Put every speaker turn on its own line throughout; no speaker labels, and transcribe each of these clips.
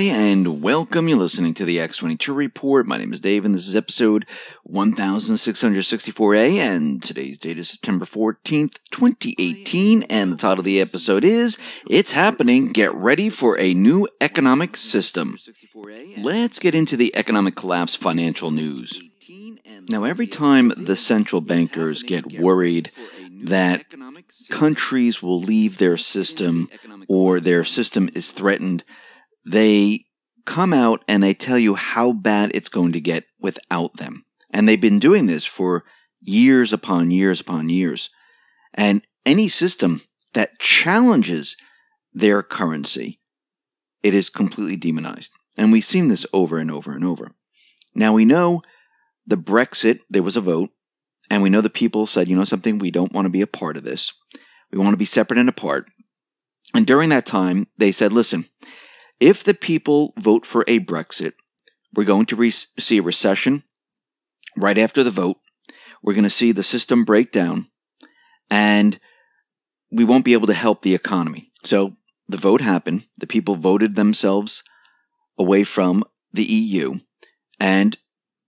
Hi, and welcome. You're listening to the X22 Report. My name is Dave, and this is episode 1664A, and today's date is September 14th, 2018, and the title of the episode is It's Happening. Get ready for a new economic system. Let's get into the economic collapse financial news. Now, every time the central bankers get worried that countries will leave their system or their system is threatened, they come out and they tell you how bad it's going to get without them. And they've been doing this for years upon years upon years. And any system that challenges their currency, it is completely demonized. And we've seen this over and over and over. Now we know the Brexit, there was a vote, and we know the people said, you know something, we don't want to be a part of this. We want to be separate and apart. And during that time, they said, listen, if the people vote for a Brexit, we're going to re- see a recession right after the vote. We're going to see the system break down, and we won't be able to help the economy. So the vote happened. The people voted themselves away from the EU, and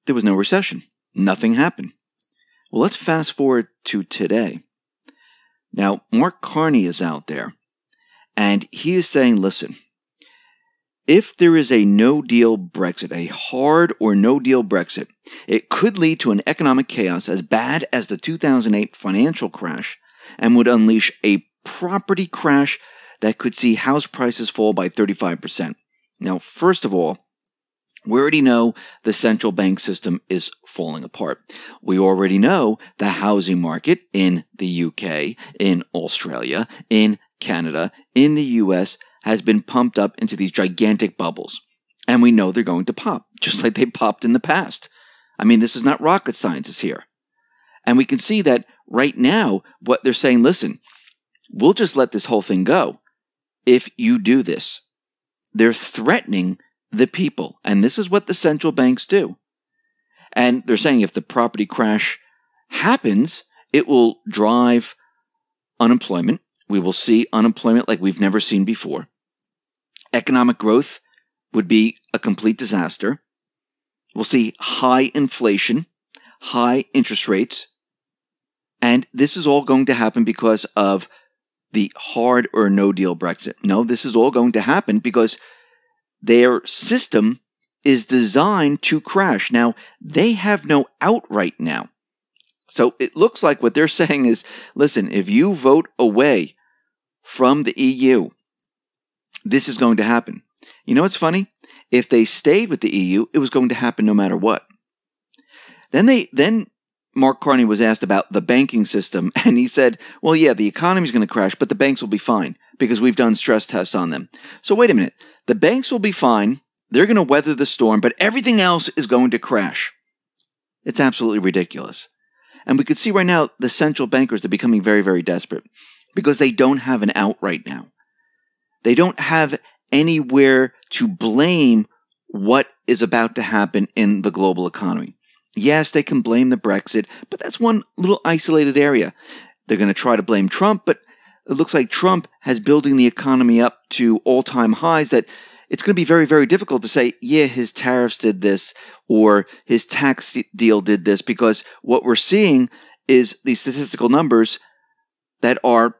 there was no recession. Nothing happened. Well, let's fast forward to today. Now, Mark Carney is out there, and he is saying, listen, if there is a no deal Brexit, a hard or no deal Brexit, it could lead to an economic chaos as bad as the 2008 financial crash and would unleash a property crash that could see house prices fall by 35%. Now, first of all, we already know the central bank system is falling apart. We already know the housing market in the UK, in Australia, in Canada, in the US has been pumped up into these gigantic bubbles. And we know they're going to pop, just like they popped in the past. I mean, this is not rocket science, here. And we can see that right now, what they're saying listen, we'll just let this whole thing go if you do this. They're threatening the people. And this is what the central banks do. And they're saying if the property crash happens, it will drive unemployment. We will see unemployment like we've never seen before economic growth would be a complete disaster. We'll see high inflation, high interest rates, and this is all going to happen because of the hard or no deal Brexit. No, this is all going to happen because their system is designed to crash. Now, they have no out right now. So it looks like what they're saying is listen, if you vote away from the EU, this is going to happen. You know what's funny? If they stayed with the EU, it was going to happen no matter what. Then they then Mark Carney was asked about the banking system, and he said, Well, yeah, the economy's going to crash, but the banks will be fine because we've done stress tests on them. So, wait a minute. The banks will be fine. They're going to weather the storm, but everything else is going to crash. It's absolutely ridiculous. And we could see right now the central bankers are becoming very, very desperate because they don't have an out right now. They don't have anywhere to blame what is about to happen in the global economy. Yes, they can blame the Brexit, but that's one little isolated area. They're going to try to blame Trump, but it looks like Trump has building the economy up to all-time highs that it's going to be very very difficult to say, yeah, his tariffs did this or his tax deal did this because what we're seeing is these statistical numbers that are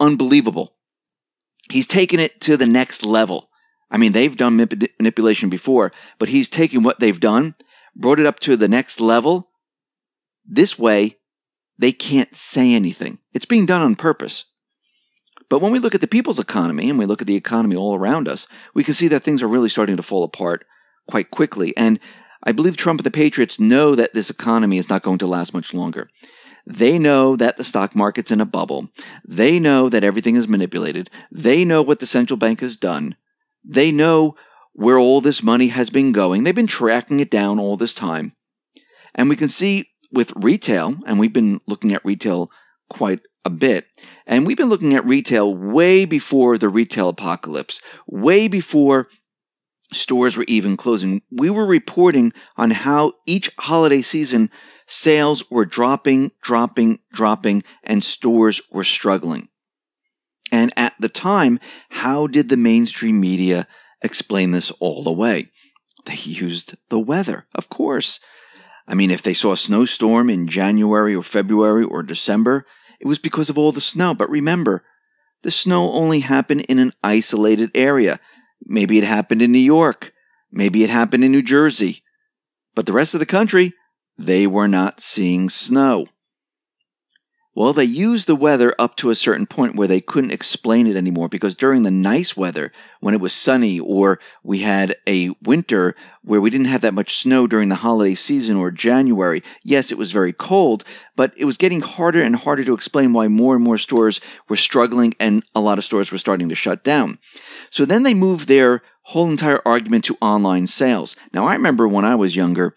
unbelievable he's taken it to the next level. I mean, they've done manipulation before, but he's taken what they've done, brought it up to the next level. This way, they can't say anything. It's being done on purpose. But when we look at the people's economy and we look at the economy all around us, we can see that things are really starting to fall apart quite quickly. And I believe Trump and the Patriots know that this economy is not going to last much longer. They know that the stock market's in a bubble. They know that everything is manipulated. They know what the central bank has done. They know where all this money has been going. They've been tracking it down all this time. And we can see with retail, and we've been looking at retail quite a bit, and we've been looking at retail way before the retail apocalypse, way before stores were even closing. We were reporting on how each holiday season sales were dropping, dropping, dropping, and stores were struggling. And at the time, how did the mainstream media explain this all away. They used the weather, of course. I mean, if they saw a snowstorm in January or February or December, it was because of all the snow. But remember, the snow only happened in an isolated area. Maybe it happened in New York. Maybe it happened in New Jersey. But the rest of the country, they were not seeing snow. Well, they used the weather up to a certain point where they couldn't explain it anymore because during the nice weather, when it was sunny, or we had a winter where we didn't have that much snow during the holiday season or January, yes, it was very cold, but it was getting harder and harder to explain why more and more stores were struggling and a lot of stores were starting to shut down. So then they moved their whole entire argument to online sales. Now, I remember when I was younger,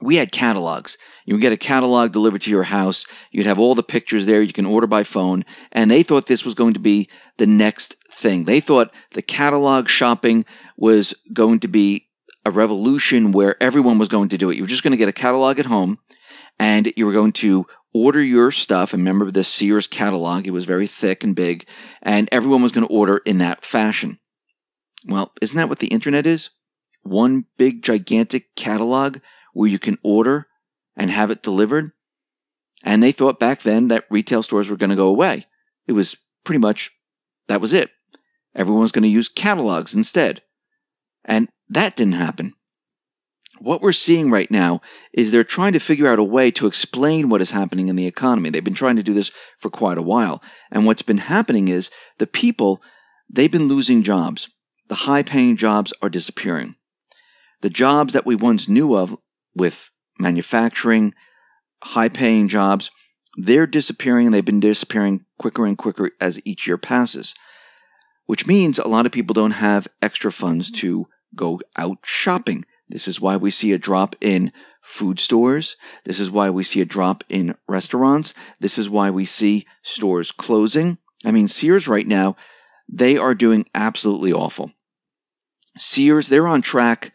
we had catalogs. You would get a catalog delivered to your house. You'd have all the pictures there. You can order by phone. And they thought this was going to be the next thing. They thought the catalog shopping was going to be a revolution where everyone was going to do it. You were just going to get a catalog at home and you were going to order your stuff. And remember the Sears catalog, it was very thick and big, and everyone was going to order in that fashion. Well, isn't that what the internet is? One big, gigantic catalog where you can order and have it delivered. And they thought back then that retail stores were going to go away. It was pretty much that was it. Everyone was going to use catalogs instead. And that didn't happen. What we're seeing right now is they're trying to figure out a way to explain what is happening in the economy. They've been trying to do this for quite a while. And what's been happening is the people, they've been losing jobs. The high paying jobs are disappearing. The jobs that we once knew of with manufacturing, high paying jobs, they're disappearing and they've been disappearing quicker and quicker as each year passes, which means a lot of people don't have extra funds to go out shopping. This is why we see a drop in food stores. This is why we see a drop in restaurants. This is why we see stores closing. I mean, Sears right now, they are doing absolutely awful. Sears, they're on track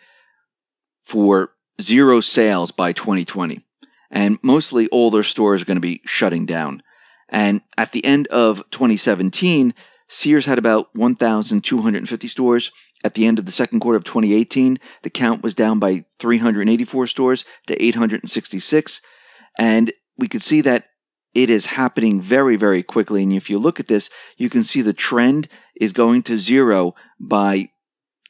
for zero sales by 2020. And mostly all their stores are going to be shutting down. And at the end of 2017, Sears had about 1,250 stores. At the end of the second quarter of 2018, the count was down by 384 stores to 866. And we could see that it is happening very, very quickly. And if you look at this, you can see the trend is going to zero by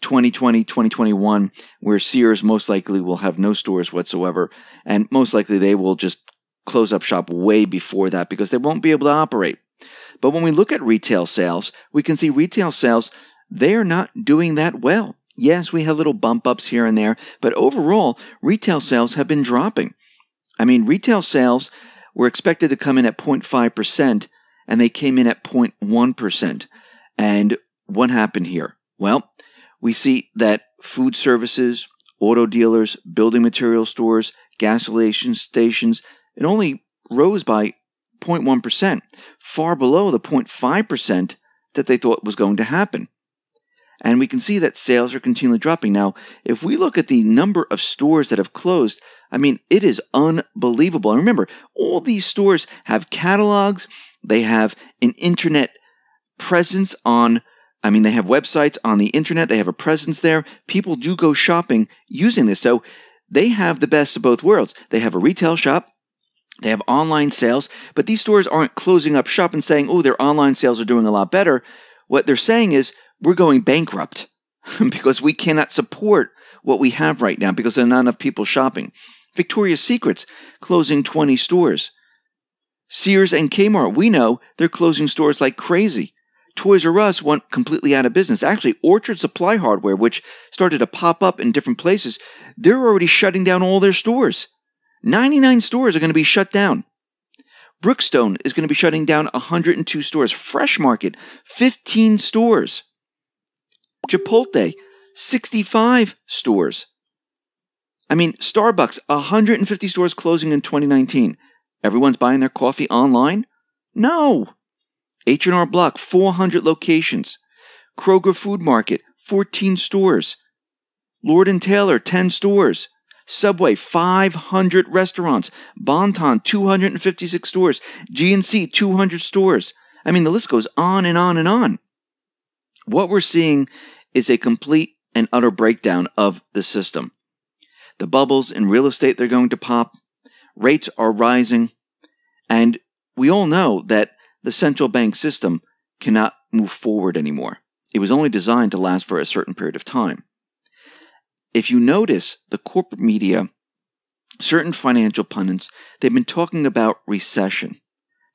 2020, 2021, where Sears most likely will have no stores whatsoever. And most likely they will just close up shop way before that because they won't be able to operate. But when we look at retail sales, we can see retail sales, they are not doing that well. Yes, we have little bump ups here and there, but overall, retail sales have been dropping. I mean, retail sales were expected to come in at 0.5%, and they came in at 0.1%. And what happened here? Well, we see that food services, auto dealers, building material stores, gasoline stations, it only rose by 0.1%, far below the 0.5% that they thought was going to happen. And we can see that sales are continually dropping. Now, if we look at the number of stores that have closed, I mean, it is unbelievable. And remember, all these stores have catalogs, they have an internet presence on I mean, they have websites on the internet, they have a presence there. People do go shopping using this. So they have the best of both worlds. They have a retail shop, they have online sales, but these stores aren't closing up shop and saying, oh, their online sales are doing a lot better. What they're saying is, we're going bankrupt because we cannot support what we have right now because there are not enough people shopping. Victoria's Secrets closing 20 stores. Sears and Kmart, we know they're closing stores like crazy. Toys R Us went completely out of business. Actually, Orchard Supply Hardware, which started to pop up in different places, they're already shutting down all their stores. 99 stores are going to be shut down. Brookstone is going to be shutting down 102 stores. Fresh Market, 15 stores. Chipotle, 65 stores. I mean, Starbucks, 150 stores closing in 2019. Everyone's buying their coffee online? No. H&R Block, 400 locations. Kroger Food Market, 14 stores. Lord & Taylor, 10 stores. Subway, 500 restaurants. Bon-Ton, 256 stores. GNC, 200 stores. I mean, the list goes on and on and on. What we're seeing is a complete and utter breakdown of the system. The bubbles in real estate, they're going to pop. Rates are rising. And we all know that the central bank system cannot move forward anymore. It was only designed to last for a certain period of time. If you notice the corporate media, certain financial pundits, they've been talking about recession.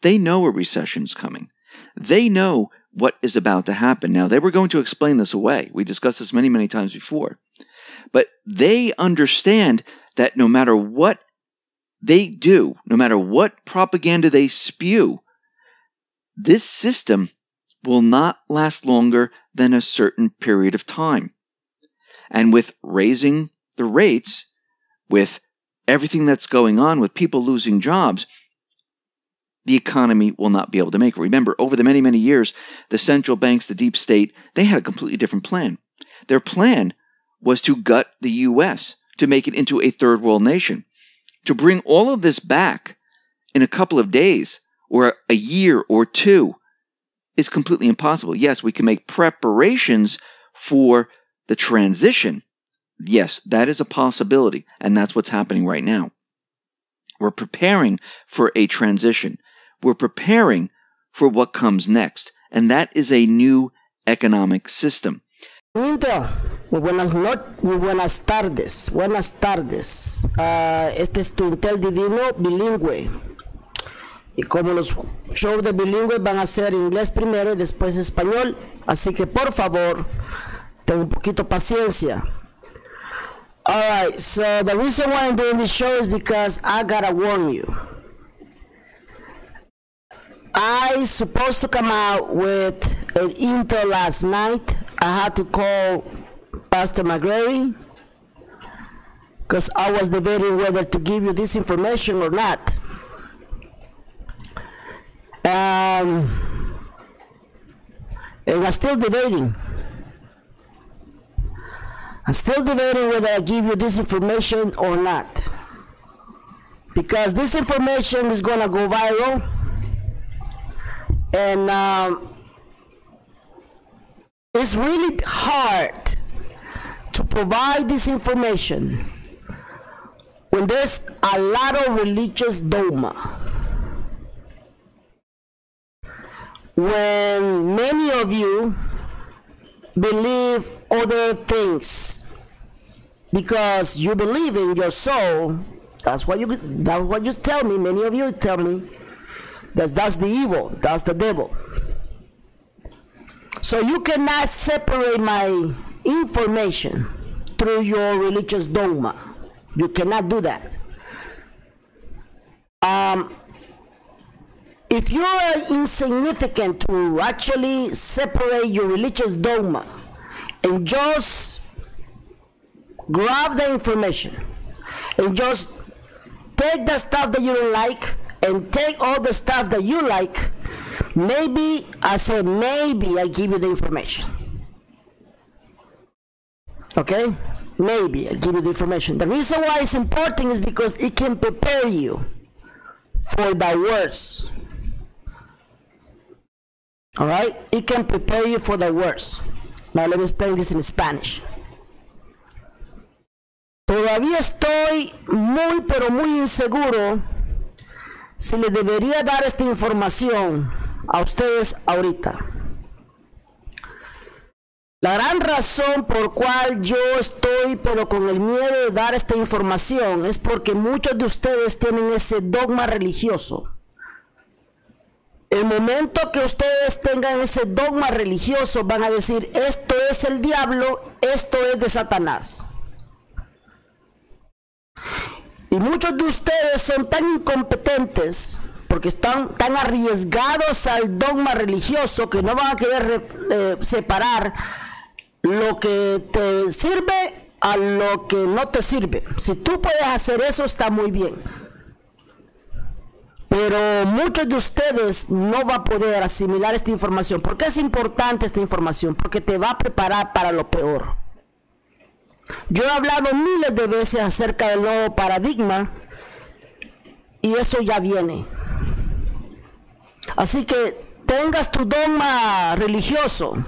They know a recession is coming. They know what is about to happen. Now, they were going to explain this away. We discussed this many, many times before. But they understand that no matter what they do, no matter what propaganda they spew, this system will not last longer than a certain period of time. And with raising the rates, with everything that's going on, with people losing jobs, the economy will not be able to make it. Remember, over the many, many years, the central banks, the deep state, they had a completely different plan. Their plan was to gut the U.S., to make it into a third world nation. To bring all of this back in a couple of days or a year or two is completely impossible. Yes, we can make preparations for the transition. Yes, that is a possibility, and that's what's happening right now. We're preparing for a transition. We're preparing for what comes next, and that is a new economic system.
Muy buenas, no, muy buenas tardes, buenas tardes. Uh, este es tu Intel Divino bilingüe. Y como los shows de bilingüe van a ser inglés primero y después español, así que por favor, ten un poquito paciencia. Alright, so the reason why I'm doing this show is because I gotta warn you. I supposed to come out with an Intel last night. I had to call Pastor McGrary because I was debating whether to give you this information or not. Um, and I'm still debating. I'm still debating whether I give you this information or not. Because this information is going to go viral. And um, it's really hard to provide this information when there's a lot of religious dogma. When many of you believe other things because you believe in your soul, that's what you that's what you tell me. Many of you tell me that that's the evil, that's the devil. So you cannot separate my information through your religious dogma. You cannot do that. Um, if you are insignificant to actually separate your religious dogma and just grab the information and just take the stuff that you don't like and take all the stuff that you like, maybe I say maybe I give you the information. Okay? Maybe I give you the information. The reason why it's important is because it can prepare you for the worst. All right? It can prepare you for the worst. Now let me explain this in Spanish. Todavía estoy muy pero muy inseguro si le debería dar esta información a ustedes ahorita. La gran razón por cual yo estoy pero con el miedo de dar esta información es porque muchos de ustedes tienen ese dogma religioso. El momento que ustedes tengan ese dogma religioso van a decir, esto es el diablo, esto es de Satanás. Y muchos de ustedes son tan incompetentes porque están tan arriesgados al dogma religioso que no van a querer eh, separar lo que te sirve a lo que no te sirve. Si tú puedes hacer eso, está muy bien. Pero muchos de ustedes no va a poder asimilar esta información. ¿Por qué es importante esta información? Porque te va a preparar para lo peor. Yo he hablado miles de veces acerca del nuevo paradigma y eso ya viene. Así que tengas tu dogma religioso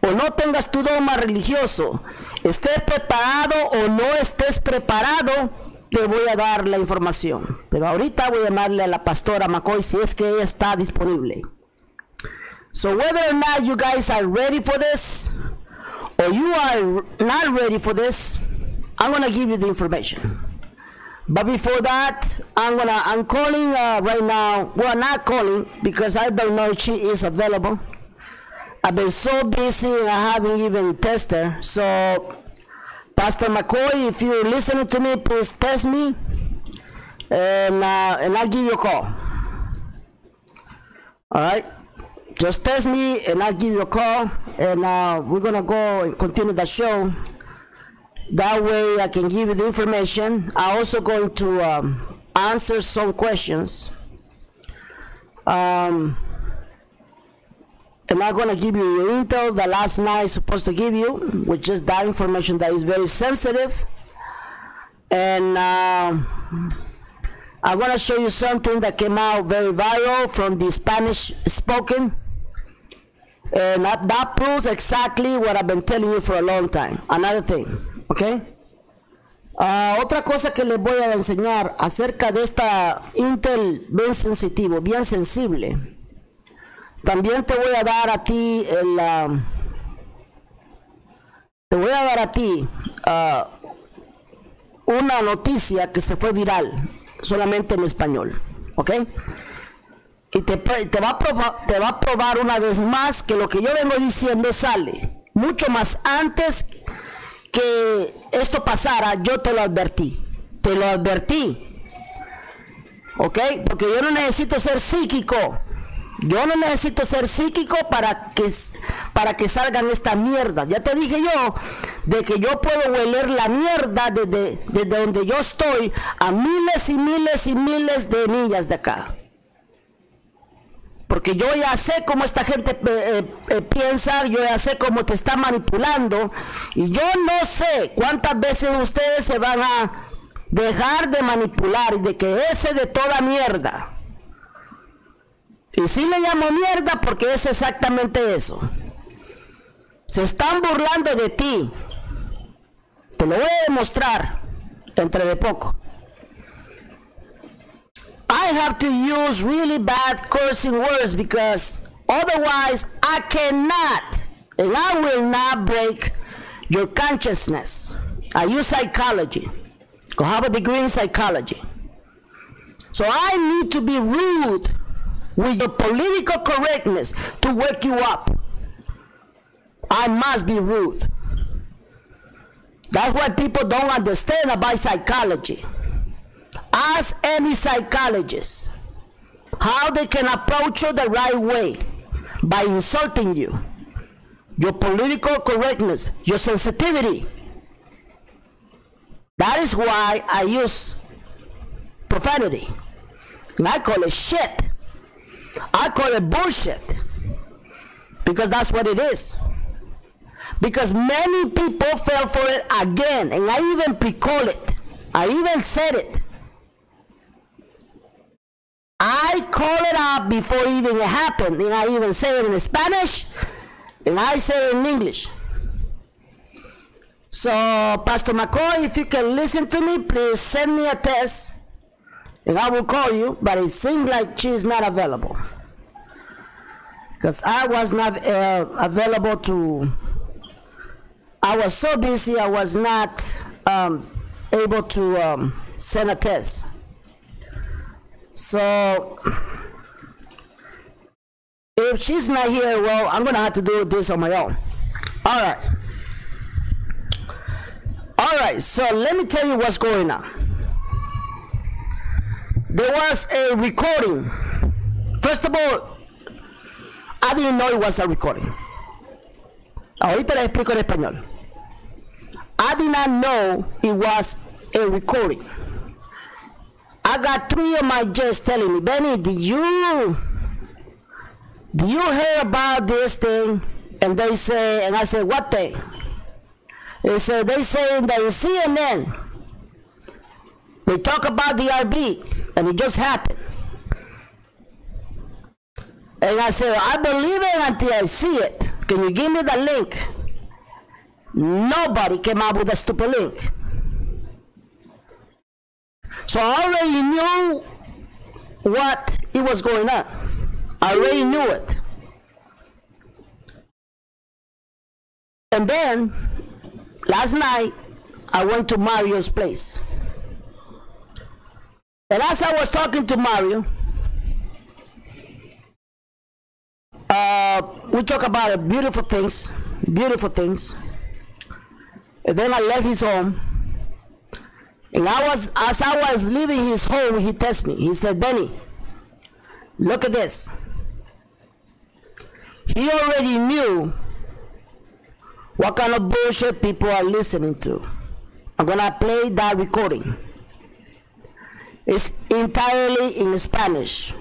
o no tengas tu dogma religioso, estés preparado o no estés preparado, te voy a dar la información. Pero ahorita voy a llamarle a la pastora McCoy si es que ella está disponible. So whether or not you guys are ready for this or you are not ready for this, I'm gonna give you the information. But before that, I'm gonna I'm calling uh, right now. Well, not calling because I don't know if she is available. I've been so busy I haven't even tested. So, Pastor McCoy, if you're listening to me, please test me, and uh, and I'll give you a call. All right, just test me, and I'll give you a call, and uh, we're gonna go and continue the show. That way, I can give you the information. I'm also going to um, answer some questions. Um, and I'm gonna give you your intel that last night is supposed to give you, which is that information that is very sensitive. And uh, I'm gonna show you something that came out very viral from the Spanish spoken. And that, that proves exactly what I've been telling you for a long time. Another thing, okay? Ah, otra cosa que les voy a enseñar acerca de esta Intel bien sensitivo, bien sensible. También te voy a dar a ti el, ah, te voy a dar a ti ah, una noticia que se fue viral solamente en español, ¿ok? Y te va a probar, te va a probar una vez más que lo que yo vengo diciendo sale mucho más antes que esto pasara, yo te lo advertí. Te lo advertí. ¿Ok? Porque yo no necesito ser psíquico. Yo no necesito ser psíquico para que, para que salgan esta mierda. Ya te dije yo de que yo puedo hueler la mierda desde, desde donde yo estoy a miles y miles y miles de millas de acá. Porque yo ya sé cómo esta gente eh, eh, eh, piensa, yo ya sé cómo te está manipulando. Y yo no sé cuántas veces ustedes se van a dejar de manipular y de que ese de toda mierda. Y sí le llamo mierda porque es exactamente eso. Se están burlando de ti. Te lo voy a demostrar entre de poco. I have to use really bad cursing words because otherwise I cannot and I will not break your consciousness. I use psychology. I have a degree in psychology. So I need to be rude with your political correctness to wake you up. I must be rude. That's why people don't understand about psychology. Ask any psychologist how they can approach you the right way by insulting you. Your political correctness, your sensitivity. That is why I use profanity. And I call it shit. I call it bullshit. Because that's what it is. Because many people fell for it again. And I even pre-call it. I even said it. I call it out before even it happened. And I even say it in Spanish. And I say it in English. So, Pastor McCoy, if you can listen to me, please send me a text. And I will call you. But it seems like she's not available. Because I was not uh, available to I was so busy, I was not um, able to um, send a test. So, if she's not here, well, I'm gonna have to do this on my own. All right. All right, so let me tell you what's going on. There was a recording. First of all, I didn't know it was a recording. Ahorita les explico en español. I did not know it was a recording. I got three of my judges telling me, Benny, did you do you hear about this thing? And they say, and I said, what thing? They said they say that in CNN they talk about the RV, and it just happened. And I said, I believe it until I see it. Can you give me the link? Nobody came up with a stupid link. So I already knew what it was going on. I already knew it. And then last night I went to Mario's place. And as I was talking to Mario, uh, we talk about beautiful things, beautiful things. And then I left his home. And I was, as I was leaving his home, he texted me. He said, Benny, look at this. He already knew what kind of bullshit people are listening to. I'm gonna play that recording. It's entirely in Spanish.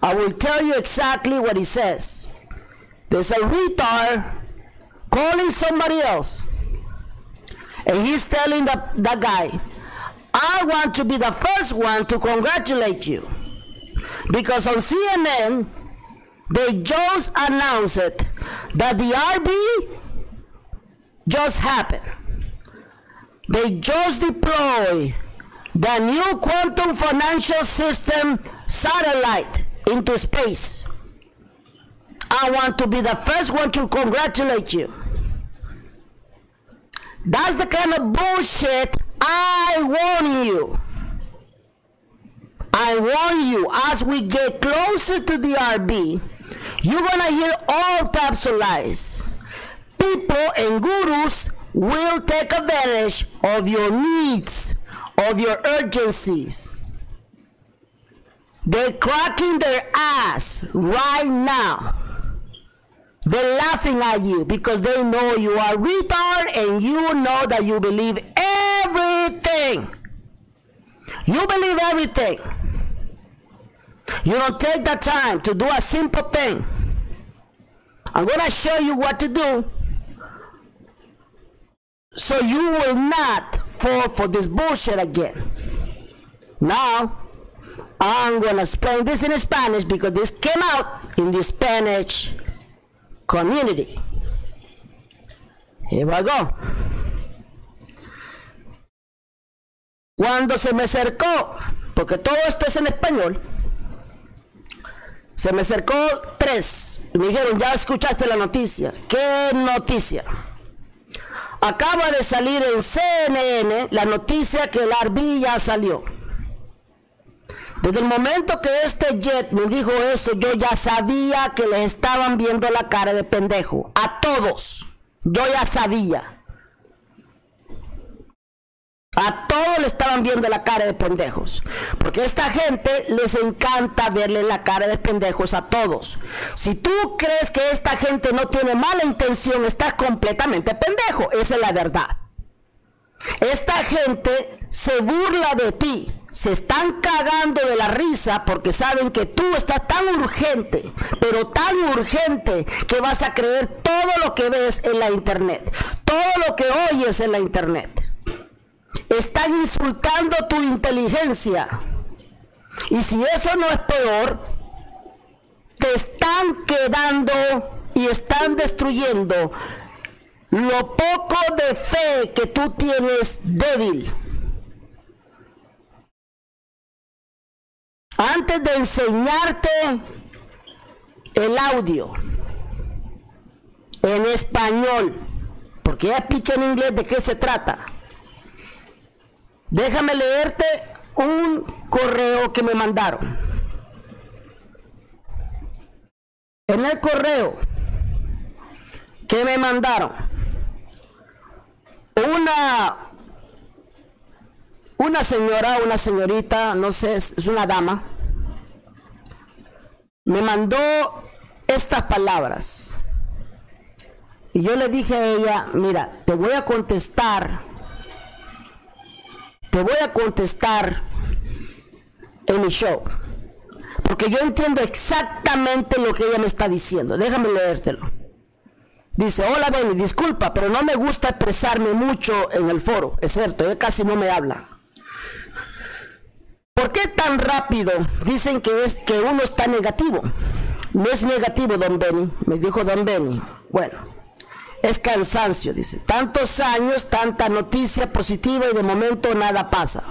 I will tell you exactly what he says. There's a retard calling somebody else, and he's telling the, that guy, I want to be the first one to congratulate you. Because on CNN, they just announced it that the RV just happened. They just deployed the new quantum financial system satellite into space. I want to be the first one to congratulate you. That's the kind of bullshit I warn you. I warn you, as we get closer to the RV, you're gonna hear all types of lies. People and gurus will take advantage of your needs, of your urgencies. They're cracking their ass right now. They're laughing at you because they know you are retard and you know that you believe everything. You believe everything. You don't take the time to do a simple thing. I'm going to show you what to do so you will not for this bullshit again. Now, I'm to explain this in Spanish because this came out in the Spanish community. Here we go. Cuando se me acercó, porque todo esto es en español, se me acercó tres me dijeron, ya escuchaste la noticia. ¿Qué noticia? Acaba de salir en CNN la noticia que el Arbi ya salió. Desde el momento que este jet me dijo eso, yo ya sabía que les estaban viendo la cara de pendejo. A todos. Yo ya sabía. A todos le estaban viendo la cara de pendejos. Porque a esta gente les encanta verle la cara de pendejos a todos. Si tú crees que esta gente no tiene mala intención, estás completamente pendejo. Esa es la verdad. Esta gente se burla de ti. Se están cagando de la risa porque saben que tú estás tan urgente, pero tan urgente que vas a creer todo lo que ves en la internet, todo lo que oyes en la internet están insultando tu inteligencia. Y si eso no es peor, te están quedando y están destruyendo lo poco de fe que tú tienes débil. Antes de enseñarte el audio en español, porque ya expliqué en inglés de qué se trata. Déjame leerte un correo que me mandaron. En el correo que me mandaron, una, una señora, una señorita, no sé, es una dama, me mandó estas palabras. Y yo le dije a ella, mira, te voy a contestar te voy a contestar en mi show. Porque yo entiendo exactamente lo que ella me está diciendo. Déjame leértelo. Dice, hola Benny, disculpa, pero no me gusta expresarme mucho en el foro. Es cierto, ella casi no me habla. ¿Por qué tan rápido dicen que es que uno está negativo? No es negativo, don Benny, me dijo don Benny. Bueno, es cansancio, dice. Tantos años, tanta noticia positiva y de momento nada pasa.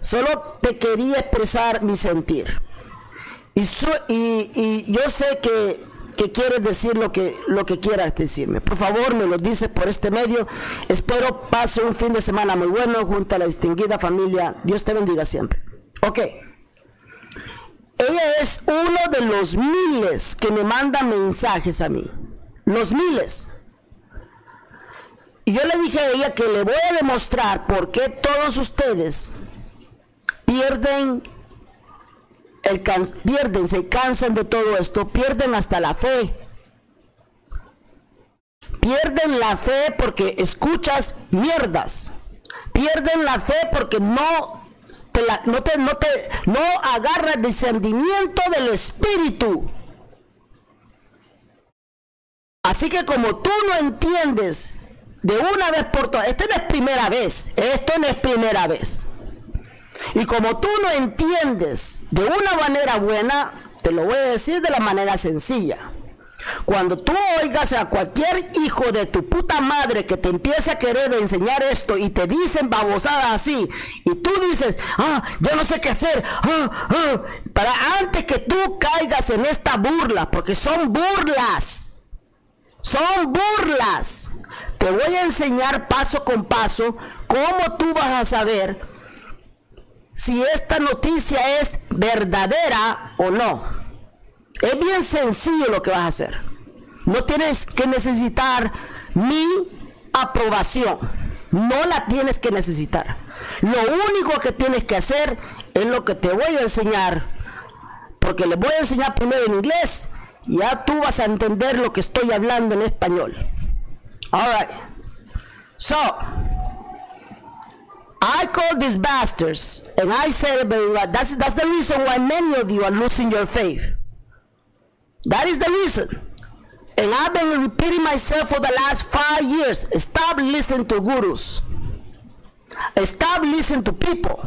Solo te quería expresar mi sentir. Y, yo sé que, que, quieres decir lo que, lo que quieras decirme. Por favor, me lo dices por este medio. Espero pase un fin de semana muy bueno junto a la distinguida familia. Dios te bendiga siempre. Ok. Ella es uno de los miles que me mandan mensajes a mí. Los miles. Y yo le dije a ella que le voy a demostrar por qué todos ustedes pierden, el pierden, se cansan de todo esto, pierden hasta la fe. Pierden la fe porque escuchas mierdas. Pierden la fe porque no no, te, no, te, no agarra el discernimiento del espíritu. Así que como tú no entiendes de una vez por todas, esta no es primera vez, esto no es primera vez. Y como tú no entiendes de una manera buena, te lo voy a decir de la manera sencilla. Cuando tú oigas a cualquier hijo de tu puta madre que te empiece a querer enseñar esto y te dicen babosadas así, y tú dices, ah, yo no sé qué hacer, ah, ah, para antes que tú caigas en esta burla, porque son burlas, son burlas. Te voy a enseñar paso con paso cómo tú vas a saber si esta noticia es verdadera o no. Es bien sencillo lo que vas a hacer. No tienes que necesitar mi aprobación. No la tienes que necesitar. Lo único que tienes que hacer es lo que te voy a enseñar. Porque le voy a enseñar primero en inglés. Ya tú vas a entender lo que estoy hablando en español. Alright. So, I call these bastards, and I said that's, that's the reason why many of you are losing your faith. That is the reason. And I've been repeating myself for the last five years. Stop listening to gurus. Stop listening to people.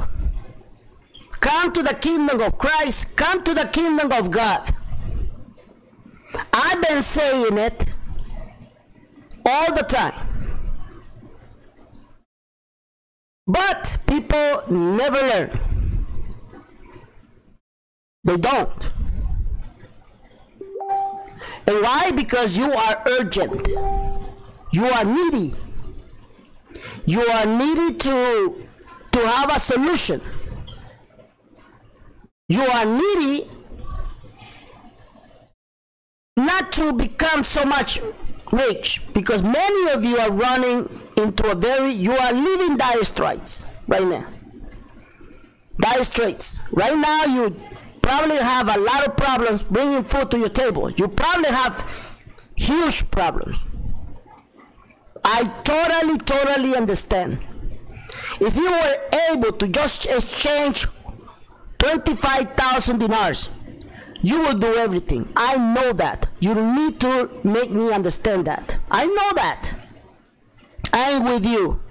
Come to the kingdom of Christ. Come to the kingdom of God. I've been saying it all the time. But people never learn. They don't. And why? Because you are urgent. You are needy. You are needy to, to have a solution. You are needy not to become so much rich because many of you are running into a very, you are living dire straits right now. Dire straits. Right now, you probably have a lot of problems bringing food to your table. You probably have huge problems. I totally, totally understand. If you were able to just exchange 25,000 dinars, you will do everything. I know that. You need to make me understand that. I know that. I'm with you.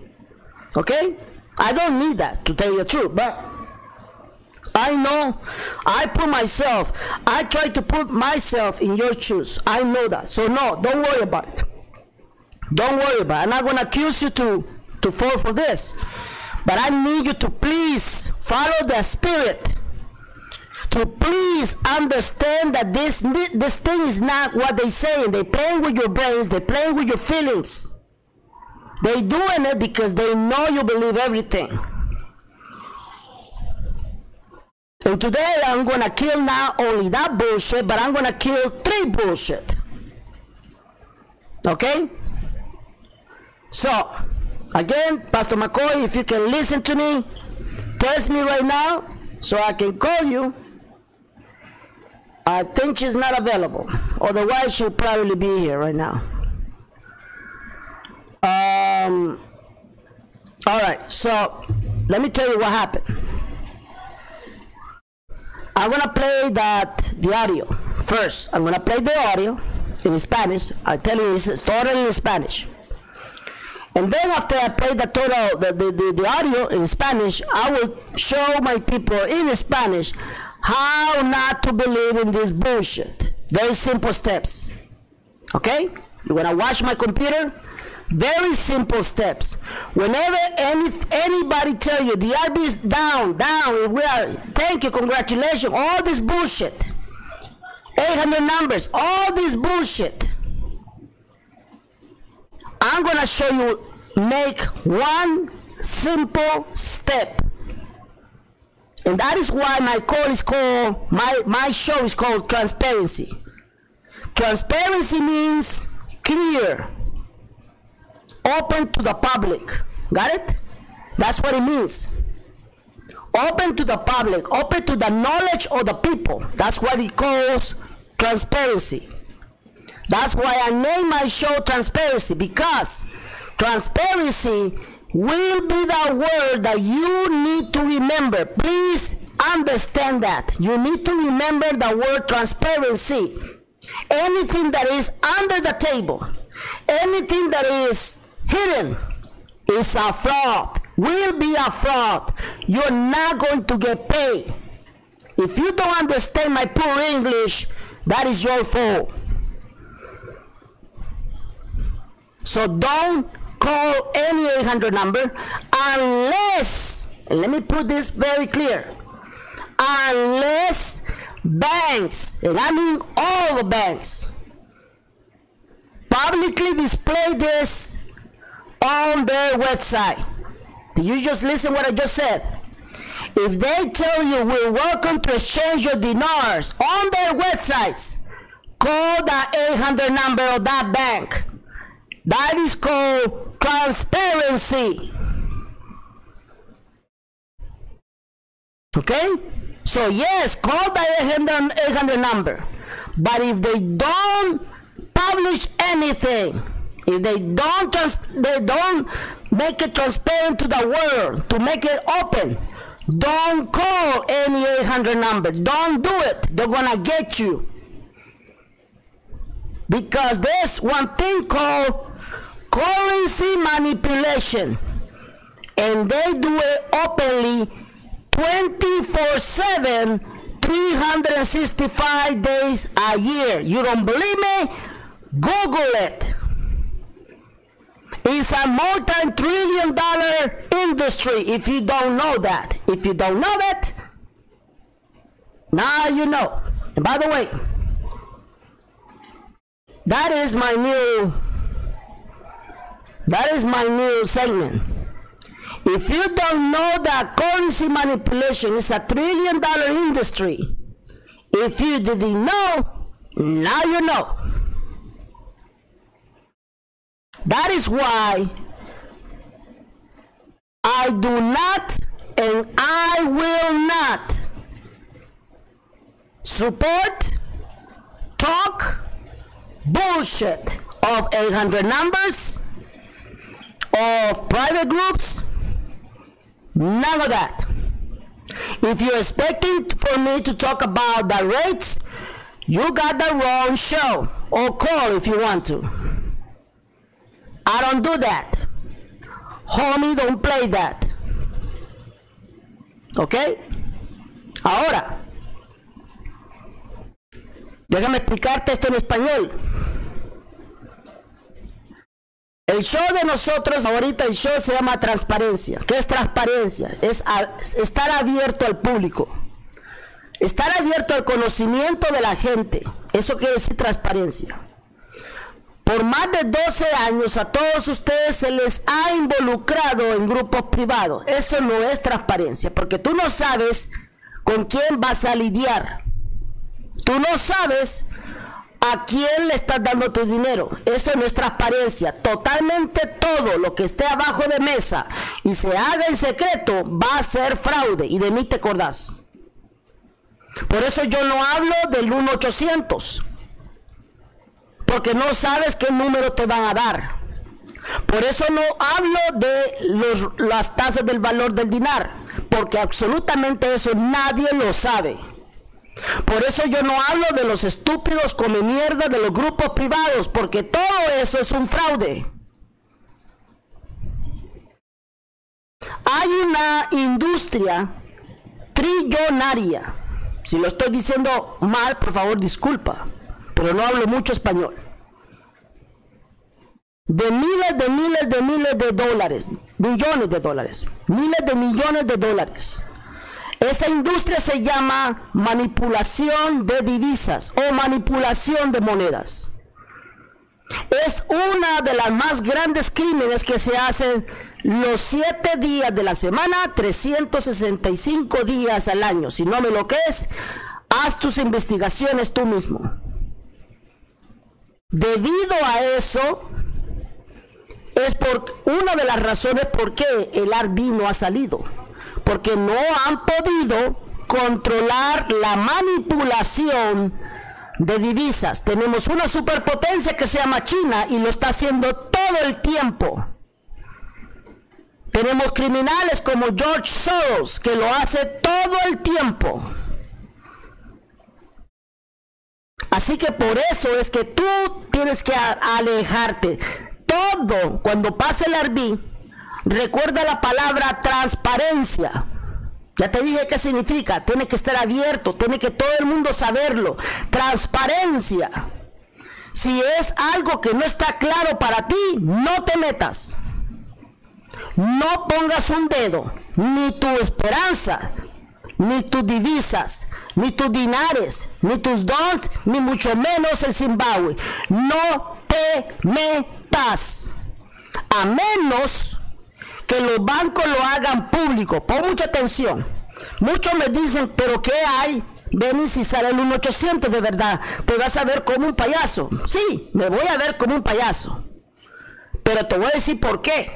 Okay? I don't need that to tell you the truth, but I know. I put myself, I try to put myself in your shoes. I know that. So no, don't worry about it. Don't worry about it. I'm not going to accuse you to, to fall for this. But I need you to please follow the spirit. To please understand that this, this thing is not what they say. They're playing with your brains. They're playing with your feelings. They doing it because they know you believe everything. And today I'm gonna kill not only that bullshit, but I'm gonna kill three bullshit. Okay? So, again, Pastor McCoy, if you can listen to me, test me right now so I can call you. I think she's not available. Otherwise, she'll probably be here right now. Um, all right, so let me tell you what happened. I'm gonna play that the audio first. I'm gonna play the audio in Spanish. I tell you, it's totally in Spanish. And then after I play the total the, the, the, the audio in Spanish, I will show my people in Spanish how not to believe in this bullshit. Very simple steps. Okay? You're gonna watch my computer. Very simple steps. Whenever any anybody tell you the RV is down, down, we are thank you, congratulations, all this bullshit. 800 numbers, all this bullshit. I'm gonna show you make one simple step. And that is why my call is called my my show is called transparency. Transparency means clear, open to the public. Got it? That's what it means. Open to the public, open to the knowledge of the people. That's what it calls transparency. That's why I name my show Transparency because transparency will be the word that you need to remember. Please understand that. You need to remember the word transparency. Anything that is under the table, anything that is hidden, is a fraud. Will be a fraud. You're not going to get paid. If you don't understand my poor English, that is your fault. So don't call any 800 number unless, let me put this very clear, unless banks, and I mean all the banks, publicly display this on their website. Did you just listen what I just said? If they tell you we're welcome to exchange your dinars on their websites, call that 800 number of that bank. That is called transparency. Okay? So yes, call the 800, 800 number. But if they don't publish anything, if they don't they don't make it transparent to the world, to make it open, don't call any 800 number. Don't do it. They're gonna get you. Because there's one thing called currency manipulation. And they do it openly 24 7, 365 days a year. You don't believe me? Google it. It's a multi-trillion dollar industry if you don't know that. If you don't know that, now you know. And by the way, that is my new that is my new segment. If you don't know that currency manipulation is a trillion dollar industry, if you didn't know, now you know. That is why I do not and I will not support, talk, bullshit of 800 numbers, of private groups, none of that. If you're expecting for me to talk about the rates, you got the wrong show or call if you want to. I don't do that. Homie, don't play that. ¿Ok? Ahora, déjame explicarte esto en español. El show de nosotros, ahorita el show se llama transparencia. ¿Qué es transparencia? Es estar abierto al público. Estar abierto al conocimiento de la gente. Eso quiere decir transparencia. Por más de 12 años a todos ustedes se les ha involucrado en grupos privados. Eso no es transparencia, porque tú no sabes con quién vas a lidiar. Tú no sabes a quién le estás dando tu dinero. Eso no es transparencia. Totalmente todo lo que esté abajo de mesa y se haga en secreto va a ser fraude. Y de mí te acordás. Por eso yo no hablo del 1-800. Porque no sabes qué número te van a dar. Por eso no hablo de los- las tasas del valor del dinar. Porque absolutamente eso nadie lo sabe. Por eso yo no hablo de los estúpidos come mierda de los grupos privados, porque todo eso es un fraude. Hay una industria trillonaria. Si lo estoy diciendo mal, por favor, disculpa, pero no hablo mucho español. de miles de miles de miles de dólares, millones de dólares, miles de millones de dólares. Esa industria se llama manipulación de divisas o manipulación de monedas. Es una de las más grandes crímenes que se hacen los siete días de la semana, 365 días al año. Si no me lo crees, haz tus investigaciones tú mismo. Debido a eso, es por una de las razones por qué el ARBI no ha salido. Porque no han podido controlar la manipulación de divisas. Tenemos una superpotencia que se llama China y lo está haciendo todo el tiempo. Tenemos criminales como George Soros que lo hace todo el tiempo. Así que por eso es que tú tienes que alejarte. Todo, cuando pase el arbí, recuerda la palabra transparencia. Ya te dije qué significa. Tiene que estar abierto, tiene que todo el mundo saberlo. Transparencia. Si es algo que no está claro para ti, no te metas. No pongas un dedo, ni tu esperanza, ni tus divisas, ni tus dinares, ni tus dons, ni mucho menos el Zimbabue. No te metas. A menos que los bancos lo hagan público. Pon mucha atención. Muchos me dicen, pero ¿qué hay? Ven y si sale el 1800 de verdad, te vas a ver como un payaso. Sí, me voy a ver como un payaso. Pero te voy a decir por qué.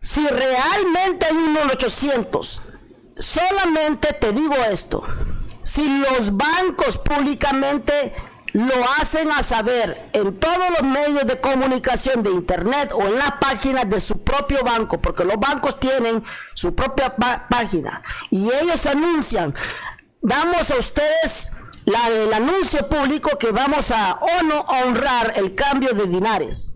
Si realmente hay un 1800, solamente te digo esto. Si los bancos públicamente lo hacen a saber en todos los medios de comunicación de internet o en las páginas de su propio banco, porque los bancos tienen su propia página y ellos anuncian, damos a ustedes el anuncio público que vamos a honrar el cambio de dinares.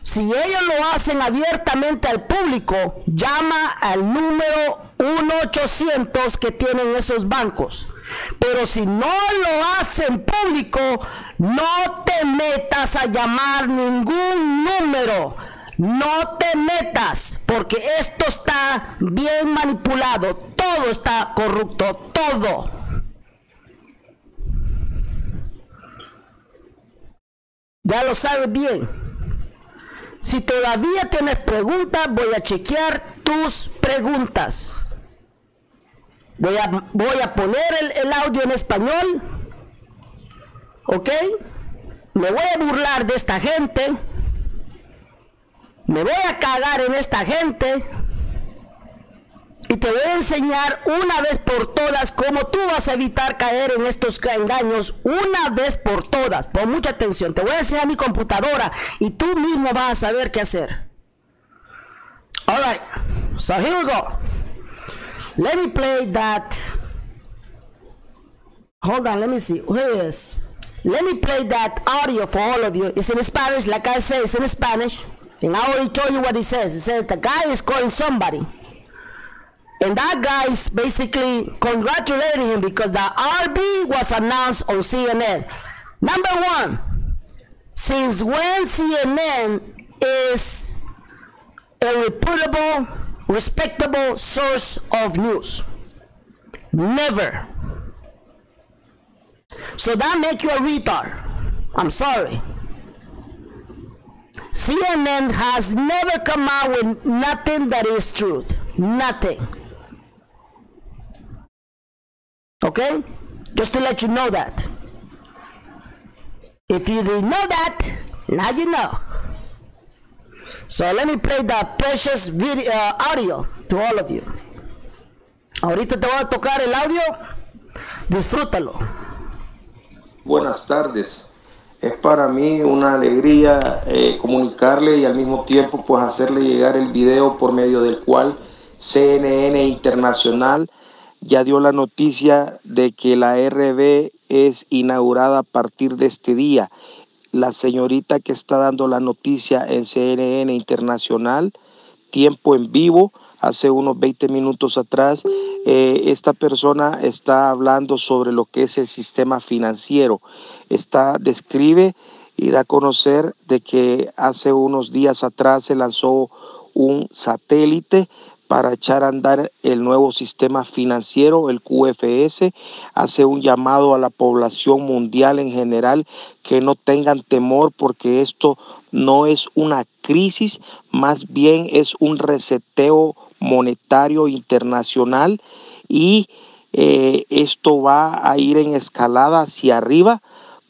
Si ellos lo hacen abiertamente al público, llama al número 1-800 que tienen esos bancos. Pero si no lo hacen público, no te metas a llamar ningún número. No te metas, porque esto está bien manipulado. Todo está corrupto, todo. Ya lo sabes bien. Si todavía tienes preguntas, voy a chequear tus preguntas. Voy a, voy a poner el, el audio en español. ¿Ok? Me voy a burlar de esta gente. Me voy a cagar en esta gente. Y te voy a enseñar una vez por todas cómo tú vas a evitar caer en estos engaños una vez por todas. Pon mucha atención. Te voy a enseñar mi computadora y tú mismo vas a saber qué hacer. Alright, so here we go. Let me play that. Hold on, let me see. Here it is. Let me play that audio for all of you. It's in Spanish, like I said, it's in Spanish. And I already told you what he says. He says the guy is calling somebody. And that guy is basically congratulating him because the RV was announced on CNN. Number one, since when CNN is a reputable, respectable source of news? Never. So that make you a retard. I'm sorry. CNN has never come out with nothing that is truth. Nothing. Okay? Just to let you know that. If you didn't know that, now you know. So let me play the precious video, uh, audio to all of you. Ahorita te voy a tocar el audio. Disfrútalo.
Buenas tardes. Es para mí una alegría eh, comunicarle y al mismo tiempo pues hacerle llegar el video por medio del cual CNN Internacional ya dio la noticia de que la RB es inaugurada a partir de este día. La señorita que está dando la noticia en CNN Internacional, tiempo en vivo, hace unos 20 minutos atrás, eh, esta persona está hablando sobre lo que es el sistema financiero. Está, describe y da a conocer de que hace unos días atrás se lanzó un satélite para echar a andar el nuevo sistema financiero, el QFS, hace un llamado a la población mundial en general que no tengan temor porque esto no es una crisis, más bien es un reseteo monetario internacional y eh, esto va a ir en escalada hacia arriba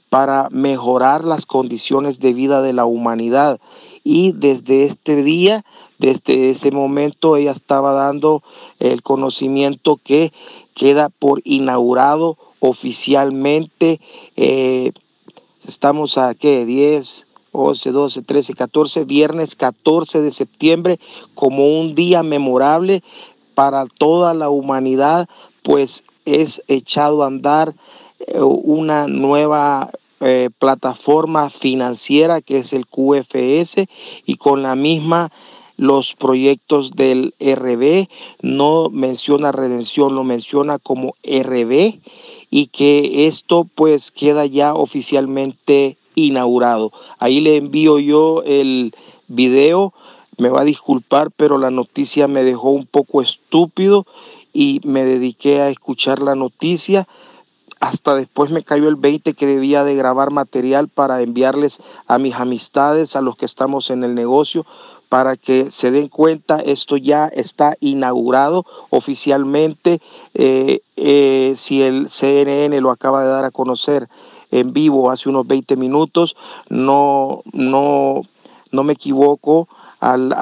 para mejorar las condiciones de vida de la humanidad. Y desde este día, desde ese momento, ella estaba dando el conocimiento que queda por inaugurado oficialmente. Eh, estamos a qué, 10, 11, 12, 13, 14, viernes 14 de septiembre, como un día memorable para toda la humanidad, pues es echado a andar eh, una nueva eh, plataforma financiera que es el QFS y con la misma los proyectos del RB, no menciona redención, lo menciona como RB y que esto pues queda ya oficialmente inaugurado. Ahí le envío yo el video, me va a disculpar, pero la noticia me dejó un poco estúpido y me dediqué a escuchar la noticia. Hasta después me cayó el 20 que debía de grabar material para enviarles a mis amistades, a los que estamos en el negocio, para que se den cuenta, esto ya está inaugurado oficialmente. Eh, eh, si el CNN lo acaba de dar a conocer en vivo hace unos 20 minutos, no, no, no me equivoco al,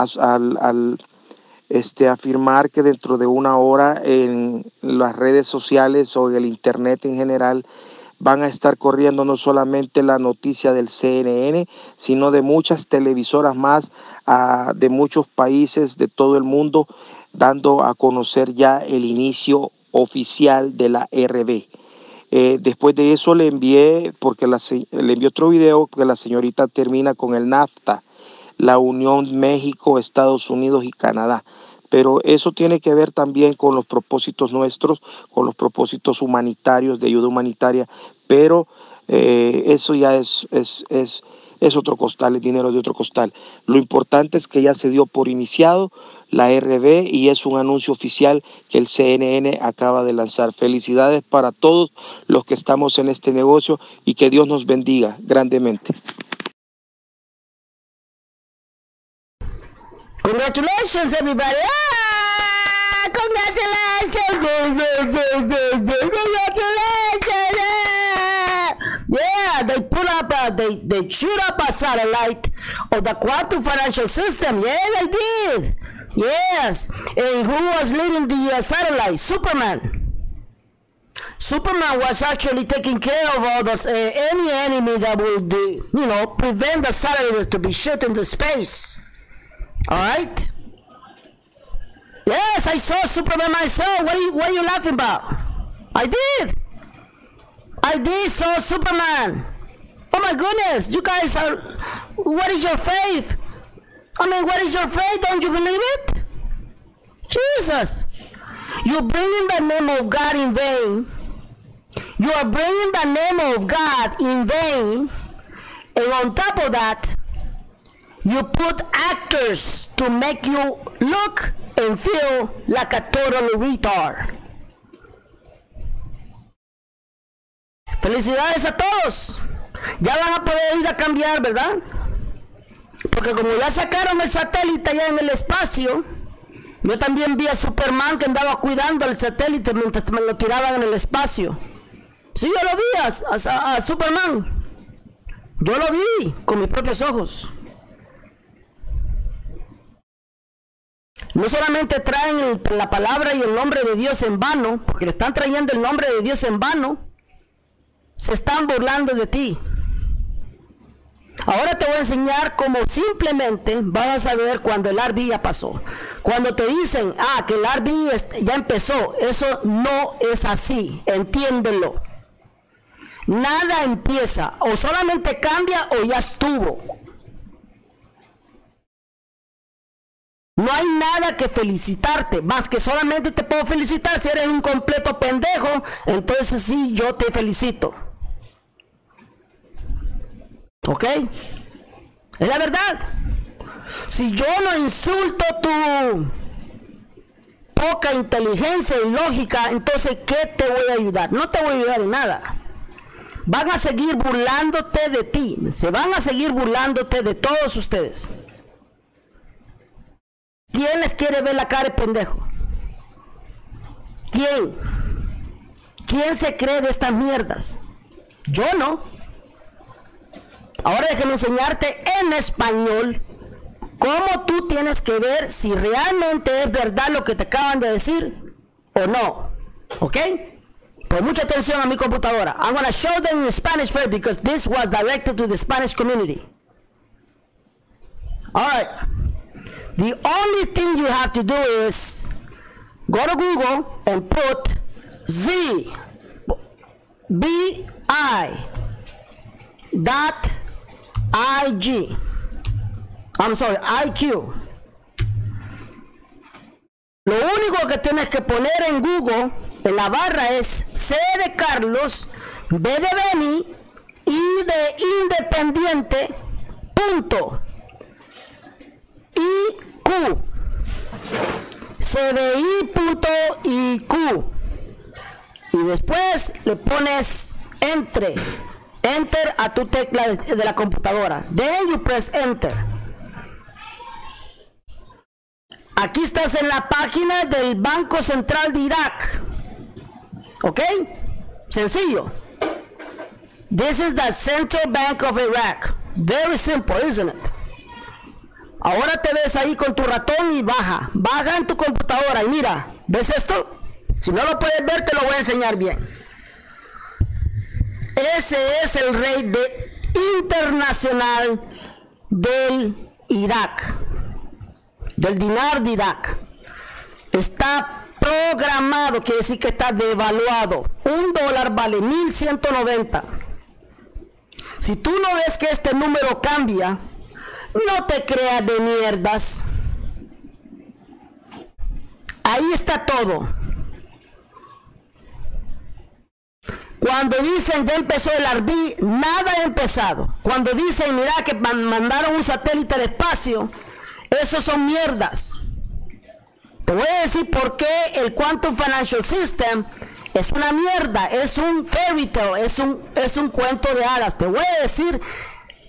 este, afirmar que dentro de una hora en las redes sociales o en el Internet en general van a estar corriendo no solamente la noticia del CNN, sino de muchas televisoras más uh, de muchos países de todo el mundo, dando a conocer ya el inicio oficial de la RB. Eh, después de eso le envié, porque la, le envié otro video, que la señorita termina con el NAFTA, la Unión México, Estados Unidos y Canadá pero eso tiene que ver también con los propósitos nuestros, con los propósitos humanitarios, de ayuda humanitaria, pero eh, eso ya es, es, es, es otro costal, el dinero de otro costal. Lo importante es que ya se dio por iniciado la RB y es un anuncio oficial que el CNN acaba de lanzar. Felicidades para todos los que estamos en este negocio y que Dios nos bendiga grandemente.
Congratulations, everybody! Ah, congratulations! Congratulations! Yeah, they put up, a, they they shoot up a satellite of the quantum financial system. Yeah, they did. Yes, and who was leading the uh, satellite? Superman. Superman was actually taking care of all those uh, any enemy that would, uh, you know, prevent the satellite to be shot into space. All right. Yes, I saw Superman myself. What are you, what are you laughing about? I did. I did saw Superman. Oh my goodness, you guys are. What is your faith? I mean, what is your faith? Don't you believe it? Jesus. You're bringing the name of God in vain. You are bringing the name of God in vain. And on top of that, you put actors to make you look and feel like a total retard. Felicidades a todos. Ya van a poder ir a cambiar, ¿verdad? Porque como ya sacaron el satélite allá en el espacio, yo también vi a Superman que andaba cuidando el satélite mientras me lo tiraban en el espacio. Sí, yo lo vi a, a, a Superman. Yo lo vi con mis propios ojos. No solamente traen la palabra y el nombre de Dios en vano, porque le están trayendo el nombre de Dios en vano, se están burlando de ti. Ahora te voy a enseñar cómo simplemente vas a saber cuando el RB ya pasó. Cuando te dicen, ah, que el RB ya empezó, eso no es así, entiéndelo. Nada empieza, o solamente cambia o ya estuvo. No hay nada que felicitarte, más que solamente te puedo felicitar si eres un completo pendejo, entonces sí, yo te felicito. ¿Ok? Es la verdad. Si yo no insulto tu poca inteligencia y lógica, entonces ¿qué te voy a ayudar? No te voy a ayudar en nada. Van a seguir burlándote de ti. Se van a seguir burlándote de todos ustedes. ¿Quién les quiere ver la cara de pendejo? ¿Quién? ¿Quién se cree de estas mierdas? Yo no. Ahora déjame enseñarte en español cómo tú tienes que ver si realmente es verdad lo que te acaban de decir o no. ¿Ok? Pon mucha atención a mi computadora. I'm going to show them in Spanish first because this was directed to the Spanish community. Alright. The only thing you have to do is go to Google and put Z B I dot I G. I'm sorry, IQ. Lo único que tienes que poner en Google, en la barra, es C de Carlos, B de Benny, I de Independiente, punto. IQ. CDI.IQ. Y después le pones entre, enter a tu tecla de, de la computadora. Then you press enter. Aquí estás en la página del Banco Central de Irak. ¿Ok? Sencillo. This is the Central Bank of Iraq. Very simple, isn't it? Ahora te ves ahí con tu ratón y baja. Baja en tu computadora y mira. ¿Ves esto? Si no lo puedes ver, te lo voy a enseñar bien. Ese es el rey de internacional del Irak del dinar de Irak está programado, quiere decir que está devaluado. Un dólar vale 1190. Si tú no ves que este número cambia, no te creas de mierdas. Ahí está todo. Cuando dicen ya empezó el Arbi, nada ha empezado. Cuando dicen, mira que mandaron un satélite al espacio, esos son mierdas. Te voy a decir por qué el Quantum Financial System es una mierda, es un fairy es un, es un cuento de hadas. Te voy a decir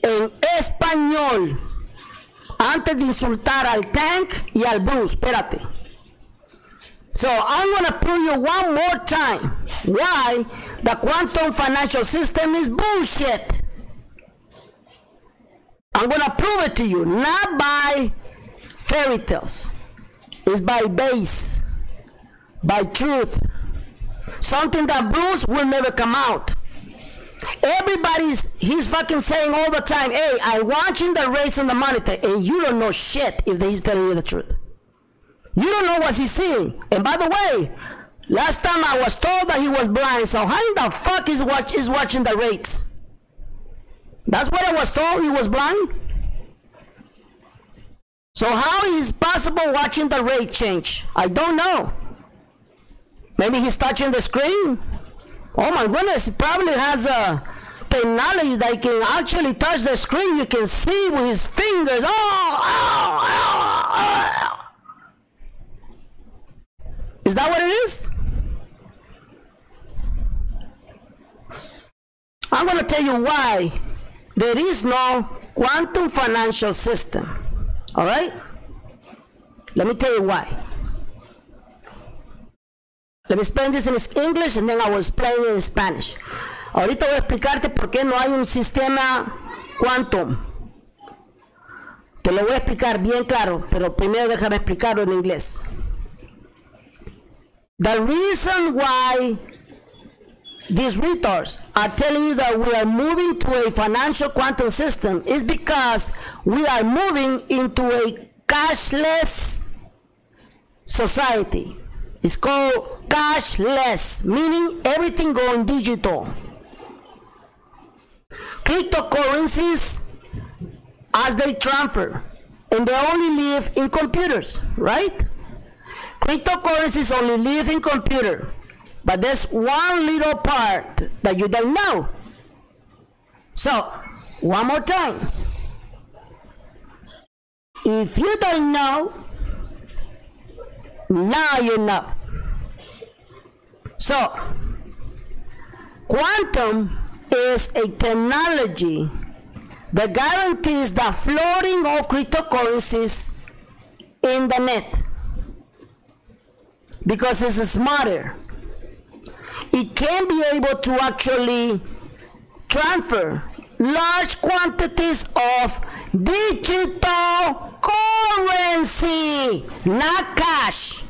en español, antes de insultar al Tank y al Bruce. Espérate. So I'm going to prove you one more time why the quantum financial system is bullshit. I'm going to prove it to you, not by fairy tales. It's by base, by truth. Something that Bruce will never come out. Everybody's he's fucking saying all the time, hey, I'm watching the race on the monitor, and you don't know shit if he's telling you the truth. You don't know what he's seeing. And by the way, last time I was told that he was blind, so how in the fuck is watch is watching the rates? That's what I was told he was blind. So how is possible watching the rate change? I don't know. Maybe he's touching the screen. Oh my goodness, he probably has a technology that he can actually touch the screen. You can see with his fingers. Oh, oh, oh, oh. Is that what it is? I'm going to tell you why there is no quantum financial system. All right? Let me tell you why. Let me explain this in English and then I will explain it in Spanish. Ahorita voy a explicarte por qué no hay un sistema quantum. Te lo voy a explicar bien claro, pero primero déjame explicarlo en inglés. The reason why these retards are telling you that we are moving to a financial quantum system is because we are moving into a cashless society. It's called cashless, meaning everything going digital. Cryptocurrencies, as they transfer, and they only live in computers, right? Cryptocurrencies only live in computer. But there's one little part that you don't know. So, One more time. If you don't know, now you know. So, quantum is a technology that guarantees the floating of cryptocurrencies in the net because it's smarter. It can be able to actually transfer large quantities of digital currency, not cash.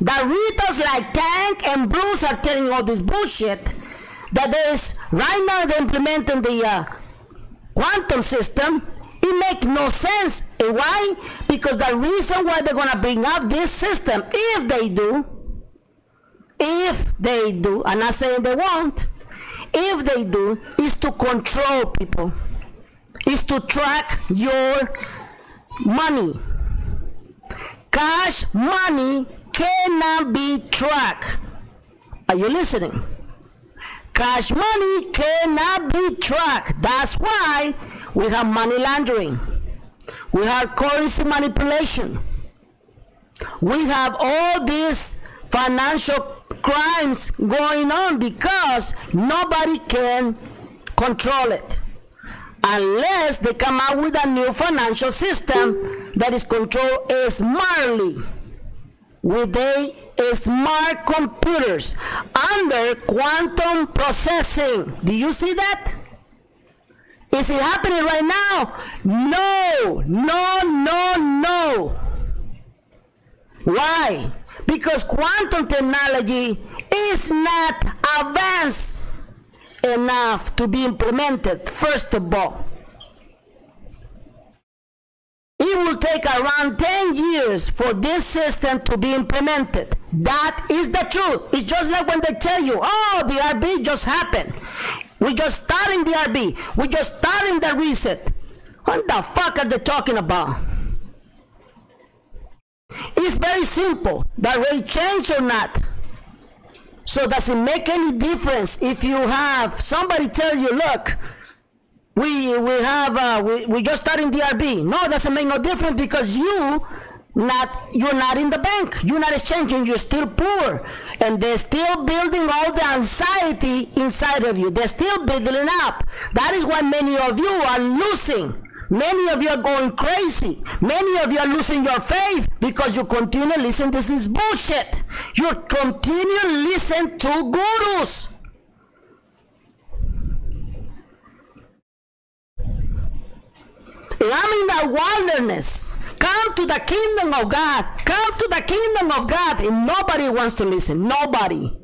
The readers like Tank and Bruce are telling all this bullshit that there is right now they're implementing the uh, quantum system. It makes no sense. And why? Because the reason why they're gonna bring up this system, if they do, if they do, I'm not saying they won't, if they do, is to control people, is to track your money. Cash money cannot be tracked. Are you listening? Cash money cannot be tracked. That's why we have money laundering. We have currency manipulation. We have all these financial crimes going on because nobody can control it unless they come out with a new financial system that is controlled smartly with a smart computers under quantum processing. Do you see that? Is it happening right now? No, no, no, no. Why? Because quantum technology is not advanced enough to be implemented, first of all. It will take around 10 years for this system to be implemented. That is the truth. It's just like when they tell you, oh, the RV just happened. We just starting the RV. We just starting the reset. What the fuck are they talking about? It's very simple. The rate change or not. So does it make any difference if you have somebody tell you, look, we we have uh, we, we just starting DRB. No, doesn't make no difference because you not you're not in the bank. You're not exchanging. You're still poor, and they're still building all the anxiety inside of you. They're still building up. That is why many of you are losing. Many of you are going crazy. Many of you are losing your faith because you continue listening to this bullshit. You continue listening to gurus. I'm in the wilderness. Come to the kingdom of God. Come to the kingdom of God. And nobody wants to listen. Nobody.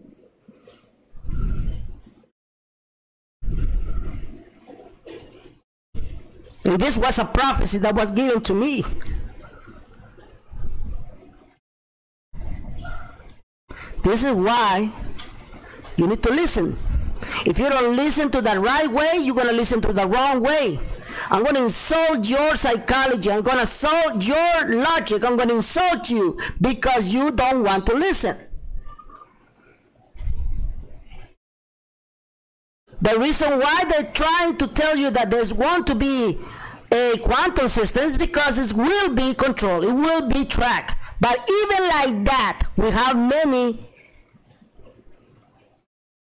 And this was a prophecy that was given to me. This is why you need to listen. If you don't listen to the right way, you're going to listen to the wrong way. I'm going to insult your psychology. I'm going to insult your logic. I'm going to insult you because you don't want to listen. The reason why they're trying to tell you that there's going to be a quantum systems because it will be controlled, it will be tracked. But even like that, we have many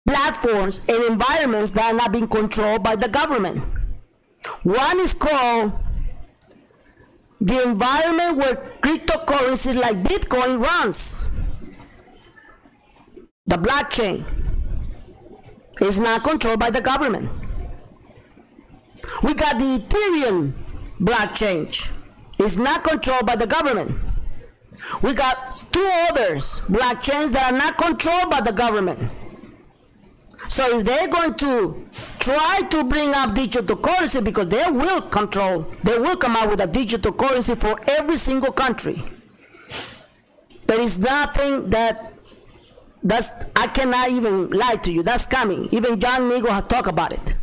platforms and environments that are not being controlled by the government. One is called the environment where cryptocurrencies like Bitcoin runs. The blockchain is not controlled by the government. We got the Ethereum blockchain. It's not controlled by the government. We got two others blockchains that are not controlled by the government. So if they're going to try to bring up digital currency because they will control, they will come out with a digital currency for every single country. There is nothing that that's I cannot even lie to you. That's coming. Even John Nigo has talked about it.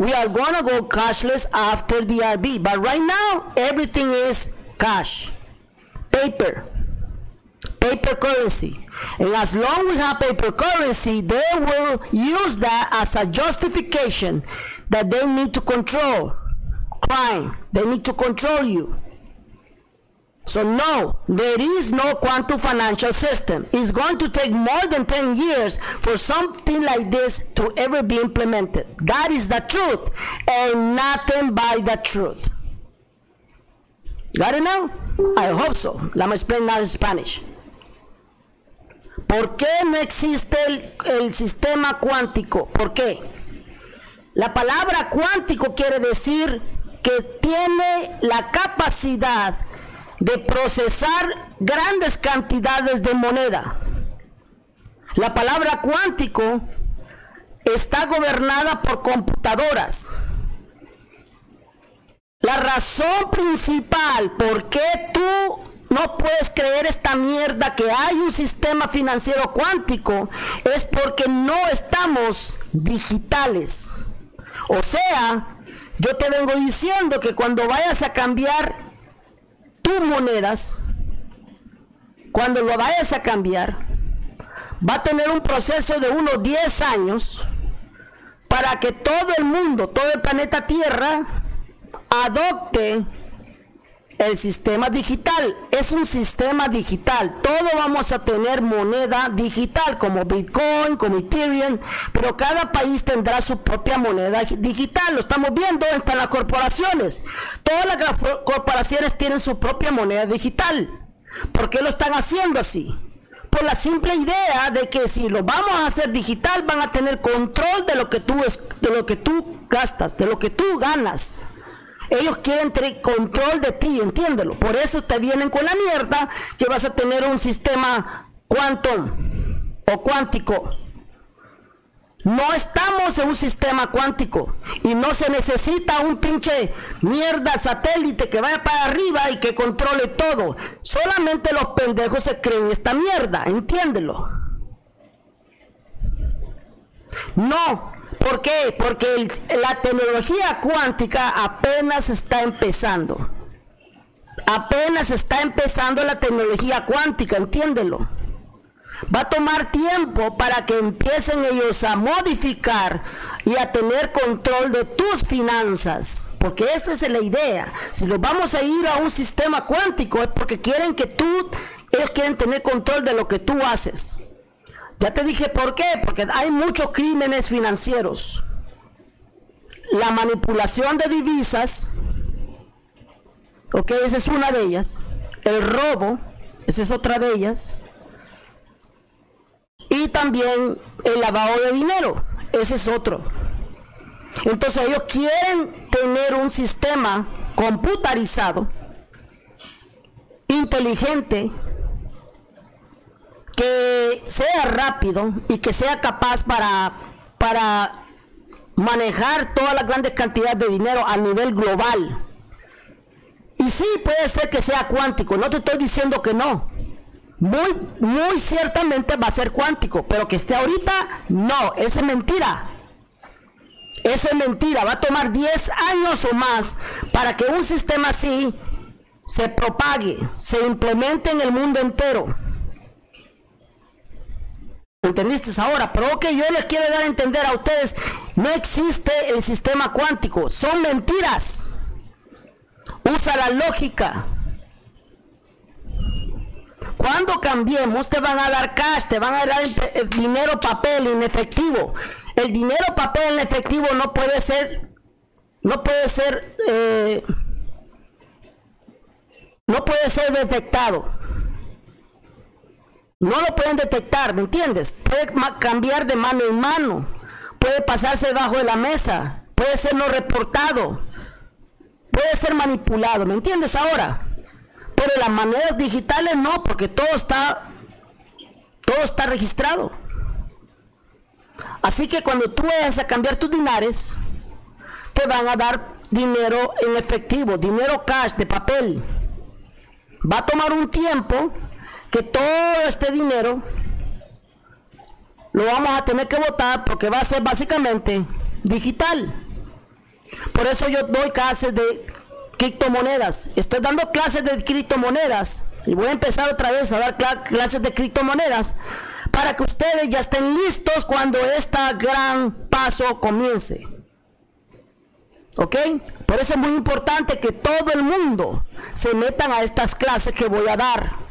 We are gonna go cashless after the RB, but right now everything is cash, paper, paper currency. And as long we have paper currency, they will use that as a justification that they need to control crime. They need to control you. So no, there is no quantum financial system. It's going to take more than 10 years for something like this to ever be implemented. That is the truth and nothing by the truth. Got it now? I hope so. Let me explain that in Spanish. ¿Por qué no existe el, el sistema cuántico? ¿Por qué? La palabra cuántico quiere decir que tiene la capacidad de procesar grandes cantidades de moneda. La palabra cuántico está gobernada por computadoras. La razón principal por qué tú no puedes creer esta mierda que hay un sistema financiero cuántico es porque no estamos digitales. O sea, yo te vengo diciendo que cuando vayas a cambiar monedas, cuando lo vayas a cambiar, va a tener un proceso de unos 10 años para que todo el mundo, todo el planeta Tierra, adopte el sistema digital. Es un sistema digital. Todo vamos a tener moneda digital como Bitcoin, como Ethereum, pero cada país tendrá su propia moneda digital. Lo estamos viendo en las corporaciones. Todas las corporaciones tienen su propia moneda digital. ¿Por qué lo están haciendo así? Por la simple idea de que si lo vamos a hacer digital van a tener control de lo que tú, de lo que tú gastas, de lo que tú ganas. Ellos quieren tener control de ti, entiéndelo. Por eso te vienen con la mierda que vas a tener un sistema quantum o cuántico. No estamos en un sistema cuántico y no se necesita un pinche mierda satélite que vaya para arriba y que controle todo. Solamente los pendejos se creen esta mierda, entiéndelo. No, ¿Por qué? Porque la tecnología cuántica apenas está empezando. Apenas está empezando la tecnología cuántica, entiéndelo. Va a tomar tiempo para que empiecen ellos a modificar y a tener control de tus finanzas. Porque esa es la idea. Si los vamos a ir a un sistema cuántico es porque quieren que tú, ellos quieren tener control de lo que tú haces. Ya te dije por qué, porque hay muchos crímenes financieros. La manipulación de divisas, ok, esa es una de ellas. El robo, esa es otra de ellas. Y también el lavado de dinero, ese es otro. Entonces ellos quieren tener un sistema computarizado, inteligente, que sea rápido y que sea capaz para, para manejar todas las grandes cantidades de dinero a nivel global. Y sí, puede ser que sea cuántico, no te estoy diciendo que no. Muy, muy ciertamente va a ser cuántico, pero que esté ahorita, no, eso es mentira. Eso es mentira, va a tomar 10 años o más para que un sistema así se propague, se implemente en el mundo entero. ¿Entendiste ahora? Pero que yo les quiero dar a entender a ustedes, no existe el sistema cuántico, son mentiras. Usa la lógica. Cuando cambiemos te van a dar cash, te van a dar dinero papel en efectivo. El dinero papel en efectivo no puede ser, no puede ser, eh, no puede ser detectado no lo pueden detectar, ¿me entiendes? Puede cambiar de mano en mano, puede pasarse debajo de la mesa, puede ser no reportado, puede ser manipulado, ¿me entiendes ahora? Pero las maneras digitales no, porque todo está, todo está registrado. Así que cuando tú vayas a cambiar tus dinares, te van a dar dinero en efectivo, dinero cash de papel. Va a tomar un tiempo que todo este dinero lo vamos a tener que votar porque va a ser básicamente digital. Por eso yo doy clases de criptomonedas. Estoy dando clases de criptomonedas Y voy a empezar otra vez a dar clases de criptomonedas para que ustedes ya estén listos cuando este gran paso comience. ¿Ok? Por eso es muy importante que todo el mundo se metan a estas clases que voy a dar.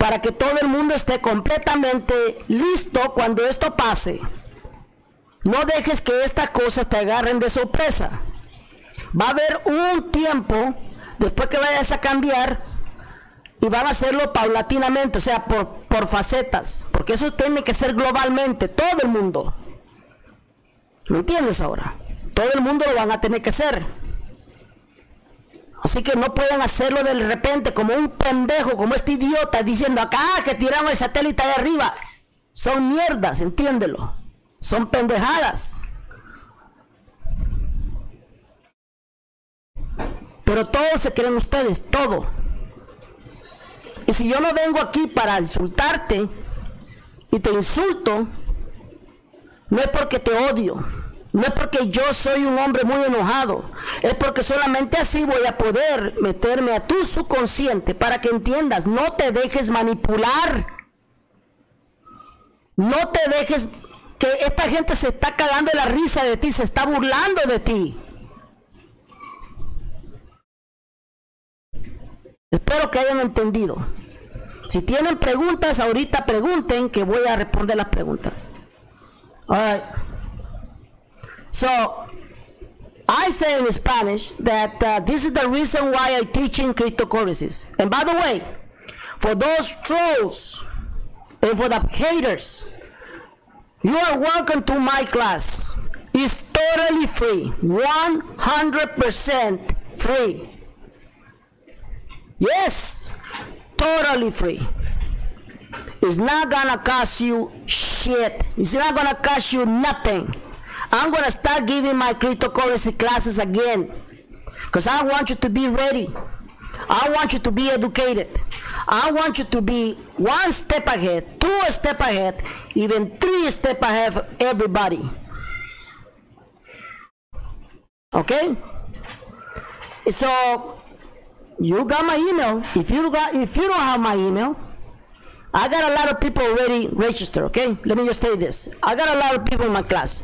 Para que todo el mundo esté completamente listo cuando esto pase. No dejes que estas cosas te agarren de sorpresa. Va a haber un tiempo, después que vayas a cambiar, y van a hacerlo paulatinamente, o sea, por, por facetas, porque eso tiene que ser globalmente, todo el mundo. ¿Me entiendes ahora? Todo el mundo lo van a tener que hacer. Así que no pueden hacerlo de repente como un pendejo, como este idiota, diciendo acá que tiramos el satélite ahí arriba. Son mierdas, entiéndelo. Son pendejadas. Pero todo se creen ustedes, todo. Y si yo no vengo aquí para insultarte y te insulto, no es porque te odio, no es porque yo soy un hombre muy enojado, es porque solamente así voy a poder meterme a tu subconsciente para que entiendas, no te dejes manipular, no te dejes que esta gente se está cagando la risa de ti, se está burlando de ti. Espero que hayan entendido. Si tienen preguntas, ahorita pregunten que voy a responder las preguntas. So, I say in Spanish that uh, this is the reason why I teach in cryptocurrencies. And by the way, for those trolls and for the haters, you are welcome to my class. It's totally free, 100% free. Yes, totally free. It's not gonna cost you shit. It's not gonna cost you nothing. I'm gonna start giving my cryptocurrency classes again. Because I want you to be ready. I want you to be educated. I want you to be one step ahead, two step ahead, even three step ahead of everybody. Okay? So you got my email. If you got if you don't have my email, I got a lot of people already registered, okay? Let me just tell you this. I got a lot of people in my class.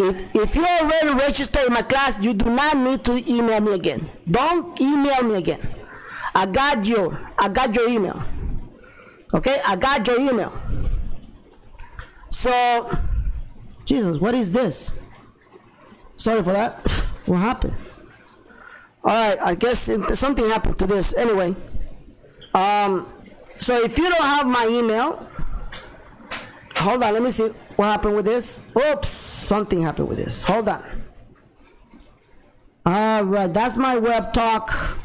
If if you already registered in my class, you do not need to email me again. Don't email me again. I got your I got your email. Okay? I got your email. So Jesus, what is this? Sorry for that. What happened? All right, I guess it, something happened to this. Anyway, um, so if you don't have my email, hold on. Let me see what happened with this. Oops, something happened with this. Hold on. All right, that's my web talk.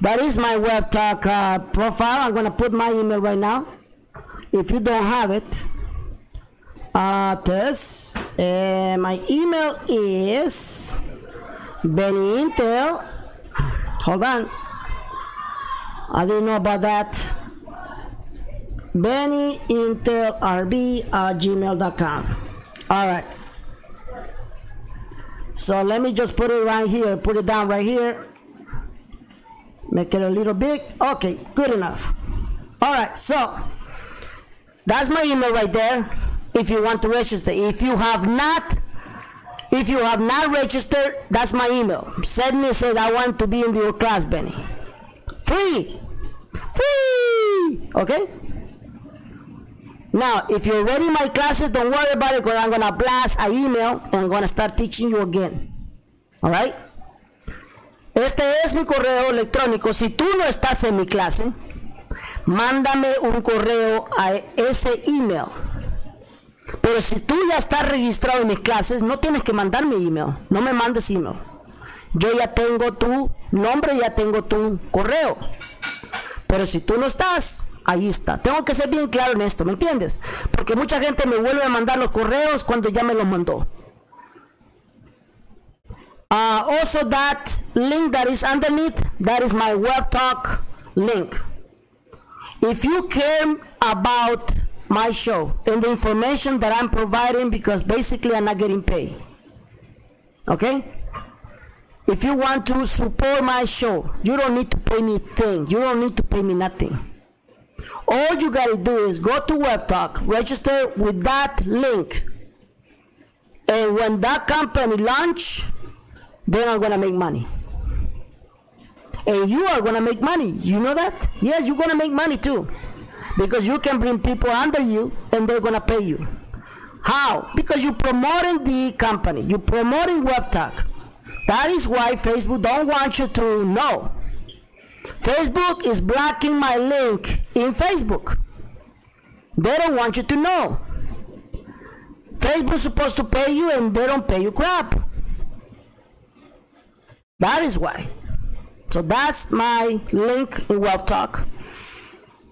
That is my web talk uh, profile. I'm gonna put my email right now. If you don't have it, uh, this uh, my email is Benny Intel Hold on. I didn't know about that. Benny Intel RV at gmail.com. All right. So let me just put it right here, put it down right here. Make it a little big. Okay, good enough. All right, so that's my email right there if you want to register. If you have not if you have not registered, that's my email. Send me say I want to be in your class, Benny. Free. Free. Okay? Now, if you're ready my classes, don't worry about it because I'm going to blast an email and I'm going to start teaching you again. All right? Este es mi correo electrónico. Si tú no estás en mi clase, mándame un correo a ese email. Pero si tú ya estás registrado en mis clases, no tienes que mandarme email. No me mandes email. Yo ya tengo tu nombre, ya tengo tu correo. Pero si tú no estás, ahí está. Tengo que ser bien claro en esto, ¿me entiendes? Porque mucha gente me vuelve a mandar los correos cuando ya me los mandó. Uh, also that link that is underneath, that is my web talk link. If you care about my show and the information that I'm providing because basically I'm not getting paid. Okay? If you want to support my show, you don't need to pay me thing. You don't need to pay me nothing. All you gotta do is go to WebTalk, register with that link, and when that company launch, then I'm gonna make money. And you are gonna make money. You know that? Yes, you're gonna make money too, because you can bring people under you, and they're gonna pay you. How? Because you're promoting the company. You're promoting WebTalk. That is why Facebook don't want you to know. Facebook is blocking my link in Facebook. They don't want you to know. Facebook's supposed to pay you and they don't pay you crap. That is why. So that's my link in WebTalk.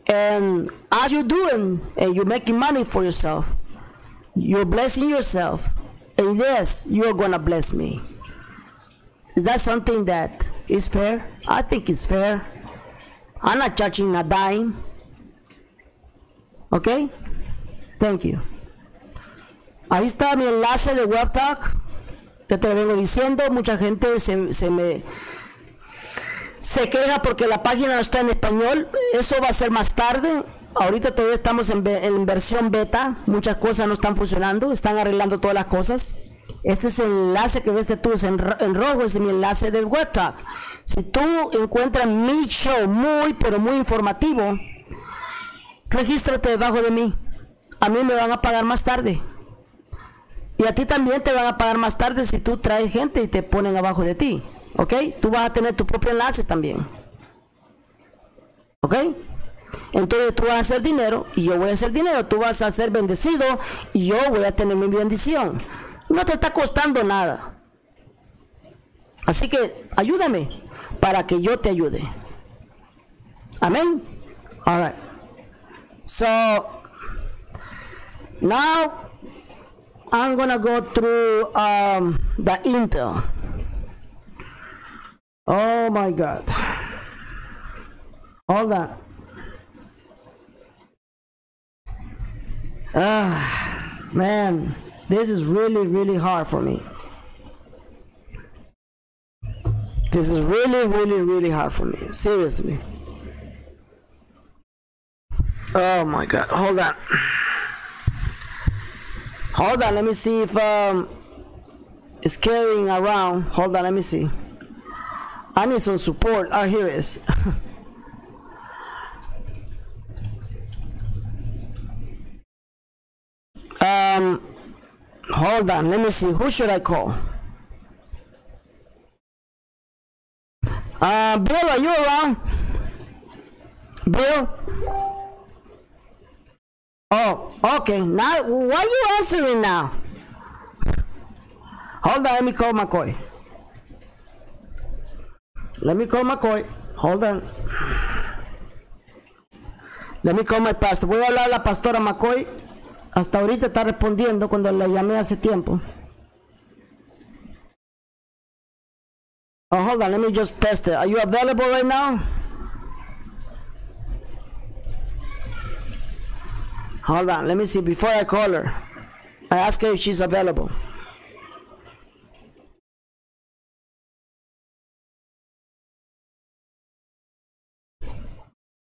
And as you're doing and you're making money for yourself, you're blessing yourself. And yes, you're gonna bless me. Is that something that is fair? I think it's fair. I'm not charging a dime. Okay? Thank you. Ahí está mi enlace de WebTalk. Que te lo vengo diciendo. Mucha gente se, se me se queja porque la página no está en español. Eso va a ser más tarde. Ahorita todavía estamos en, en versión beta. Muchas cosas no están funcionando. Están arreglando todas las cosas. Este es el enlace que ves tú en, en rojo, es mi enlace del WebTalk. Si tú encuentras mi show muy, pero muy informativo, regístrate debajo de mí. A mí me van a pagar más tarde. Y a ti también te van a pagar más tarde si tú traes gente y te ponen abajo de ti. ¿Ok? Tú vas a tener tu propio enlace también. ¿Ok? Entonces tú vas a hacer dinero y yo voy a hacer dinero. Tú vas a ser bendecido y yo voy a tener mi bendición. No te está costando nada. Así que ayúdame para que yo te ayude. Amén. All right. So now I'm gonna go through um, the Intel. Oh my God. Hold on. Ah, man. This is really, really hard for me. This is really, really, really hard for me. Seriously. Oh my god. Hold on. Hold on. Let me see if um, it's carrying around. Hold on. Let me see. I need some support. Oh, here it is. um. Hold on, let me see. Who should I call? Uh, Bill, are you around? Bill? Oh, okay. Now, why are you answering now? Hold on, let me call McCoy. Let me call McCoy. Hold on. Let me call my pastor. Voy a hablar la pastora McCoy. Hasta ahorita está respondiendo cuando la llamé hace tiempo. Oh, hold on, let me just test it. Are you available right now? Hold on, let me see. Before I call her, I ask her if she's available.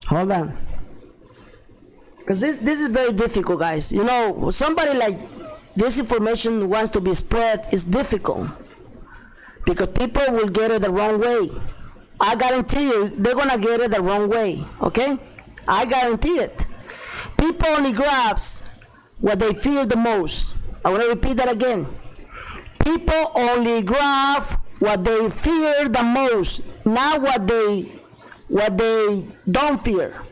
Hold on because this this is very difficult guys. You know somebody like this information wants to be spread is difficult. Because people will get it the wrong way. I guarantee you they're gonna get it the wrong way okay? I guarantee it. People only grabs what they fear the most. I want to repeat that again. People only grab what they fear the most not what they what they don't fear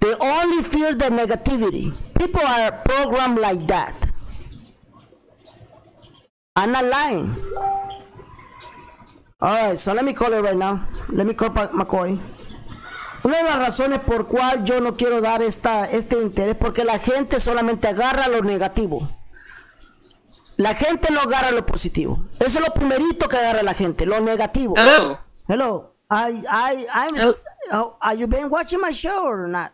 they only fear the negativity. People are programmed like that. I'm not lying. Alright, so let me call it right now. Let me call McCoy. Una de las razones por cual yo no quiero dar esta, este interés porque la gente solamente agarra lo negativo. La gente no agarra lo positivo. Eso es lo primerito que agarra la gente, lo negativo.
Hello.
Hello. I, I, I'm. Oh, are you been watching my show or not?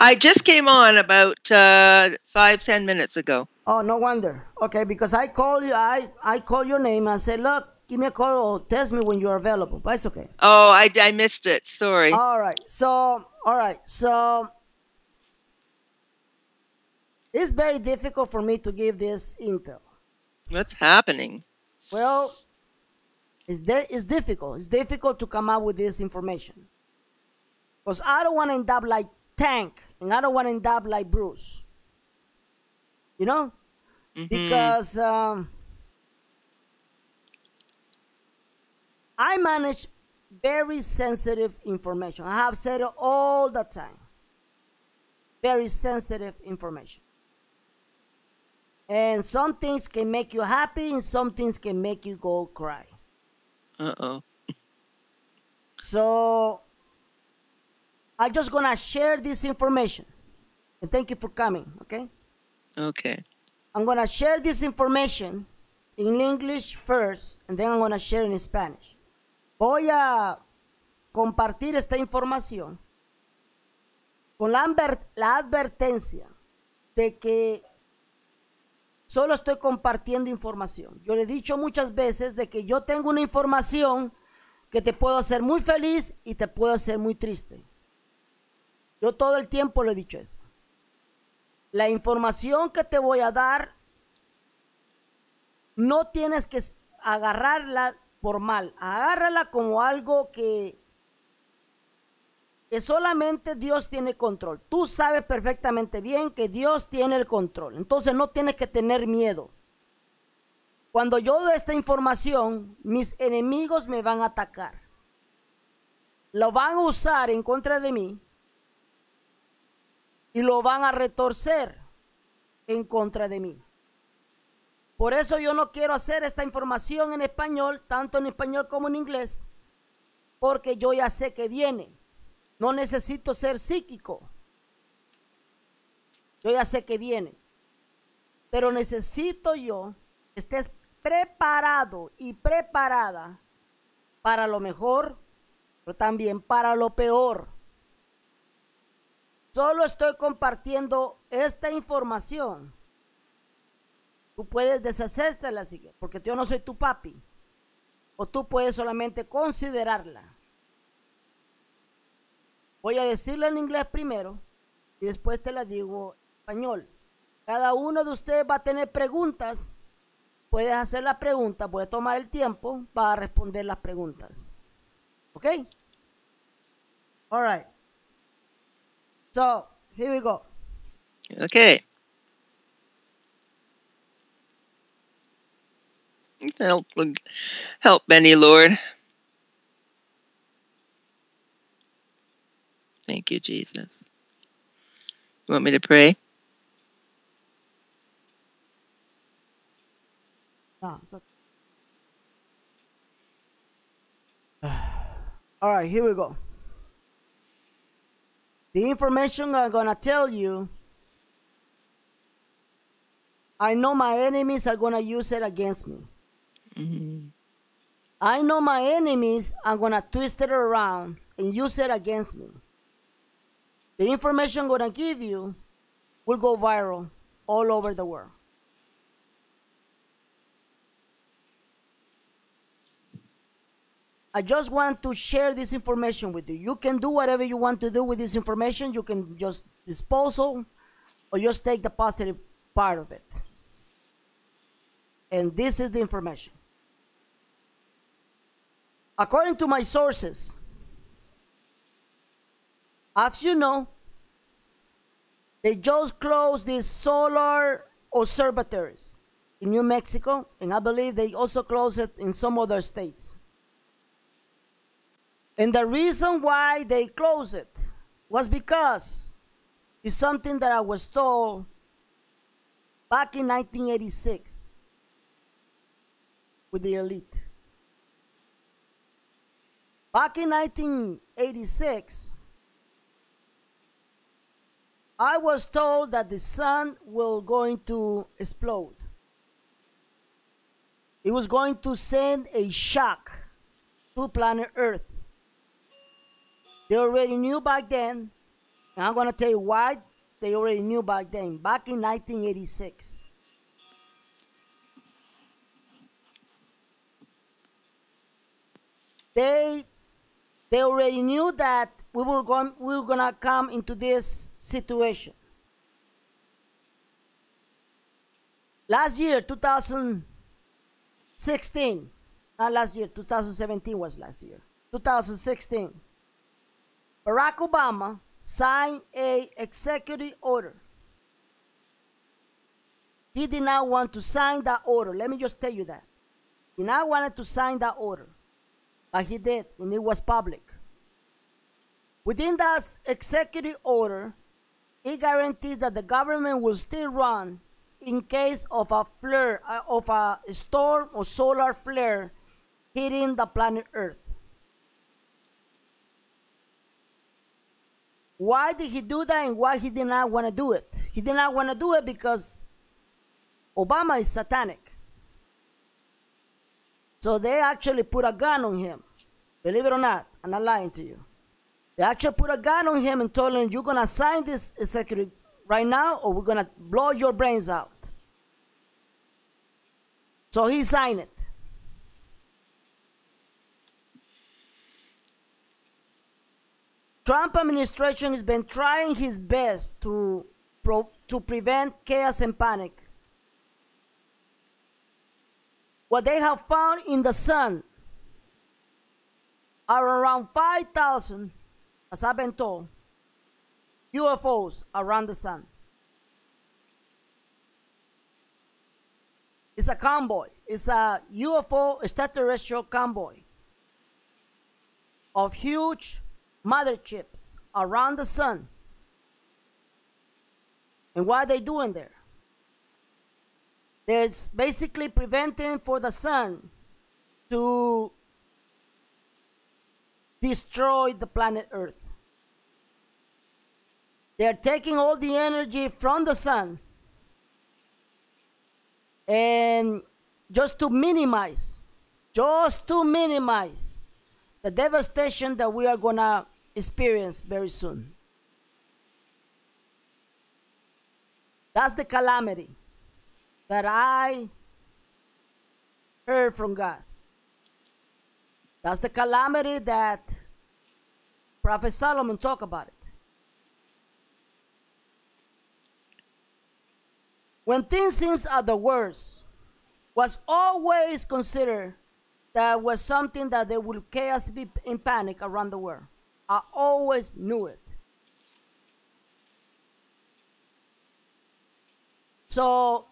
I just came on about uh, five ten minutes ago.
Oh, no wonder. Okay, because I call you, I I call your name and said, look, give me a call or text me when you're available. But it's okay.
Oh, I, I missed it. Sorry.
All right. So, all right. So, It's very difficult for me to give this intel.
What's happening?
Well, it's, de- it's difficult. It's difficult to come up with this information. Because I don't want to end up like Tank, and I don't want to end up like Bruce. You know?
Mhm.
Because um, I manage very sensitive information. I have said it all the time. Very sensitive information. And some things can make you happy, and some things can make you go cry.
Uh oh.
So I'm just gonna share this information. And thank you for coming, okay?
Okay.
I'm gonna share this information in English first, and then I'm gonna share in Spanish. Voy a compartir esta información con la, adver- la advertencia de que solo estoy compartiendo información. Yo le he dicho muchas veces de que yo tengo una información que te puedo hacer muy feliz y te puedo hacer muy triste. Yo todo el tiempo le he dicho eso. La información que te voy a dar no tienes que agarrarla por mal, agárrala como algo que que solamente Dios tiene control. Tú sabes perfectamente bien que Dios tiene el control. Entonces no tienes que tener miedo. Cuando yo doy esta información, mis enemigos me van a atacar. Lo van a usar en contra de mí y lo van a retorcer en contra de mí. Por eso yo no quiero hacer esta información en español, tanto en español como en inglés, porque yo ya sé que viene. No necesito ser psíquico. Yo ya sé que viene. Pero necesito yo que estés preparado y preparada para lo mejor, pero también para lo peor. Solo estoy compartiendo esta información. Tú puedes deshacerte de porque yo no soy tu papi. O tú puedes solamente considerarla. Voy a decirla en inglés primero y después te la digo en español. Cada uno de ustedes va a tener preguntas. Puedes hacer la pregunta, puedes tomar el tiempo para responder las preguntas. ¿Ok? All right. So, here we go.
Okay. Help, help Benny, Lord. Thank you, Jesus. You want me to pray?
It's okay. All right, here we go. The information I'm gonna tell you, I know my enemies are gonna use it against me.
Mhm.
I know my enemies are gonna twist it around and use it against me. The information I'm gonna give you will go viral all over the world. I just want to share this information with you. You can do whatever you want to do with this information. You can just disposal or just take the positive part of it. And this is the information. According to my sources, as you know, they just closed these solar observatories in New Mexico, and I believe they also closed it in some other states. And the reason why they closed it was because it's something that I was told back in 1986 with the elite. Back in 1986, I was told that the sun will going to explode. It was going to send a shock to planet Earth. They already knew back then, and I'm going to tell you why they already knew back then, back in 1986. They they already knew that we were going we were gonna come into this situation. last year, 2016, not last year, 2017 was last year, 2016, Barack Obama signed a executive order. He did not want to sign that order. Let me just tell you that. He not wanted to sign that order, but he did, and it was public. Within that executive order, it guarantees that the government will still run in case of a flare, uh, of a storm or solar flare hitting the planet Earth. Why did he do that and why he did not want to do it? He did not want to do it because Obama is satanic. So they actually put a gun on him. Believe it or not, I'm not lying to you. They actually put a gun on him and told him, You're going to sign this executive right now, or we're going to blow your brains out. So he signed it. Trump administration has been trying his best to pro- to prevent chaos and panic. What they have found in the sun are around 5,000, as I've been told, UFOs around the sun. It's a convoy. It's a UFO extraterrestrial convoy of huge motherships around the sun. And what are they doing there? There's basically preventing for the sun to destroy the planet Earth. They're taking all the energy from the sun and just to minimize, just to minimize the devastation that we are going to experience very soon. That's the calamity that I heard from God. That's the calamity that Prophet Solomon talked about it. When things seems at the worst, was always considered that was something that there will chaos be in panic around the world. I always knew it. So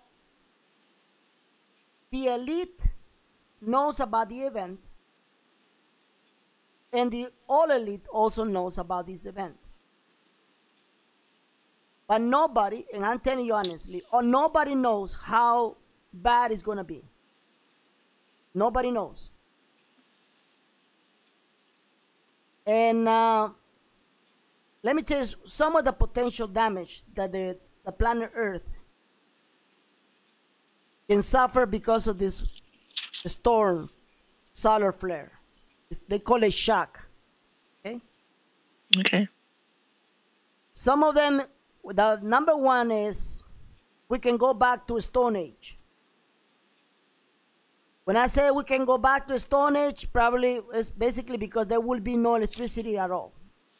the elite knows about the event and the all elite also knows about this event. But nobody, and I'm telling you honestly, or nobody knows how bad it's gonna be. Nobody knows. And uh, let me tell you some of the potential damage that the, the planet Earth can suffer because of this storm, solar flare. It's, they call it shock. Okay?
Okay.
Some of them, the number one is we can go back to Stone Age. When I say we can go back to Stone Age, probably it's basically because there will be no electricity at all.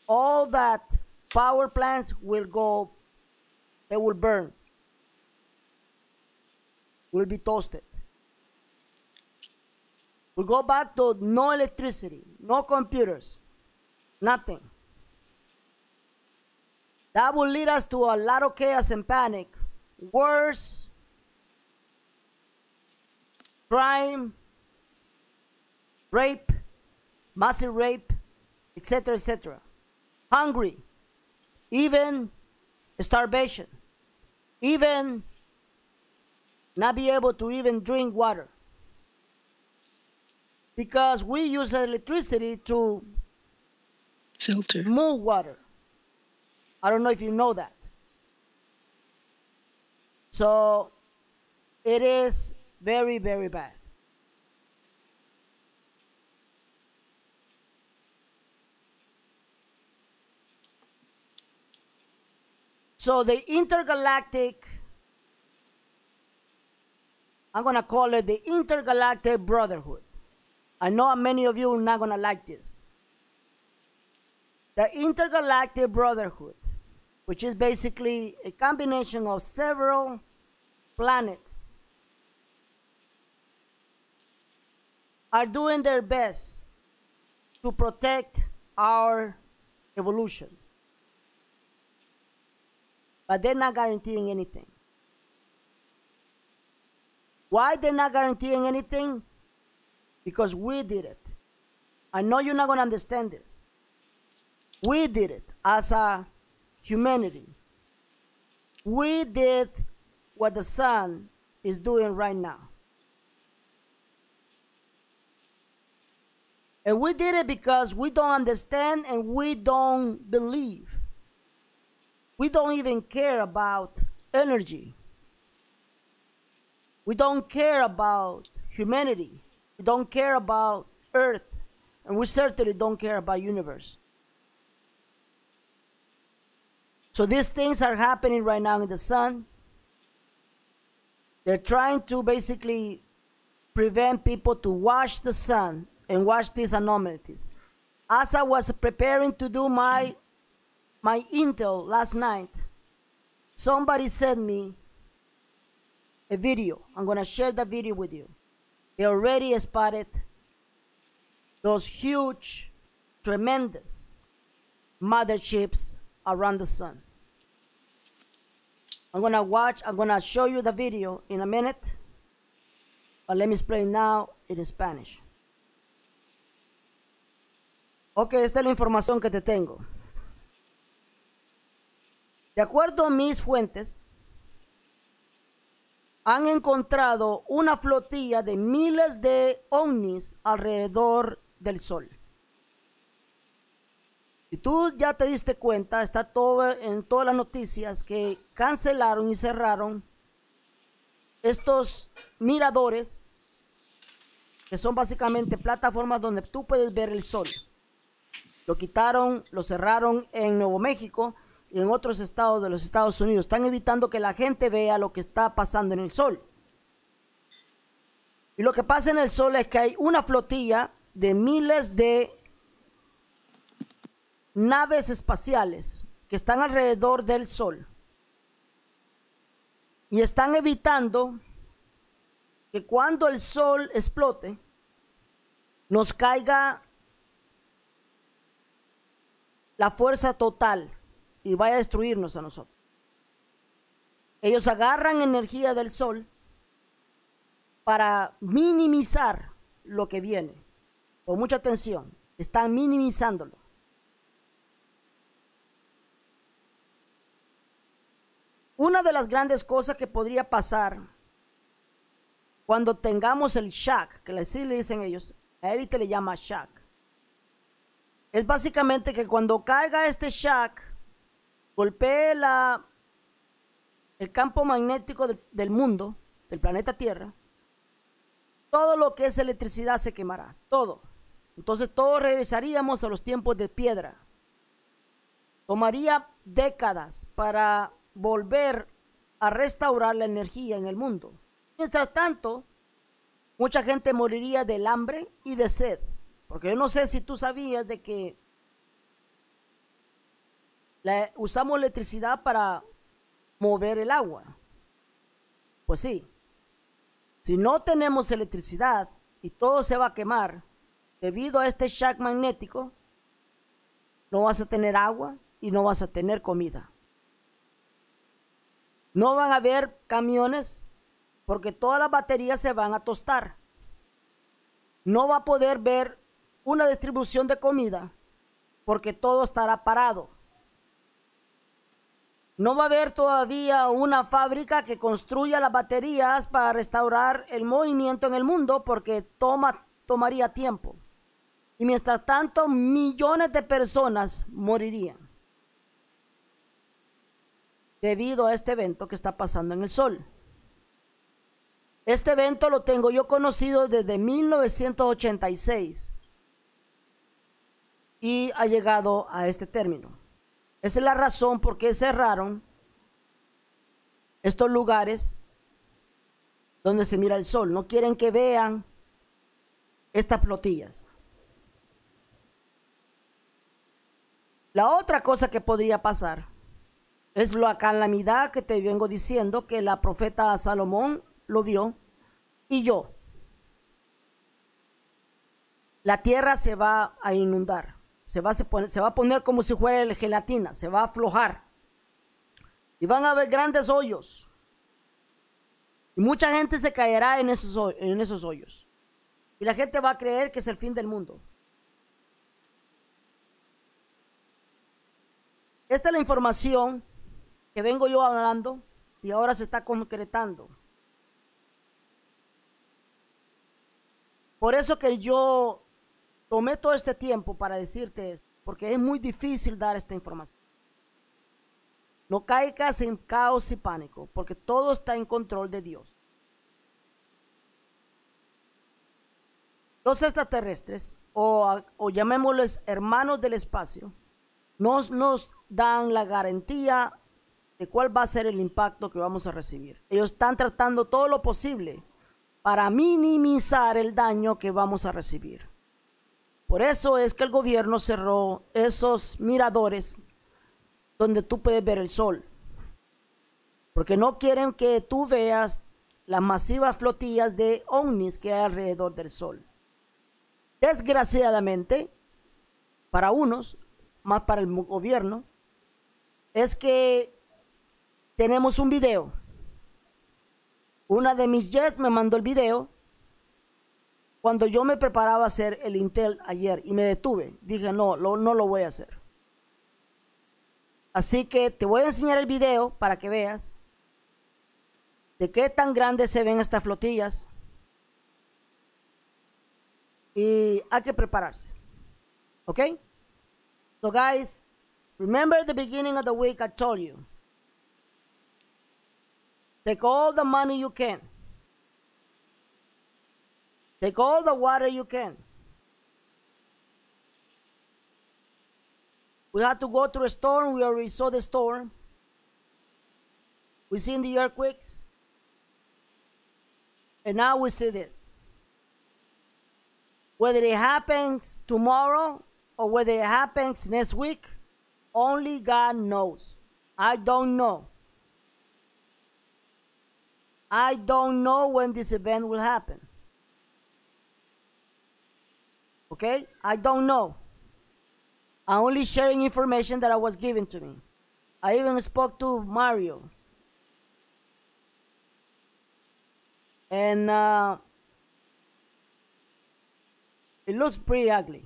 All that power plants will go, they will burn, will be toasted. We'll go back to no electricity, no computers, nothing. That will lead us to a lot of chaos and panic. Worse, crime, rape, massive rape, etc., etc. Hungry, even starvation, even not be able to even drink water. Because we use electricity to
Filter.
move water. I don't know if you know that. So it is very, very bad. So the intergalactic, I'm going to call it the intergalactic brotherhood. I know many of you are not going to like this. The intergalactic brotherhood, which is basically a combination of several planets are doing their best to protect our evolution. But they're not guaranteeing anything. Why they're not guaranteeing anything? Because we did it. I know you're not going to understand this. We did it as a humanity. We did what the sun is doing right now. And we did it because we don't understand and we don't believe. We don't even care about energy. We don't care about humanity. We don't care about earth. And we certainly don't care about universe. So these things are happening right now in the sun. They're trying to basically prevent people to watch the sun and watch these anomalies. As I was preparing to do my my intel last night, somebody sent me a video. I'm gonna share the video with you. They already spotted those huge, tremendous motherships around the sun. I'm gonna watch, I'm gonna show you the video in a minute, but let me explain now in Spanish. Ok, esta es la información que te tengo. De acuerdo a mis fuentes, han encontrado una flotilla de miles de ovnis alrededor del Sol. Si tú ya te diste cuenta, está todo en todas las noticias que cancelaron y cerraron estos miradores, que son básicamente plataformas donde tú puedes ver el sol. Lo quitaron, lo cerraron en Nuevo México y en otros estados de los Estados Unidos. Están evitando que la gente vea lo que está pasando en el sol. Y lo que pasa en el sol es que hay una flotilla de miles de naves espaciales que están alrededor del Sol y están evitando que cuando el Sol explote nos caiga la fuerza total y vaya a destruirnos a nosotros. Ellos agarran energía del Sol para minimizar lo que viene. Con mucha atención, están minimizándolo. Una de las grandes cosas que podría pasar cuando tengamos el shock, que así le dicen ellos, a élite le llama shock, es básicamente que cuando caiga este shock, golpee el campo magnético del mundo, del planeta Tierra, todo lo que es electricidad se quemará, todo. Entonces todos regresaríamos a los tiempos de piedra. Tomaría décadas para volver a restaurar la energía en el mundo. Mientras tanto, mucha gente moriría del hambre y de sed. Porque yo no sé si tú sabías de que usamos electricidad para mover el agua. Pues sí. Si no tenemos electricidad y todo se va a quemar debido a este shock magnético, no vas a tener agua y no vas a tener comida. No van a haber camiones porque todas las baterías se van a tostar. No va a poder ver una distribución de comida porque todo estará parado. No va a haber todavía una fábrica que construya las baterías para restaurar el movimiento en el mundo porque toma, tomaría tiempo. Y mientras tanto, millones de personas morirían debido a este evento que está pasando en el Sol. Este evento lo tengo yo conocido desde 1986 y ha llegado a este término. Esa es la razón por qué cerraron estos lugares donde se mira el sol. No quieren que vean estas flotillas. La otra cosa que podría pasar es la calamidad que te vengo diciendo que la profeta Salomón lo vio y yo. la tierra se va a inundar. Se va a, poner, se va a poner como si fuera gelatina, se va a aflojar. Y van a haber grandes hoyos. Y mucha gente se caerá en esos, en esos hoyos. Y la gente va a creer que es el fin del mundo. Esta es la información que vengo yo hablando y ahora se está concretando. Por eso que yo tomé todo este tiempo para decirte esto, porque es muy difícil dar esta información. No caigas en caos y pánico, porque todo está en control de Dios. Los extraterrestres, o, o llamémosles hermanos del espacio, nos, nos dan la garantía de cuál va a ser el impacto que vamos a recibir. Ellos están tratando todo lo posible para minimizar el daño que vamos a recibir. Por eso es que el gobierno cerró esos miradores donde tú puedes ver el sol. Porque no quieren que tú veas las masivas flotillas de ovnis que hay alrededor del sol. Desgraciadamente, para unos, más para el gobierno, es que tenemos un video una de mis jets me mandó el video cuando yo me preparaba a hacer el Intel ayer y me detuve. Dije, no, no lo voy a hacer. Así que te voy a enseñar el video para que veas de qué tan grandes se ven estas flotillas. Y hay que prepararse. ¿Ok? So guys, remember the beginning of the week I told you. Take all the money you can. Take all the water you can. We had to go through a storm. We already saw the storm. We seen the earthquakes. And now we see this. Whether it happens tomorrow or whether it happens next week, only God knows. I don't know. I don't know when this event will happen. Okay? I don't know. I'm only sharing information that I was given to me. I even spoke to Mario. And uh, it looks pretty ugly.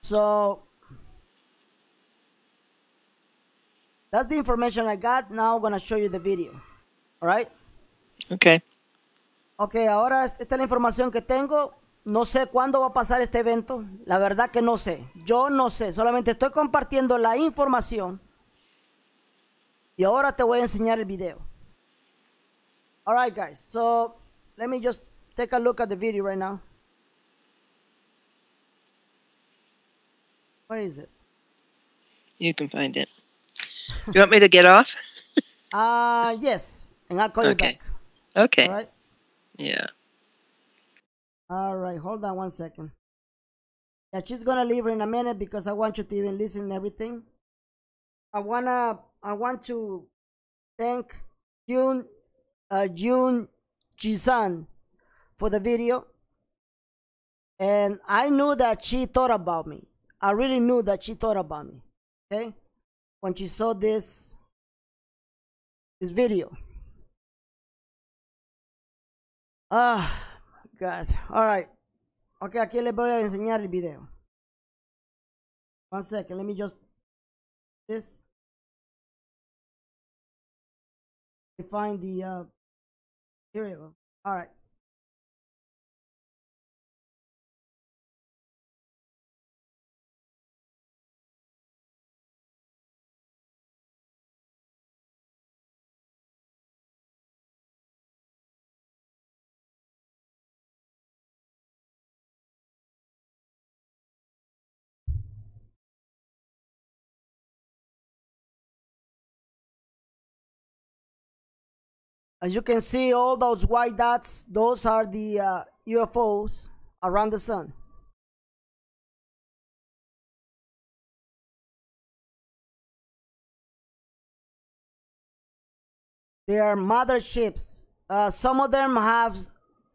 So That's the information I got. Now I'm going to show you the video. All right?
Okay.
Ok, ahora esta es la información que tengo. No sé cuándo va a pasar este evento. La verdad que no sé. Yo no sé. Solamente estoy compartiendo la información. Y ahora te voy a enseñar el video. Alright, guys. So, let me just take a look at the video right now. Where is it?
You can find it. you want me to get off?
uh yes. And I'll call
okay.
you back.
Okay.
All right.
Yeah.
All right. Hold on one second. Yeah, she's gonna leave her in a minute because I want you to even listen to everything. I wanna I want to thank June uh June Jisan for the video. And I knew that she thought about me. I really knew that she thought about me. Okay? when she saw this this video. Ah, God. All right. Okay, aquí les voy a enseñar el video. One second. Let me just this. Find the uh. Here we go. All As you can see, all those white dots, those are the uh, UFOs around the sun. They are motherships. Uh, some of them have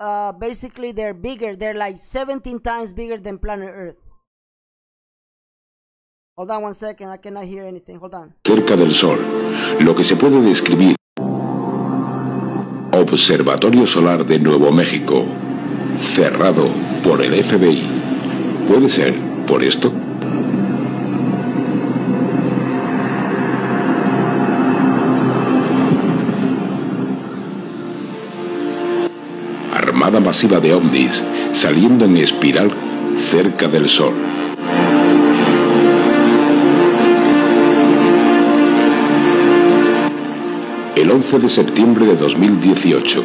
uh, basically they're bigger. They're like 17 times bigger than planet Earth. Hold on one second. I cannot hear anything. Hold on.
cerca del Sol, lo que se puede describir Observatorio Solar de Nuevo México, cerrado por el FBI. ¿Puede ser por esto? Armada masiva de ovnis saliendo en espiral cerca del Sol. El 11 de septiembre de 2018,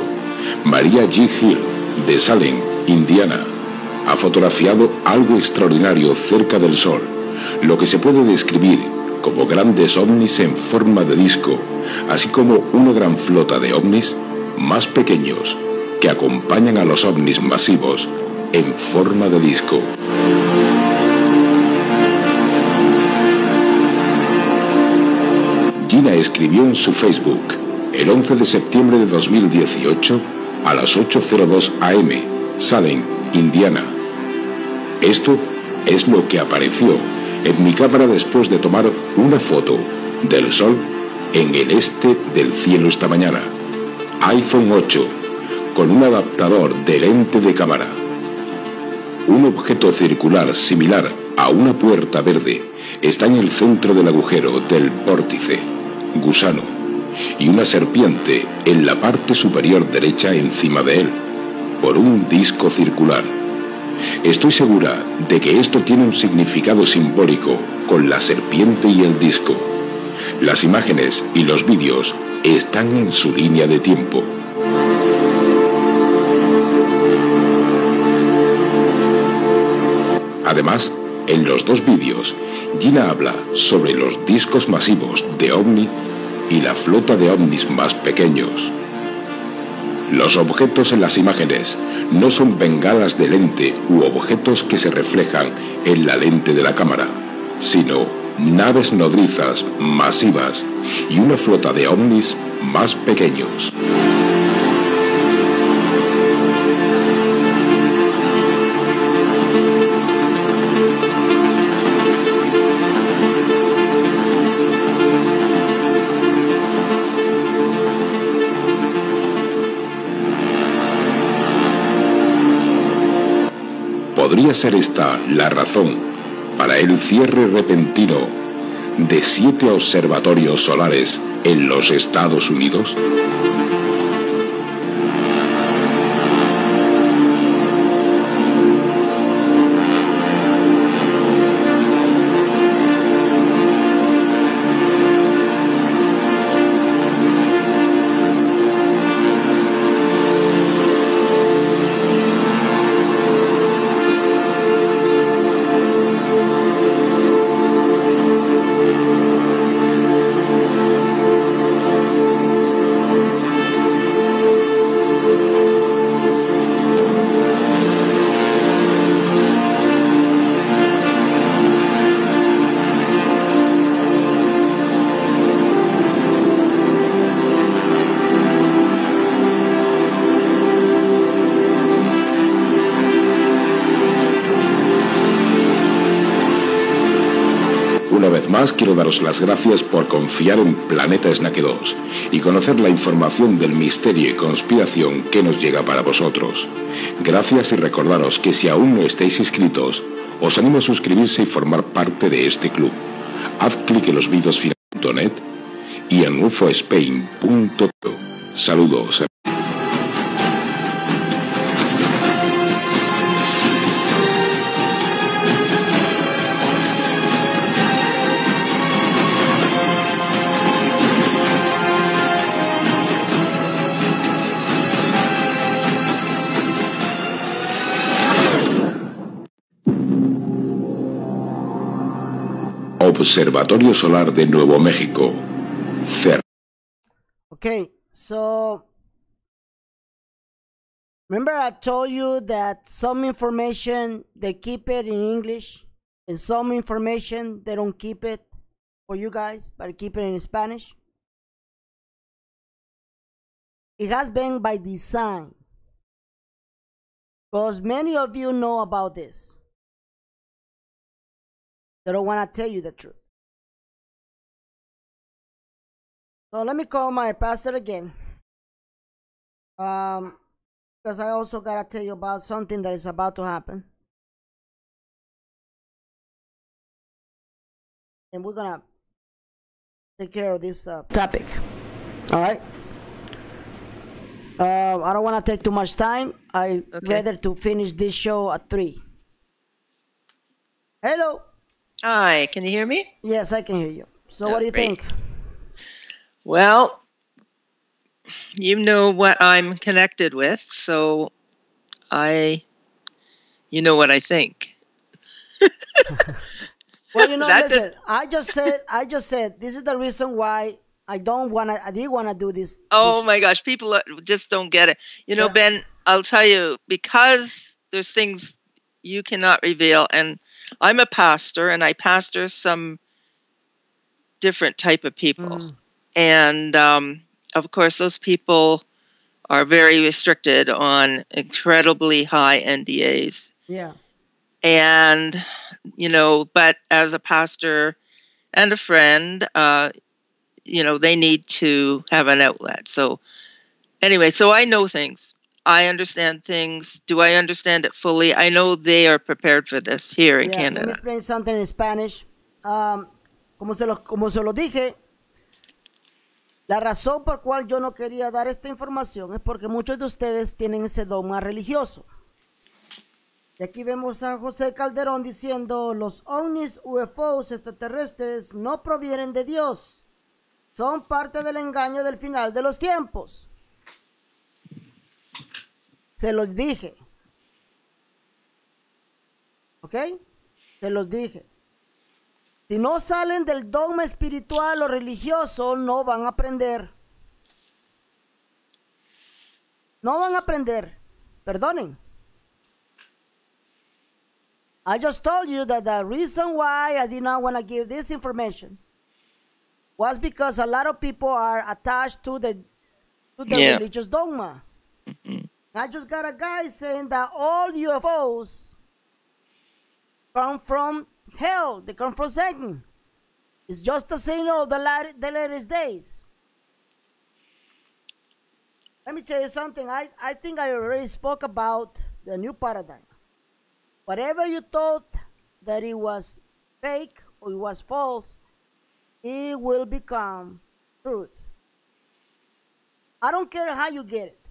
María G. Hill, de Salem, Indiana, ha fotografiado algo extraordinario cerca del Sol, lo que se puede describir como grandes ovnis en forma de disco, así como una gran flota de ovnis más pequeños que acompañan a los ovnis masivos en forma de disco. Gina escribió en su Facebook el 11 de septiembre de 2018 a las 8.02 am, Salem, Indiana. Esto es lo que apareció en mi cámara después de tomar una foto del sol en el este del cielo esta mañana. iPhone 8 con un adaptador de lente de cámara. Un objeto circular similar a una puerta verde está en el centro del agujero del vórtice, gusano, y una serpiente en la parte superior derecha encima de él, por un disco circular. Estoy segura de que esto tiene un significado simbólico con la serpiente y el disco. Las imágenes y los vídeos están en su línea de tiempo. Además, en los dos vídeos, Gina habla sobre los discos masivos de OVNI y la flota de ovnis más pequeños. Los objetos en las imágenes no son bengalas de lente u objetos que se reflejan en la lente de la cámara, sino naves nodrizas masivas y una flota de ovnis más pequeños. Ser esta la razón para el cierre repentino de siete observatorios solares en los Estados Unidos? Daros las gracias por confiar en Planeta Snack 2 y conocer la información del misterio y conspiración que nos llega para vosotros. Gracias y recordaros que si aún no estáis inscritos, os animo a suscribirse y formar parte de este club. Haz clic en los vídeos finales.net y en ufospain.to. Saludos. Observatorio Solar de Nuevo México. Cer
Okay, so remember I told you that some information they keep it in English and some information they don't keep it for you guys, but keep it in Spanish. It has been by design. Because many of you know about this. They don't want to tell you the truth. So let me call my pastor again. Um, because I also gotta tell you about something that is about to happen. And we're gonna take care of this uh, topic. All right. Uh, I don't want to take too much time. I
Okay.
rather to finish this show at three. Hello.
Hi, can you hear me?
Yes, I can hear you. So,
Oh,
what do you
great.
think?
Well, you know what I'm connected with, so I, you know what I think.
Well, you know,
That's
listen. I just said, I just said, this is the reason why I don't want to. I didn't want to do this.
Oh
this-
my gosh, people just don't get it. You know,
Yeah.
Ben, I'll tell you because there's things you cannot reveal, and I'm a pastor, and I pastor some different type of people,
Mhm.
and um, of course, those people are very restricted on incredibly high NDAs.
Yeah.
and you know but as a pastor and a friend uh you know they need to have an outlet so anyway so i know things i understand things do i understand it fully i know they are prepared for this here in
Yeah, let me
canada
explain something in Spanish. Um, como, se lo, como se lo dije, la razón por cual yo no quería dar esta información es porque muchos de ustedes tienen ese dogma religioso. Y aquí vemos a José Calderón diciendo, los ovnis UFOs extraterrestres no provienen de Dios, son parte del engaño del final de los tiempos. Se los dije. ¿Ok? Se los dije. Si no salen del dogma espiritual o religioso, no van a aprender. No van a aprender. Perdonen. I just told you that the reason why I did not want to give this information was because a lot of people are attached to the to the
Yeah.
religious dogma. I just got a guy saying that all UFOs come from hell. They come from Satan. It's just a signal of the, lat- the latest days. Let me tell you something. I, I think I already spoke about the new paradigm. Whatever you thought that it was fake or it was false, it will become truth. I don't care how you get it,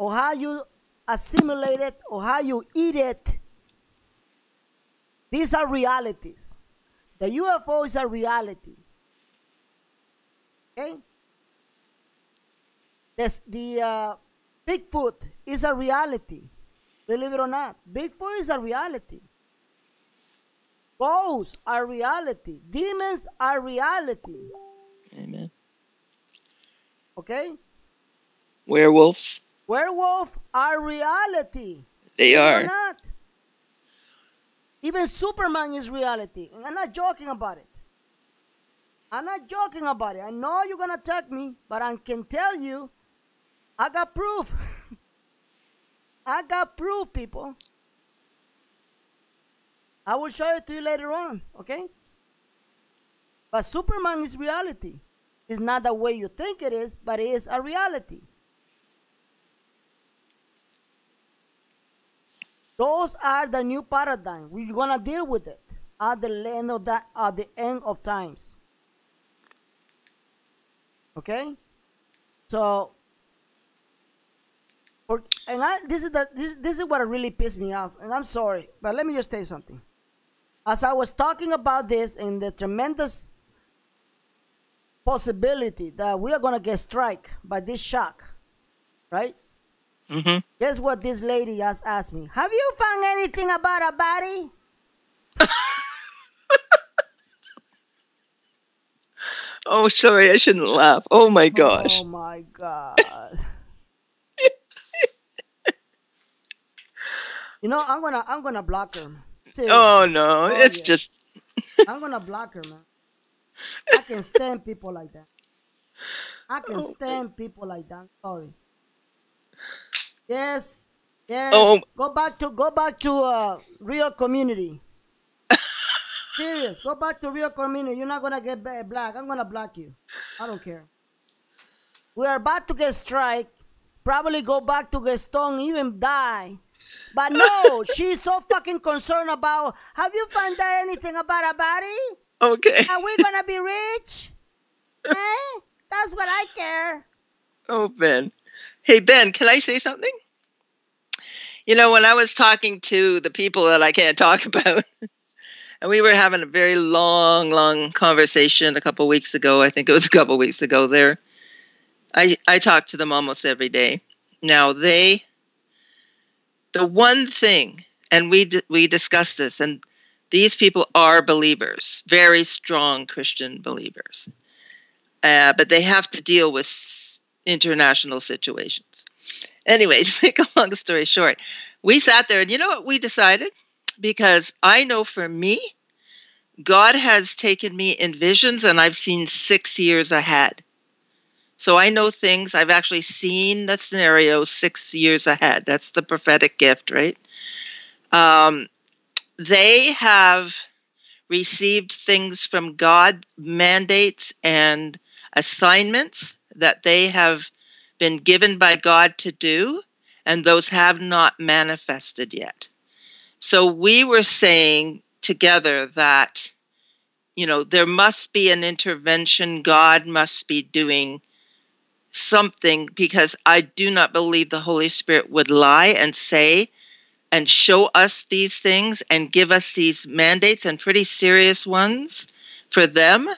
or how you assimilate it, or how you eat it. These are realities. The UFO is a reality. Okay? This, the uh, Bigfoot is a reality. Believe it or not, Bigfoot is a reality. Ghosts are reality. Demons are reality.
amen
Okay?
werewolves
Werewolf are reality.
they
Believe it or
are
not. Even Superman is reality. And I'm not joking about it. I'm not joking about it. I know you're going to attack me, but I can tell you, I got proof. I got proof, people. I will show it to you later on, okay? But Superman is reality. It's not the way you think it is, but it is a reality. Those are the new paradigm. We're gonna deal with it at the end of that at the end of times. Okay? So and I this is the this this is what really pissed me off, and I'm sorry, but let me just you something. As I was talking about this and the tremendous possibility that we are gonna get strike by this shock, right?
Hmm
Guess what this lady has asked me? Have you found anything about Abadi?
oh sorry i shouldn't laugh oh my gosh
Oh my god. you know, I'm gonna I'm gonna block her. Seriously.
oh no
Oh,
it's
yes.
just
I'm gonna block her, man. I can stand people like that. I can
Oh,
stand people like that. Sorry. Yes, Yes.
Oh.
Go back to go back to uh, real community. Serious. Go back to real community. You're not gonna get black. I'm gonna block you. I don't care. We are about to get strike. Probably go back to get stoned, even die. But no, she's so fucking concerned about. Have you found out anything about her body?
Okay.
Are we gonna be rich? eh? That's what I care.
Oh, Ben. Hey, Ben, can I say something? You know, when I was talking to the people that I can't talk about, and we were having a very long, long conversation a couple weeks ago. I think it was a couple weeks ago there. I, I talk to them almost every day. Now, they, the one thing, and we, we discussed this, and these people are believers, very strong Christian believers. Uh, but they have to deal with international situations. Anyway, to make a long story short, we sat there and you know what we decided? Because I know for me, God has taken me in visions and I've seen six years ahead. So I know things, I've actually seen the scenario six years ahead. That's the prophetic gift, right? Um, they have received things from God, mandates and assignments that they have been given by God to do, and those have not manifested yet. So we were saying together that, you know, there must be an intervention. God must be doing something because I do not believe the Holy Spirit would lie and say and show us these things and give us these mandates and pretty serious ones for them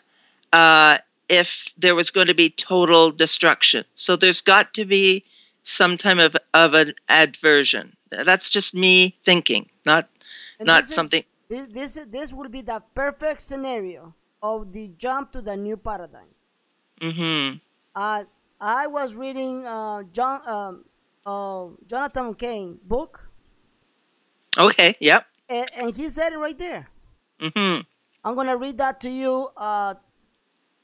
uh, if there was going to be total destruction. So there's got to be some time of, of an adversion. That's just me thinking, not
And
not
this
something.
This this, this would be the perfect scenario of the jump to the new paradigm.
hmm
Uh, I was reading uh, John um, uh, Jonathan Cahn book,
Okay. Yep.
and, and he said it right there.
hmm
I'm gonna read that to you uh,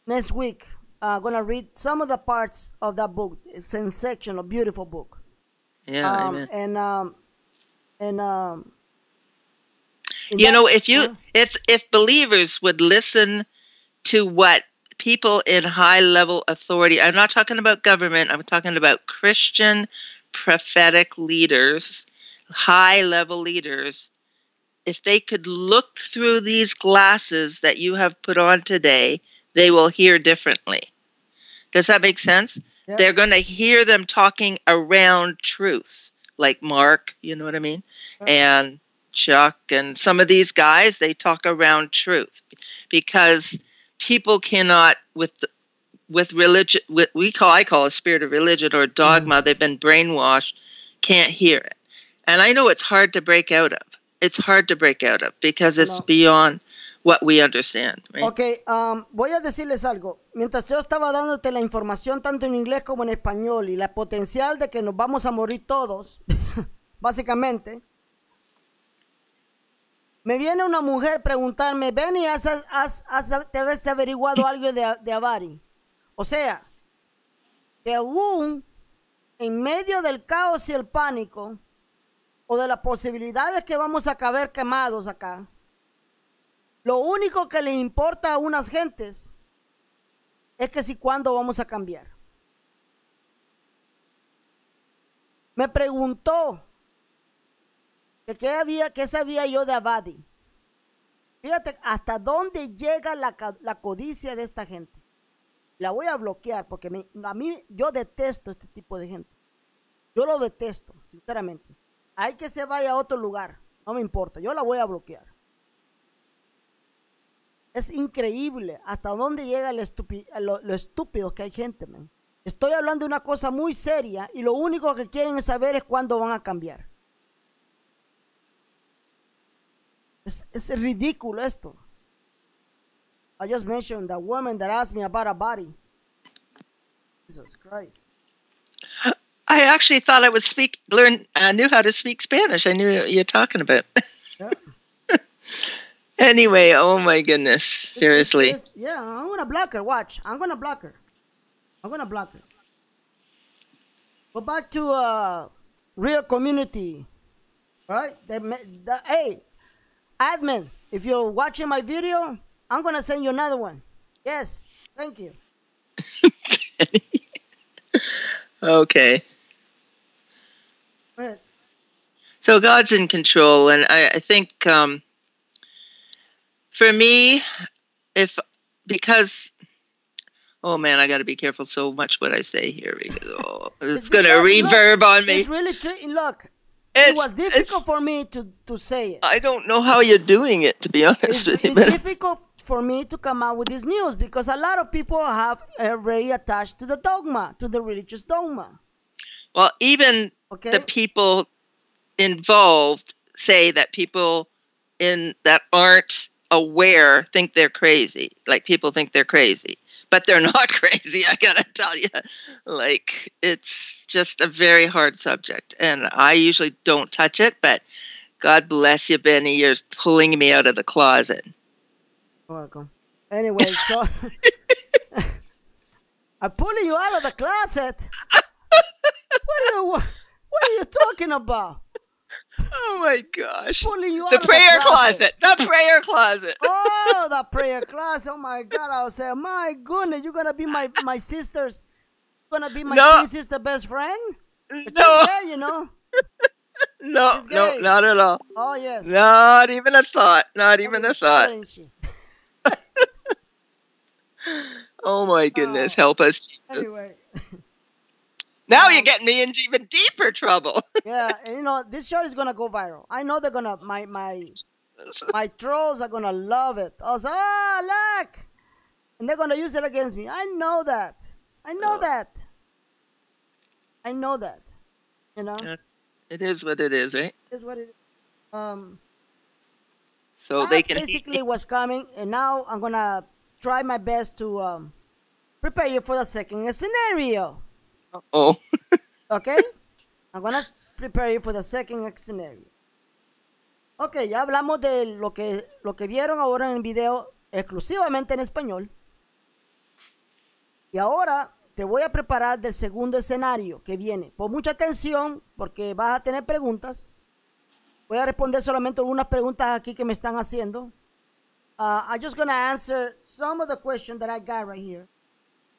next week. I'm gonna read some of the parts of that book. It's sensational, beautiful book.
Yeah.
um,
amen.
and um, and um,
you
that-
know if you
uh,
if if believers would listen to what people in high level authority i'm not talking about government i'm talking about christian prophetic leaders high level leaders if they could look through these glasses that you have put on today they will hear differently does that make sense
Yeah.
they're going to hear them talking around truth like mark you know what i mean and Chuck and some of these guys, they talk around truth because people cannot with with religion with we call I call a spirit of religion or dogma. Mm-hmm. They've been brainwashed, can't hear it, and I know it's hard to break out of. It's hard to break out of because it's
No.
beyond what we understand. Right?
Ok, um, voy a decirles algo. Mientras yo estaba dándote la información tanto en inglés como en español y la potencial de que nos vamos a morir todos, básicamente, me viene una mujer preguntarme, Benny, ¿has, has, has- te habías averiguado algo de, de Avari? O sea, que aún en medio del caos y el pánico, o de las posibilidades que vamos a caber quemados acá, lo único que les importa a unas gentes es que si cuándo vamos a cambiar. Me preguntó que qué había, sabía yo de Abadi. Fíjate hasta dónde llega la, codicia de esta gente. La voy a bloquear porque a mí yo detesto este tipo de gente. Yo lo detesto, sinceramente. Hay que se vaya a otro lugar. No me importa. Yo la voy a bloquear. Es increíble hasta dónde llega el estupi- lo, lo estúpido que hay gente, man. Estoy hablando de una cosa muy seria y lo único que quieren saber es cuándo van a cambiar. Es, es ridículo esto. I just mentioned that woman that asked me about a body. Jesus Christ.
I actually thought I would speak, learn, I knew how to speak Spanish. I knew what you're talking about.
Yeah.
anyway, oh my goodness,
It's- it's-
seriously.
it's- yeah, I'm gonna block her. Watch. I'm gonna block her. I'm gonna block her. Go back to uh, real community, right? They, the, hey, admin, if you're watching my video, I'm gonna send you another one. Yes, thank you.
okay. So God's in control, and I, I think um, for me, if because oh man, I got to be careful so much what I say here because oh, it's, it's going to reverb
look,
on me.
It's really. Look, it's, it was difficult for me to to say it.
I don't know how you're doing it, to be honest
it's,
with
you. It's difficult for me to come out with this news because a lot of people have already attached to the dogma, to the religious dogma.
Well, even okay. the people involved say that people in that aren't aware think they're crazy. Like people think they're crazy, but they're not crazy. I gotta tell you, like it's just a very hard subject, and I usually don't touch it. But God bless you, Benny. You're pulling me out of the closet.
Welcome. Anyway, so I'm pulling you out of the closet. what are you What are you talking about?
Oh my gosh!
Pulling you
the prayer
the closet.
closet. The prayer closet.
oh, the prayer closet. Oh my God! I was saying, my goodness, you're gonna be my my sister's. Gonna be my no. sister best friend?
But no.
Gay, you know.
no, no, not at all.
Oh yes.
Not even a thought. Not even a thought. oh my oh. goodness, oh. help us.
Anyway.
Now you're getting me into even deeper trouble.
yeah, and you know this show is gonna go viral. I know they're gonna my my my trolls are gonna love it. I was oh look, and they're gonna use it against me. I know that. I know oh. that. I know that. You know.
It is what it is, right?
It is what it is. Um.
So they can
basically what's coming, and now I'm gonna try my best to um, prepare you for the second scenario.
Oh.
okay? I'm gonna prepare you for the second scenario. Ok, ya hablamos de lo que, lo que vieron ahora en el video exclusivamente en español. Y ahora te voy a preparar del segundo escenario que viene. Pon mucha atención porque vas a tener preguntas. Voy a responder solamente algunas preguntas aquí que me están haciendo. Uh, I'm just to answer some of the questions that I got right here.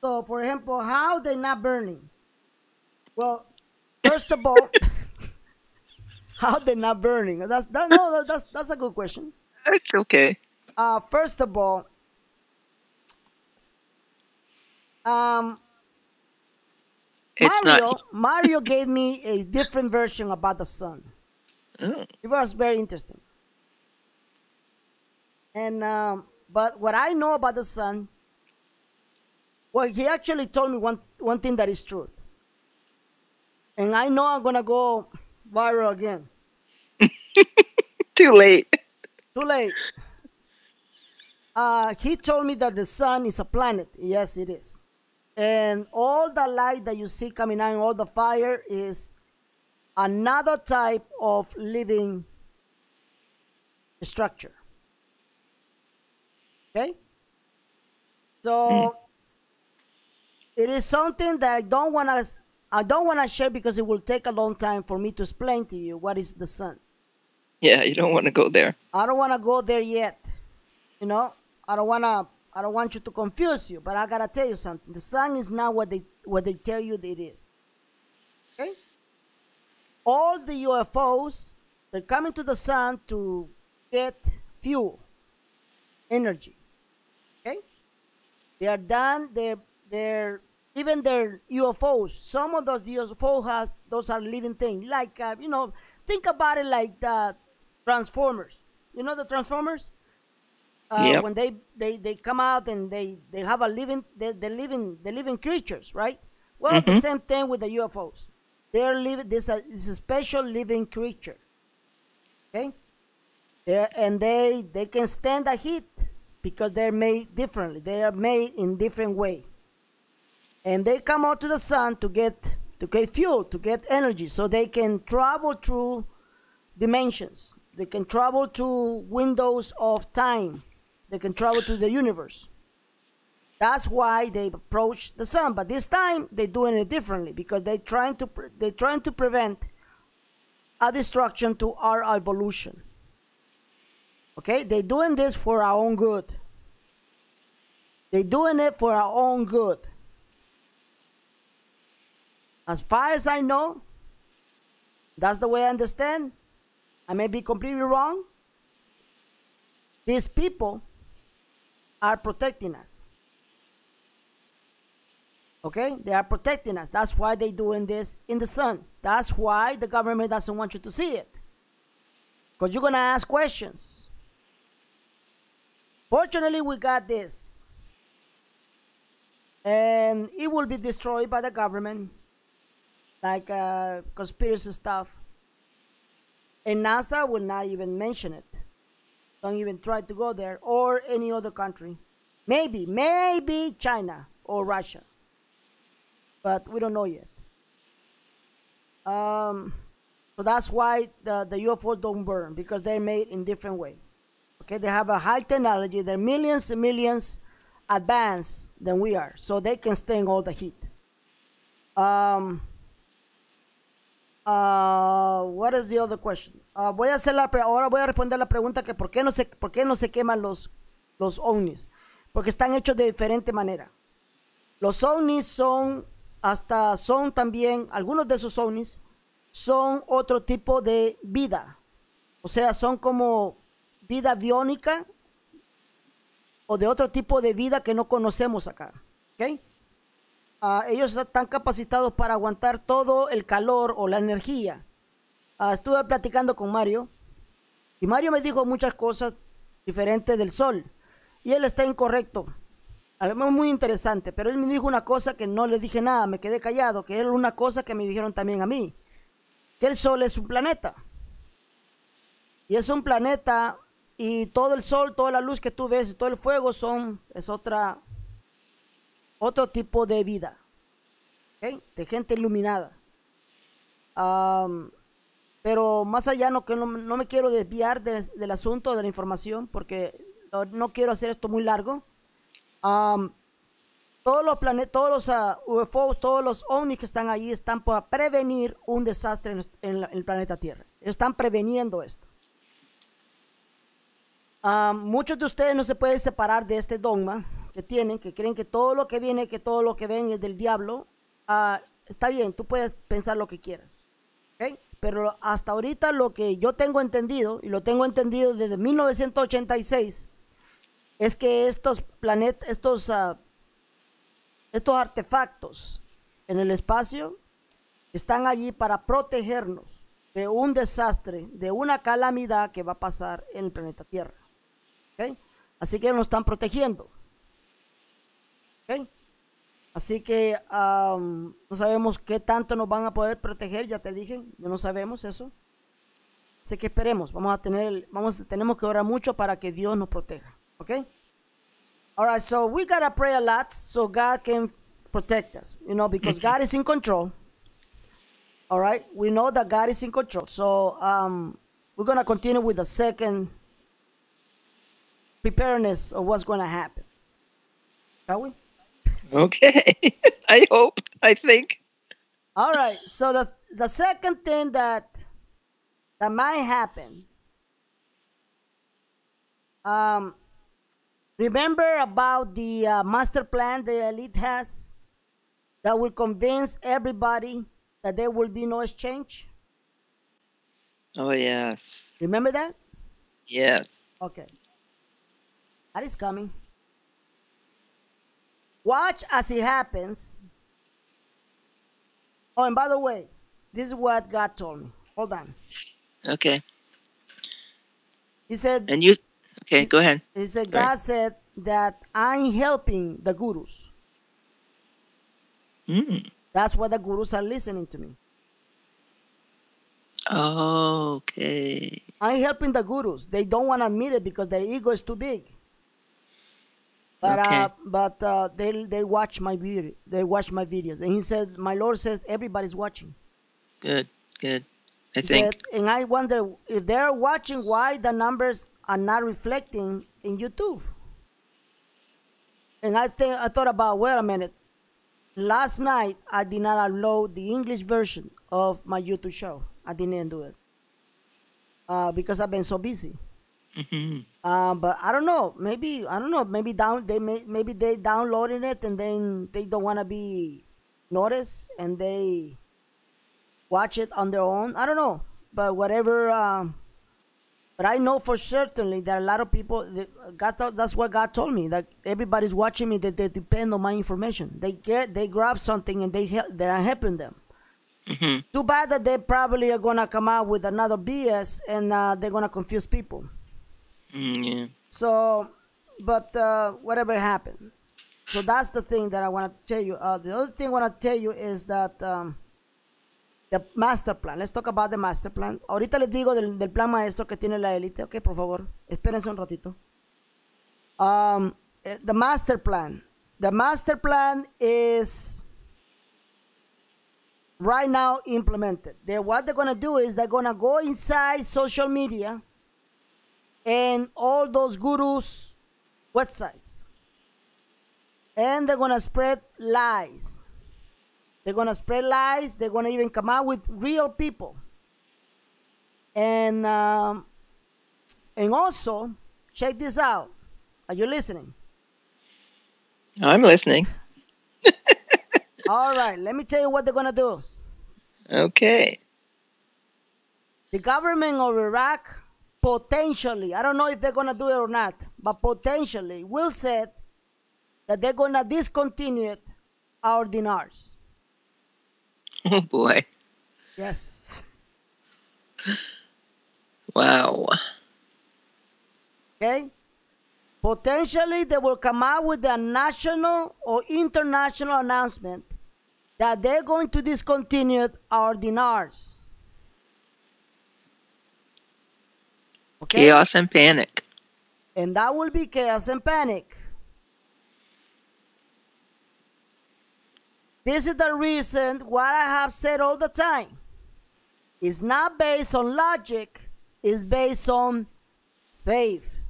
So, for example, how they not burning? Well, first of all, how they not burning? That's that, no, that's that's a good question.
It's okay.
Uh, first of all, um,
it's
Mario,
not...
Mario gave me a different version about the sun.
Oh.
It was very interesting. And um, but what I know about the sun, well, he actually told me one one thing that is truth and I know I'm gonna go viral again.
Too late.
Too late. Uh, he told me that the sun is a planet. Yes, it is. And all the light that you see coming out, all the fire, is another type of living structure. Okay? So mm. it is something that I don't want to I don't want to share because it will take a long time for me to explain to you what is the sun.
Yeah, you don't want to go there.
I don't want to go there yet. You know, I don't want to. I don't want you to confuse you, but I gotta tell you something. The sun is not what they what they tell you it is. Okay. All the UFOs they're coming to the sun to get fuel, energy. Okay. They are done. They're they're even their UFOs, some of those UFOs has those are living things. Like uh, you know, think about it like the Transformers. You know the Transformers. Uh, yep. When they, they, they come out and they, they have a living they they living the living creatures, right? Well, mm-hmm. the same thing with the UFOs. They're living. This is a special living creature. Okay. They're, and they they can stand the heat because they're made differently. They are made in different way and they come out to the sun to get to get fuel to get energy so they can travel through dimensions they can travel to windows of time they can travel to the universe that's why they approach the sun but this time they're doing it differently because they're trying to they're trying to prevent a destruction to our evolution. Okay, they're doing this for our own good. They're doing it for our own good. As far as I know, that's the way I understand. I may be completely wrong. These people are protecting us. Okay? They are protecting us. That's why they're doing this in the sun. That's why the government doesn't want you to see it. Because you're going to ask questions. Fortunately, we got this. And it will be destroyed by the government, like uh, conspiracy stuff. And NASA will not even mention it. Don't even try to go there or any other country. Maybe, maybe China or Russia. But we don't know yet. Um, so that's why the, the UFOs don't burn because they're made in different way. Okay, they have a high technology. They're millions and millions advanced than we are, so they can stand all the heat. Um, uh, what is the other question? Uh, voy a hacer la ahora voy a responder la pregunta que por qué no se por qué no se queman los los ovnis, porque están hechos de diferente manera. Los ovnis son hasta son también algunos de esos ovnis son otro tipo de vida, o sea, son como vida biónica o de otro tipo de vida que no conocemos acá. ¿okay? Uh, ellos están capacitados para aguantar todo el calor o la energía. Uh, estuve platicando con Mario y Mario me dijo muchas cosas diferentes del sol y él está incorrecto. Algo muy interesante, pero él me dijo una cosa que no le dije nada, me quedé callado, que era una cosa que me dijeron también a mí, que el sol es un planeta. Y es un planeta y todo el sol, toda la luz que tú ves, todo el fuego son, es otra, otro tipo de vida, de gente iluminada. Um, pero más allá, no, que no, no me quiero desviar de, del asunto, de la información, porque no, no quiero hacer esto muy largo. Um, todos los planetas, todos los uh, UFOs, todos los ovnis que están allí están para prevenir un desastre en, en, en el planeta Tierra. Están preveniendo esto. Uh, muchos de ustedes no se pueden separar de este dogma que tienen, que creen que todo lo que viene, que todo lo que ven es del diablo. Uh, está bien, tú puedes pensar lo que quieras. ¿okay? Pero hasta ahorita lo que yo tengo entendido, y lo tengo entendido desde 1986, es que estos planetas, estos, uh, estos artefactos en el espacio están allí para protegernos de un desastre, de una calamidad que va a pasar en el planeta Tierra. ¿Okay? Así que nos están protegiendo. ¿Okay? Así que no sabemos qué tanto nos van a poder proteger, ya te dije, no sabemos eso. Así que esperemos, vamos a tener, vamos, tenemos que orar mucho para que Dios nos proteja. ¿Ok? Alright, so we gotta pray a lot so God can protect us, you know, because God is in control. Alright, we know that God is in control. So um, we're gonna continue with the second preparedness of what's to happen. Shall we?
Okay. I hope. I think.
All right. So the the second thing that that might happen. Um, remember about the uh, master plan the elite has that will convince everybody that there will be no exchange.
Oh yes.
Remember that?
Yes.
Okay. That is coming. Watch as it happens. Oh, and by the way, this is what God told me. Hold on.
Okay.
He said,
And you Okay, go ahead.
he said,
Sorry.
God said that I'm helping the gurus.
Mm.
That's why the gurus are listening to me.
Okay.
I'm helping the gurus. They don't want to admit it because their ego is too big. But
Okay.
uh, but uh, they they watch my video. They watch my videos. And he said, my Lord says everybody's watching.
Good. Good. I
He
think
said, and I wonder if they're watching, why the numbers are not reflecting in YouTube. And I think I thought about, wait a minute. Last night I did not upload the English version of my YouTube show. I didn't do it. uh, because I've been so busy.
hmm
Um, but I don't know. Maybe I don't know. Maybe down they may maybe they downloading it and then they don't want to be noticed and they watch it on their own. I don't know. But whatever. Um, but I know for certainly that a lot of people. God, that's what God told me. That everybody's watching me. That they depend on my information. They get they grab something and they help. That I'm helping them.
hmm
Too bad that they probably are gonna come out with another BS and uh, they're gonna confuse people.
Mm, yeah.
So, but uh, whatever happened. So that's the thing that I wanted to tell you. Uh, the other thing I want to tell you is that um, the master plan. Let's talk about the master plan. Ahorita les digo del, del plan maestro que tiene la élite. Ok, por favor, espérense un ratito. Um, eh, the master plan. The master plan is right now implemented. They, what they're gonna do is they're gonna go inside social media and all those gurus' websites. And they're gonna spread lies. They're gonna spread lies. They're gonna even come out with real people. And um, and also, check this out. Are you listening?
I'm listening.
All right. Let me tell you what they're gonna do.
Okay.
The government of Iraq potentially, I don't know if they're gonna do it or not, but potentially will said that they're gonna discontinue our dinars.
Oh boy.
Yes.
Wow.
Okay? Potentially they will come out with a national or international announcement that they're going to discontinue our dinars. Okay?
Chaos and panic.
And that will be chaos and panic. This is the reason what I have said all the time. It's not based on logic, it's based on faith.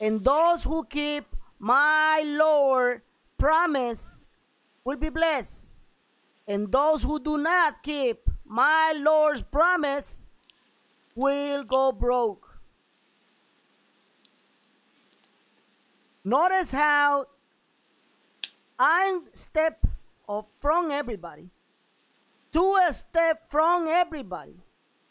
And those who keep my Lord promise will be blessed. And those who do not keep my Lord's promise will go broke. Notice how I'm step of from everybody, two a step from everybody,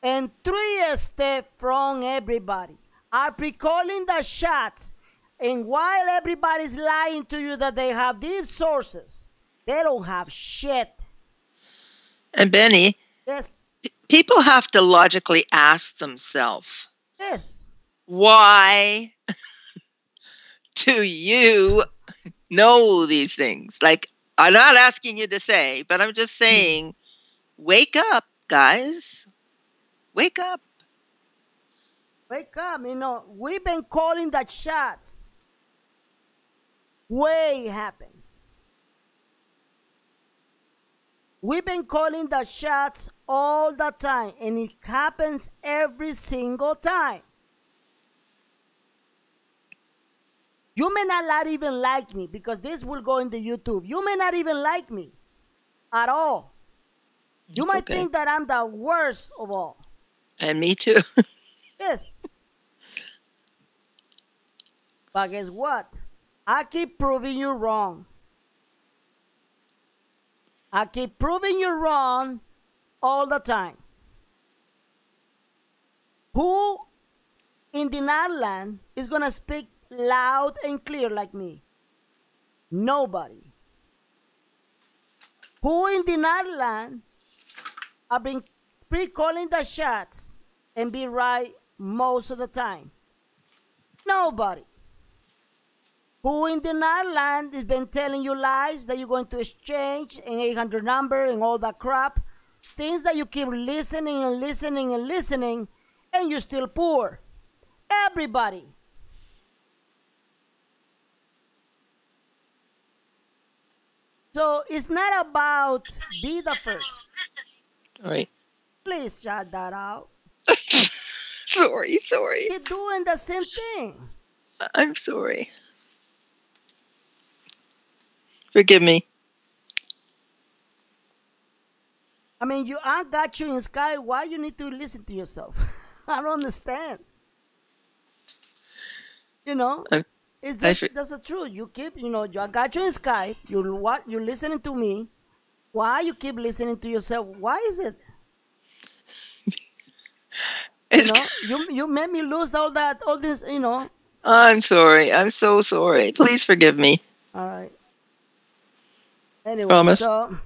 and three a step from everybody. I'm recalling the shots, and while everybody's lying to you that they have these sources, they don't have shit.
And Benny,
Yes,
people have to logically ask themselves,
yes,
why do you know these things? Like, I'm not asking you to say, but I'm just hmm. saying, wake up, guys. Wake up.
wake up. You know, we've been calling the shots. Way happened. We've been calling the shots all the time, and it happens every single time. You may not, even like me because this will go into YouTube. You may not even like me at all. You might
Okay.
think that I'm the worst of all.
And me too.
Yes. but guess what? I keep proving you wrong. I keep proving you wrong all the time. Who in the Netherlands is going to speak loud and clear like me? Nobody. Who in the land have been pre calling the shots and be right most of the time? Nobody. Who in the land has been telling you lies that you're going to exchange an 800 number and all that crap? Things that you keep listening and listening and listening, and you're still poor. Everybody. So it's not about be the first.
All right.
Please shout that out.
Sorry, sorry.
You're doing the same thing.
I'm sorry. Forgive me.
I mean, you I got you in sky. Why you need to listen to yourself? I don't understand. You know,
I-
it's
I
just, that's the truth. You keep, you know, I got you in Skype. You what? You're listening to me. Why you keep listening to yourself? Why is it? You know, you you made me lose all that, all this. You know.
I'm sorry. I'm so sorry. Please forgive me.
All right. Anyway,
Promise.
so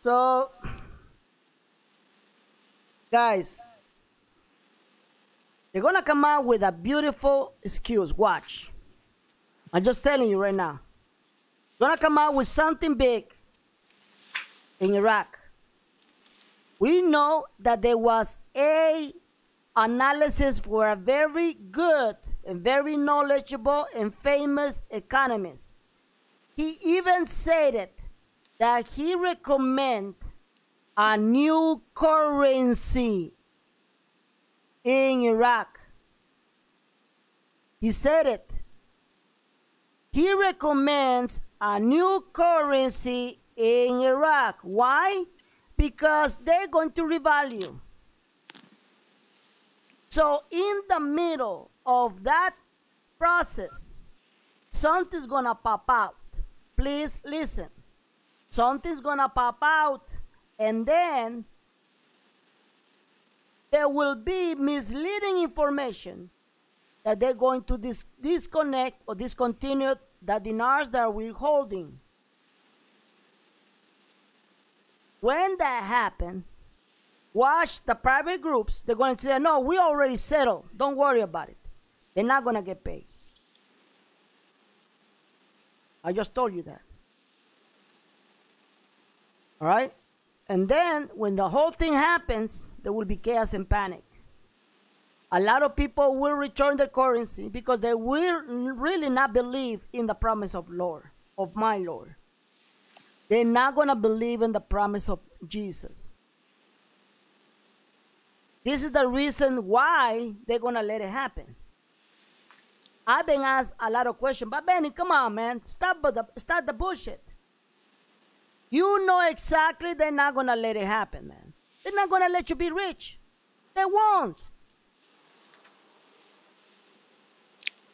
so guys, they're gonna come out with a beautiful excuse. Watch. I'm just telling you right now. Gonna come out with something big in Iraq. We know that there was a analysis for a very good and very knowledgeable and famous economist. He even said it that he recommend a new currency in Iraq. He said it. He recommends a new currency in Iraq. Why? Because they're going to revalue. So, in the middle of that process, something's gonna pop out. Please listen. Something's gonna pop out, and then there will be misleading information that they're going to dis- disconnect or discontinue the dinars that we're holding. When that happens, watch the private groups. They're going to say, no, we already settled. Don't worry about it. They're not going to get paid. I just told you that. All right? And then when the whole thing happens, there will be chaos and panic. A lot of people will return their currency because they will really not believe in the promise of Lord, of my Lord. They're not going to believe in the promise of Jesus. This is the reason why they're going to let it happen. I've been asked a lot of questions, but Benny, come on, man. Stop the, stop the bullshit. You know exactly they're not to let it happen, man. They're not to let you be rich. They won't.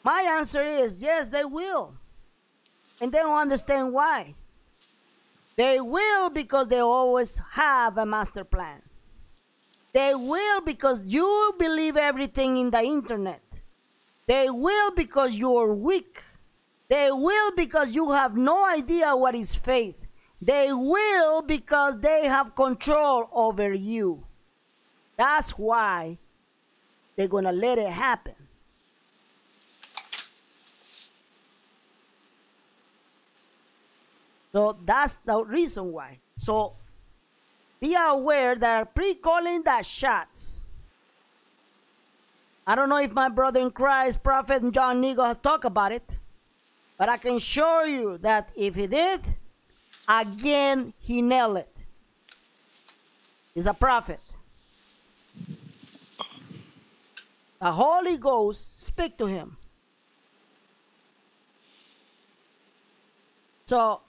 My answer is yes, they will. And they don't understand why. They will because they always have a master plan. They will because you believe everything in the internet. They will because you're weak. They will because you have no idea what is faith. They will because they have control over you. That's why they're going to let it happen. So that's the reason why. So be aware that are pre-calling the shots. I don't know if my brother in Christ, Prophet John Nigo, has talked about it, but I can assure you that if he did, again he nailed it. He's a prophet. The Holy Ghost speak to him. So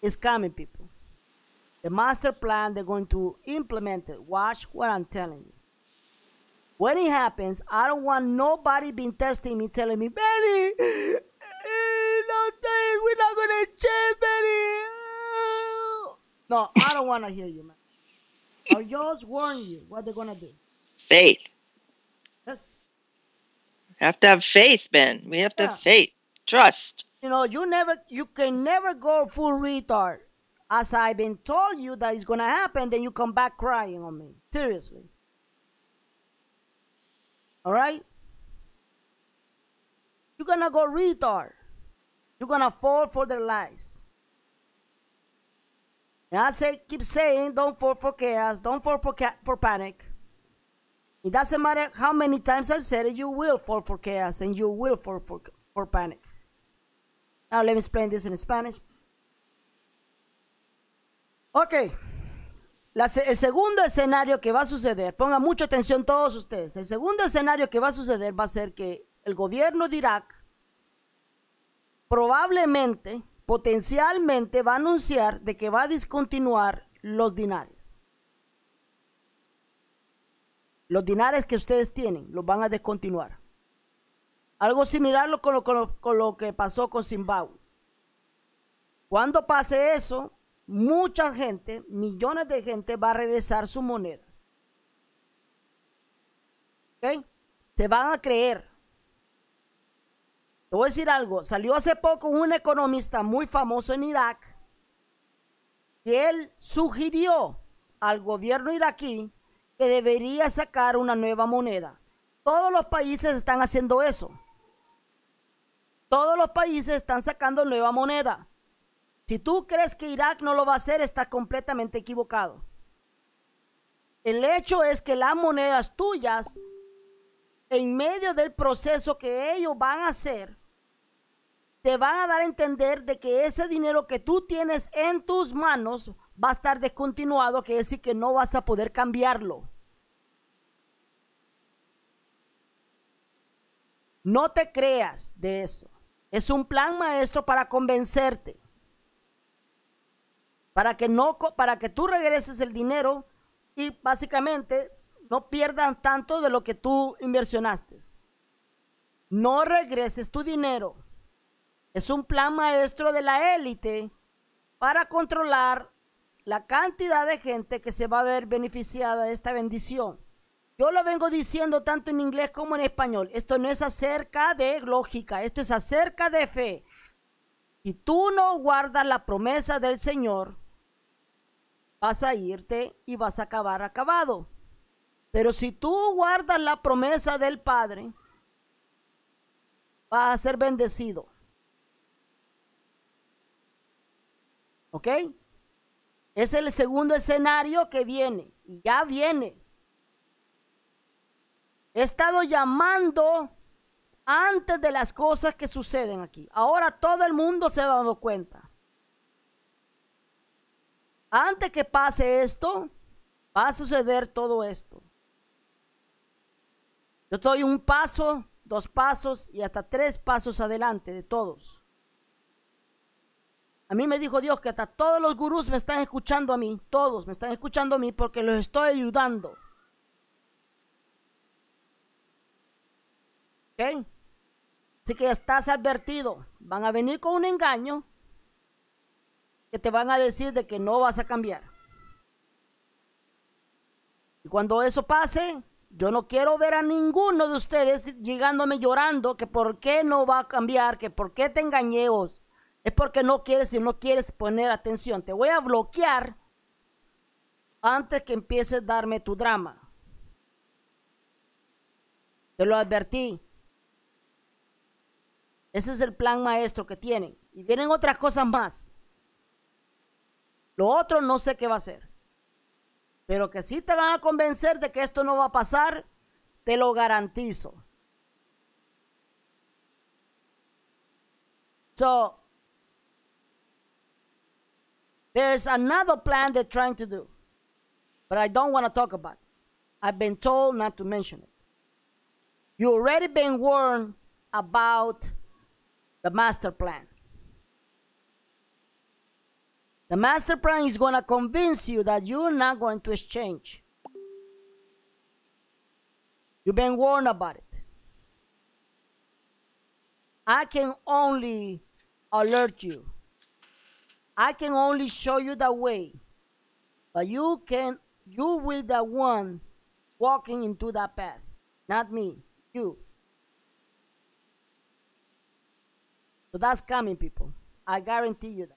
it's coming, people. The master plan, they're going to implement it. Watch what I'm telling you. When it happens, I don't want nobody being testing me, telling me, Benny, eh, no saying we're not gonna change, Benny. No, I don't want to hear you, man. I'll just warn you what they're gonna do.
Faith.
Yes.
Have to have faith, Ben. We have to have faith. Trust.
You know, you never, you can never go full retard. As I've been told you that it's gonna happen, then you come back crying on me. Seriously. All right? You're gonna go retard. You're gonna fall for their lies. And I say, keep saying, don't fall for chaos, don't fall for, for panic. It doesn't matter how many times I've said it, you will fall for chaos and you will fall for, for panic. Now let me explain this in Spanish. Ok. El segundo escenario que va a suceder, pongan mucha atención todos ustedes, el segundo escenario que va a suceder va a ser que el gobierno de Irak probablemente, potencialmente va a anunciar de que va a discontinuar los dinares. Los dinares que ustedes tienen los van a descontinuar. Algo similar con lo, con lo, con lo que pasó con Zimbabue. Cuando pase eso, mucha gente, millones de gente va a regresar sus monedas. ¿Ok? Se van a creer. Te voy a decir algo. Salió hace poco un economista muy famoso en Irak que él sugirió al gobierno iraquí que debería sacar una nueva moneda. Todos los países están haciendo eso. Todos los países están sacando nueva moneda. Si tú crees que Irak no lo va a hacer, estás completamente equivocado. El hecho es que las monedas tuyas, en medio del proceso que ellos van a hacer, te van a dar a entender de que ese dinero que tú tienes en tus manos va a estar descontinuado, que es decir que no vas a poder cambiarlo. No te creas de eso. Es un plan maestro para convencerte. Para que no para que tú regreses el dinero y básicamente no pierdan tanto de lo que tú inversionaste. No regreses tu dinero. Es un plan maestro de la élite para controlar la cantidad de gente que se va a ver beneficiada de esta bendición. Yo lo vengo diciendo tanto en inglés como en español. Esto no es acerca de lógica, esto es acerca de fe. Si tú no guardas la promesa del Señor, vas a irte y vas a acabar acabado. Pero si tú guardas la promesa del Padre, vas a ser bendecido. ¿Ok? Es el segundo escenario que viene. Y ya viene. He estado llamando antes de las cosas que suceden aquí. Ahora todo el mundo se ha dado cuenta. Antes que pase esto, va a suceder todo esto. Yo estoy un paso, dos pasos y hasta tres pasos adelante de todos. A mí me dijo Dios que hasta todos los gurús me están escuchando a mí, todos me están escuchando a mí porque los estoy ayudando. ¿Ok? Así que estás advertido. Van a venir con un engaño te van a decir de que no vas a cambiar. Y cuando eso pase, yo no quiero ver a ninguno de ustedes llegándome llorando que por qué no va a cambiar, que por qué te engañé. Es porque no quieres y no quieres poner atención. Te voy a bloquear antes que empieces a darme tu drama. Te lo advertí. Ese es el plan maestro que tienen. Y vienen otras cosas más. Lo otro no sé qué va a ser. Pero que sí te van a convencer de que esto no va a pasar, te lo garantizo. So, there's another plan they're trying to do, but I don't want to talk about it. I've been told not to mention it. You already been warned about the master plan. The master plan is going to convince you that you're not going to exchange. You've been warned about it. I can only alert you. I can only show you the way. But you can you will the one walking into that path. Not me. You. So that's coming, people. I guarantee you that.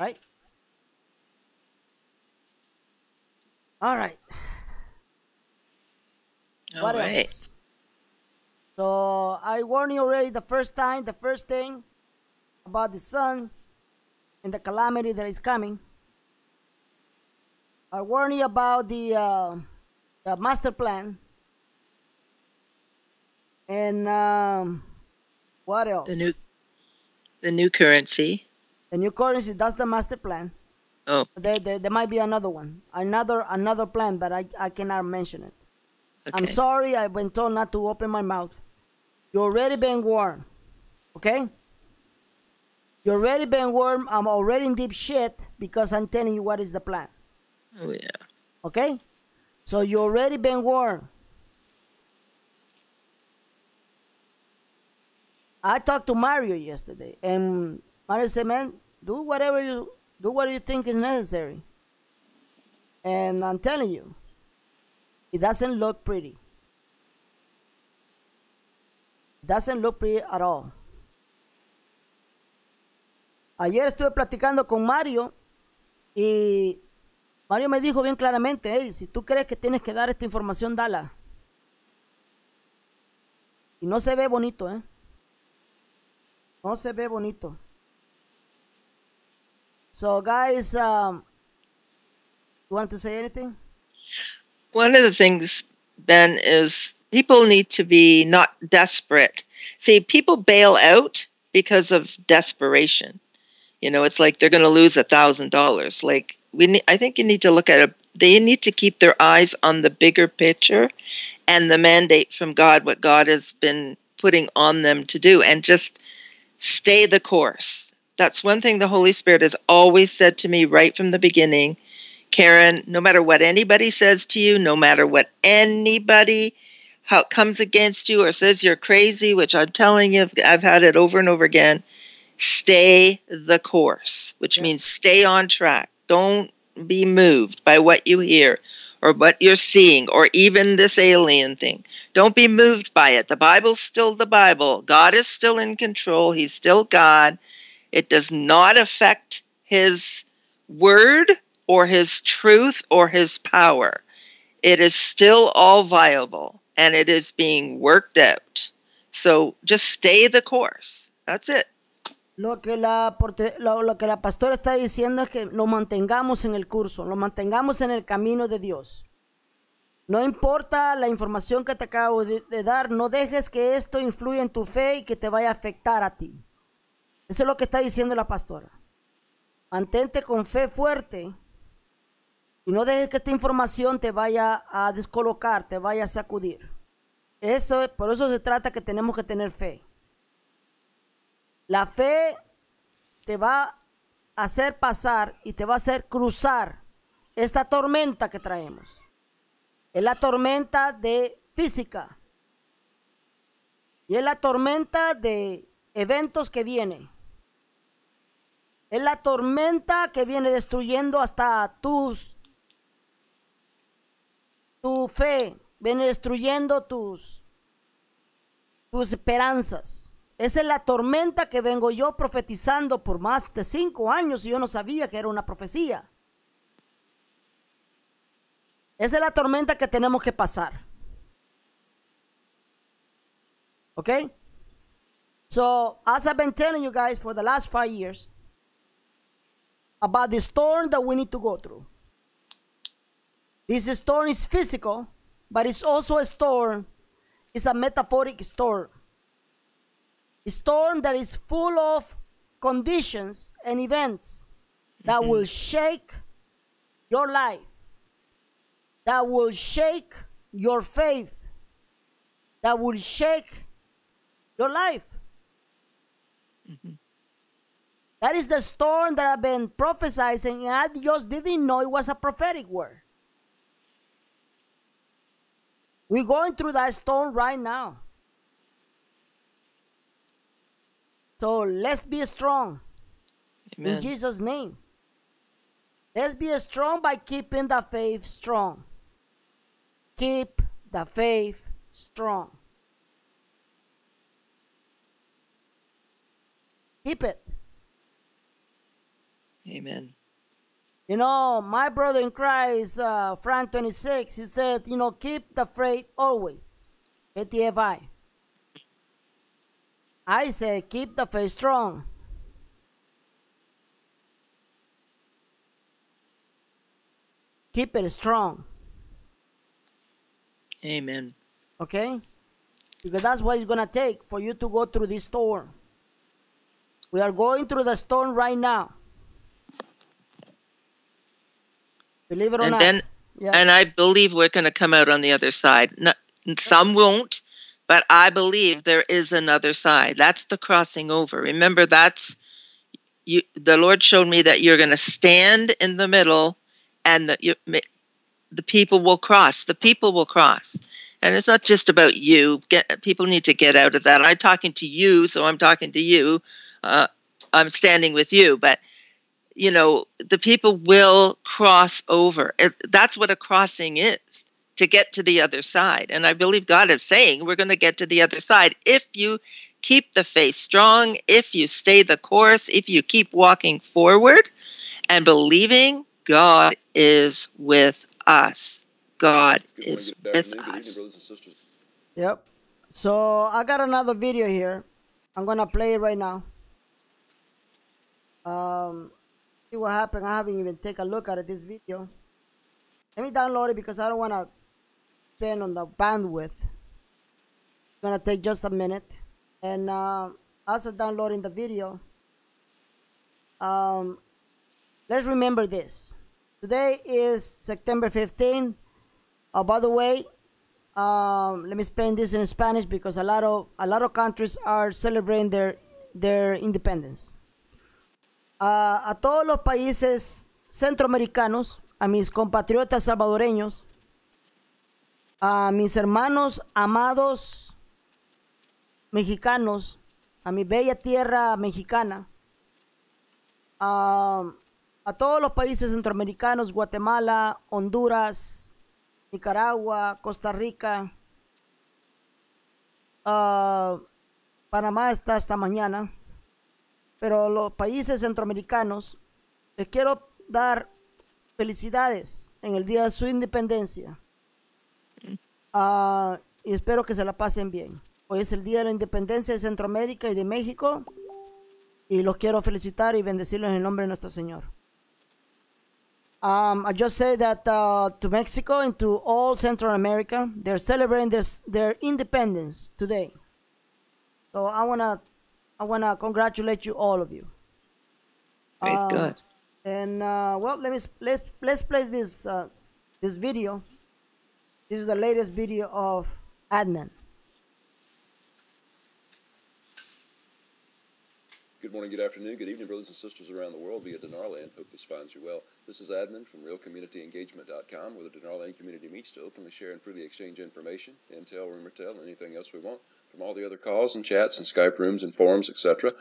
Right? All right.
All
what
right.
else? So I warned you already the first time, the first thing about the sun and the calamity that is coming. I warned you about the uh, the master plan. And um, what else?
The new the new currency.
The new currency. That's the master plan.
Oh,
There, there, there might be another one, another another plan, but I, I cannot mention it.
Okay.
I'm sorry, I've been told not to open my mouth. You already been warned, okay? You already been warned. I'm already in deep shit because I'm telling you what is the plan.
Oh yeah.
Okay? So you already been warned. I talked to Mario yesterday, and Mario said, "Man, do whatever you do, what you think is necessary." And I'm telling you, it doesn't look pretty. It doesn't look pretty at all. Ayer estuve platicando con Mario y Mario me dijo bien claramente, hey, si tú crees que tienes que dar esta información, dala. Y no se ve bonito, ¿eh? No se ve bonito. So, guys, um, you want to say anything?
One of the things, Ben, is people need to be not desperate. See, people bail out because of desperation. You know, it's like they're going to lose a thousand dollars. Like we, need, I think you need to look at it. They need to keep their eyes on the bigger picture and the mandate from God, what God has been putting on them to do, and just stay the course. That's one thing the Holy Spirit has always said to me right from the beginning. Karen, no matter what anybody says to you, no matter what anybody how it comes against you or says you're crazy, which I'm telling you, I've had it over and over again stay the course, which yeah. means stay on track. Don't be moved by what you hear or what you're seeing or even this alien thing. Don't be moved by it. The Bible's still the Bible. God is still in control. He's still God. It does not affect his word or his truth or his power. It is still all viable and it is being worked out. So just stay the course. That's it.
Lo que, la, lo, lo que la pastora está diciendo es que nos mantengamos en el curso, nos mantengamos en el camino de Dios. No importa la información que te acabo de, de, dar, no dejes que esto influya en tu fe y que te vaya a afectar a ti. Eso es lo que está diciendo la pastora. Mantente con fe fuerte y no dejes que esta información te vaya a descolocar, te vaya a sacudir. Eso, por eso se trata que tenemos que tener fe. La fe te va a hacer pasar y te va a hacer cruzar esta tormenta que traemos. Es la tormenta de física. Y es la tormenta de eventos que viene. Es la tormenta que viene destruyendo hasta tus tu fe, viene destruyendo tus tus esperanzas. Esa es la tormenta que vengo yo profetizando por más de cinco años y yo no sabía que era una profecía. Esa es la tormenta que tenemos que pasar. Okay? So, as I've been telling you guys for the last five years about the storm that we need to go through. This storm is physical, but it's also a storm. It's a metaphoric storm A storm that is full of conditions and events that mm-hmm. will shake your life, that will shake your faith, that will shake your life. Mm-hmm. That is the storm that I've been prophesying, and I just didn't know it was a prophetic word. We're going through that storm right now. So let's be strong Amen. in Jesus' name. Let's be strong by keeping the faith strong. Keep the faith strong. Keep it.
Amen.
You know, my brother in Christ, uh, Frank 26, he said, you know, keep the faith always. ATFI. I say keep the faith strong. Keep it strong.
Amen.
Okay? Because that's what it's going to take for you to go through this storm. We are going through the storm right now. Believe it or
and
not.
Then, yes. And I believe we're going to come out on the other side. Not, some won't, but I believe there is another side. That's the crossing over. Remember, that's you. The Lord showed me that you're going to stand in the middle, and the you, the people will cross. The people will cross, and it's not just about you. Get people need to get out of that. I'm talking to you, so I'm talking to you. Uh, I'm standing with you, but you know the people will cross over. It, that's what a crossing is to get to the other side. And I believe God is saying we're going to get to the other side if you keep the faith strong, if you stay the course, if you keep walking forward and believing God is with us. God is with us.
Yep. So I got another video here. I'm gonna play it right now. Um, see what happened. I haven't even take a look at it, this video. Let me download it because I don't wanna spend on the bandwidth. It's gonna take just a minute. And uh, as I'm downloading the video, um, let's remember this. Today is September 15. Uh, by the way, um, let me explain this in Spanish because a lot of a lot of countries are celebrating their their independence. A todos los países centroamericanos, a mis compatriotas salvadoreños, a mis hermanos amados mexicanos, a mi bella tierra mexicana, a, a todos los países centroamericanos, Guatemala, Honduras, Nicaragua, Costa Rica, Panamá está esta mañana, pero los países centroamericanos les quiero dar felicidades en el día de su independencia uh, y espero que se la pasen bien. Hoy es el Día de la Independencia de Centroamérica y de México. Y los quiero felicitar y bendecirlos en el nombre de nuestro Señor. Um, I just say that uh, to Mexico and to all Central America, they're celebrating their, their independence today. So I wanna, I wanna congratulate you all of you.
Very um, good.
And uh, well, let me let's let's play this uh, this video. This is the latest video of Admin.
Good morning, good afternoon, good evening, brothers and sisters around the world via Dinarland. Hope this finds you well. This is Admin from RealCommunityEngagement.com, where the Dinarland community meets to openly share and freely exchange information, intel, rumor tell, and anything else we want from all the other calls and chats and Skype rooms and forums, etc.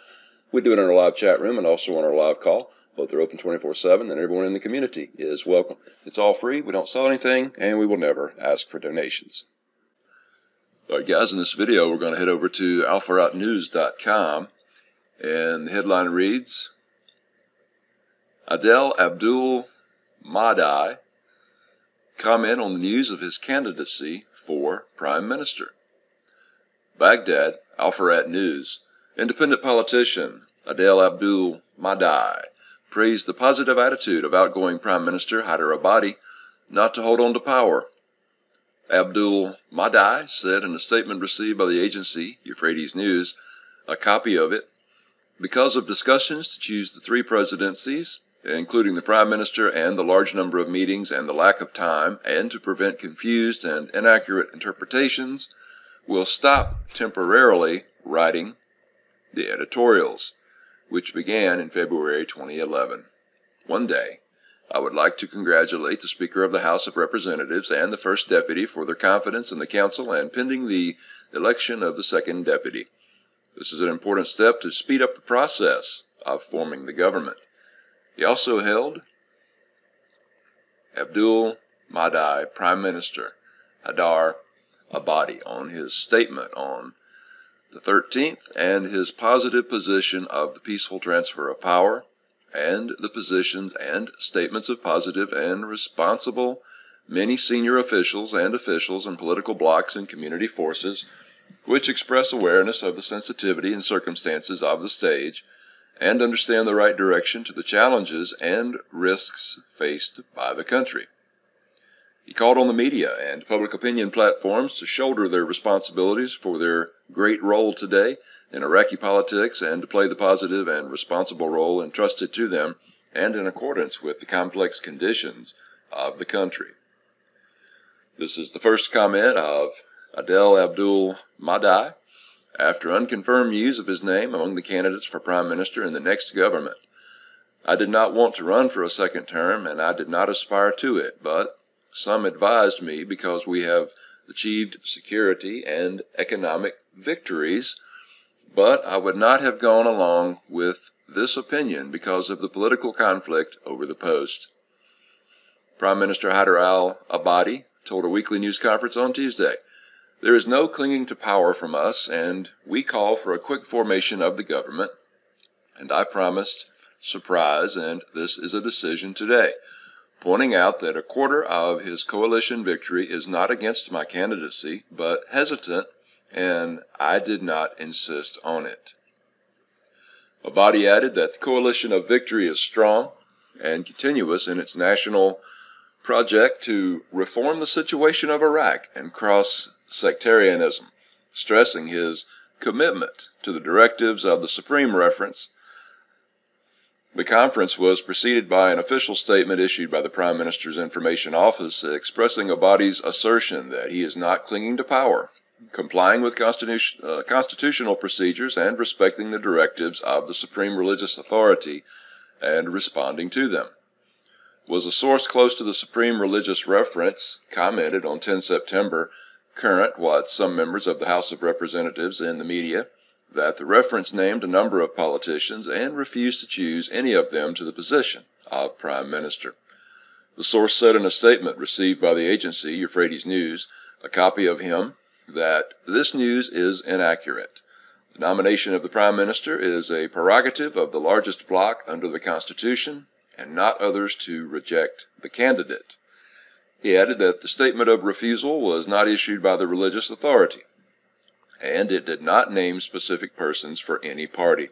We do it in our live chat room and also on our live call. Both are open 24 7, and everyone in the community is welcome. It's all free, we don't sell anything, and we will never ask for donations. All right, guys, in this video, we're going to head over to alforatnews.com and the headline reads Adel Abdul Mahdi comment on the news of his candidacy for Prime Minister. Baghdad, Al Farat News. Independent politician Adel Abdul Mahdi praised the positive attitude of outgoing Prime Minister Haider Abadi not to hold on to power. Abdul Mahdi said in a statement received by the agency Euphrates News, a copy of it because of discussions to choose the three presidencies, including the Prime Minister and the large number of meetings and the lack of time, and to prevent confused and inaccurate interpretations, will stop temporarily writing the editorials, which began in February 2011. One day, I would like to congratulate the Speaker of the House of Representatives and the First Deputy for their confidence in the Council and pending the election of the Second Deputy. This is an important step to speed up the process of forming the government. He also held Abdul Mahdi, Prime Minister Haider Abadi, on his statement on the 13th and his positive position of the peaceful transfer of power and the positions and statements of positive and responsible many senior officials and officials and political blocs and community forces which express awareness of the sensitivity and circumstances of the stage and understand the right direction to the challenges and risks faced by the country. He called on the media and public opinion platforms to shoulder their responsibilities for their great role today in Iraqi politics and to play the positive and responsible role entrusted to them and in accordance with the complex conditions of the country. This is the first comment of Adel Abdul Mahdi, after unconfirmed use of his name among the candidates for Prime Minister in the next government. I did not want to run for a second term, and I did not aspire to it, but some advised me because we have achieved security and economic victories, but I would not have gone along with this opinion because of the political conflict over the post. Prime Minister Haider al Abadi told a weekly news conference on Tuesday There is no clinging to power from us, and we call for a quick formation of the government. And I promised surprise, and this is a decision today, pointing out that a quarter of his coalition victory is not against my candidacy, but hesitant, and I did not insist on it. Abadi added that the coalition of victory is strong and continuous in its national project to reform the situation of Iraq and cross sectarianism, stressing his commitment to the directives of the Supreme Reference the conference was preceded by an official statement issued by the Prime Minister's Information Office expressing Abadi's assertion that he is not clinging to power, complying with constitution, uh, constitutional procedures, and respecting the directives of the Supreme Religious Authority and responding to them. Was a source close to the Supreme Religious Reference commented on 10 September, current what some members of the House of Representatives and the media that the reference named a number of politicians and refused to choose any of them to the position of Prime Minister. The source said in a statement received by the agency, Euphrates News, a copy of him, that this news is inaccurate. The nomination of the Prime Minister is a prerogative of the largest bloc under the Constitution, and not others to reject the candidate. He added that the statement of refusal was not issued by the religious authority and it did not name specific persons for any party.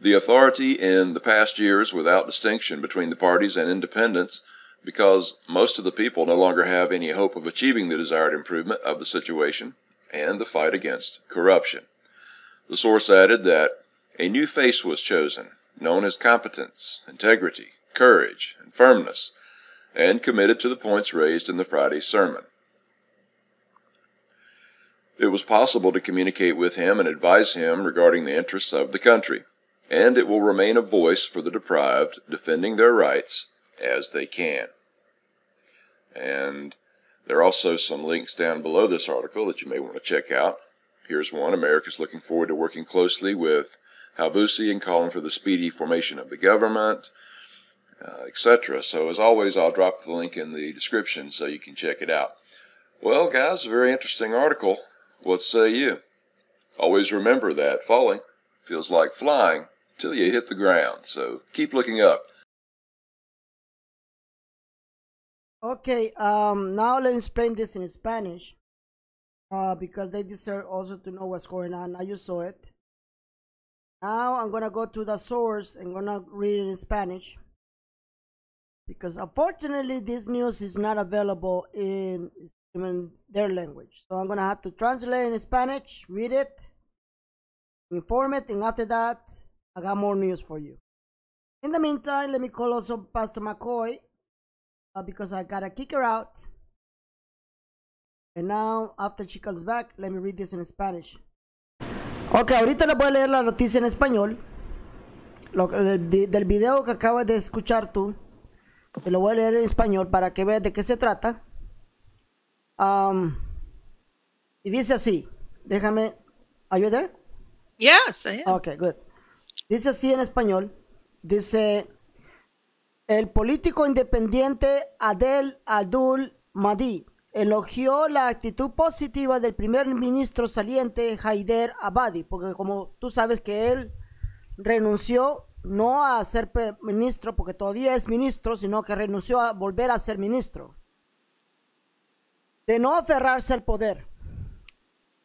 The authority in the past years without distinction between the parties and independents because most of the people no longer have any hope of achieving the desired improvement of the situation and the fight against corruption. The source added that a new face was chosen, known as competence, integrity, courage, and firmness, and committed to the points raised in the Friday sermon. It was possible to communicate with him and advise him regarding the interests of the country, and it will remain a voice for the deprived, defending their rights as they can. And there are also some links down below this article that you may want to check out. Here's one America's looking forward to working closely with Halbusi and calling for the speedy formation of the government, uh, etc. So, as always, I'll drop the link in the description so you can check it out. Well, guys, a very interesting article. What say you? Always remember that falling feels like flying till you hit the ground, so keep looking up.
Okay, um, now let me explain this in Spanish uh, because they deserve also to know what's going on. Now you saw it. Now I'm gonna go to the source and gonna read it in Spanish because unfortunately this news is not available in in their language. So I'm gonna have to translate in Spanish, read it, inform it, and after that, I got more news for you. In the meantime, let me call also Pastor McCoy uh, because I gotta kick her out. And now, after she comes back, let me read this in Spanish. Ok, ahorita le voy a leer la noticia en español. Lo, del video que acabas de escuchar tú. Te lo voy a leer en español para que veas de qué se trata. Um, y dice así, déjame, ¿are you there?
Yes, I am.
Okay, good. Dice así en español, dice, el político independiente Adel Abdul Mahdi elogió la actitud positiva del primer ministro saliente Haider Abadi, porque como tú sabes que él renunció no a ser ministro, porque todavía es ministro, sino que renunció a volver a ser ministro de no aferrarse al poder.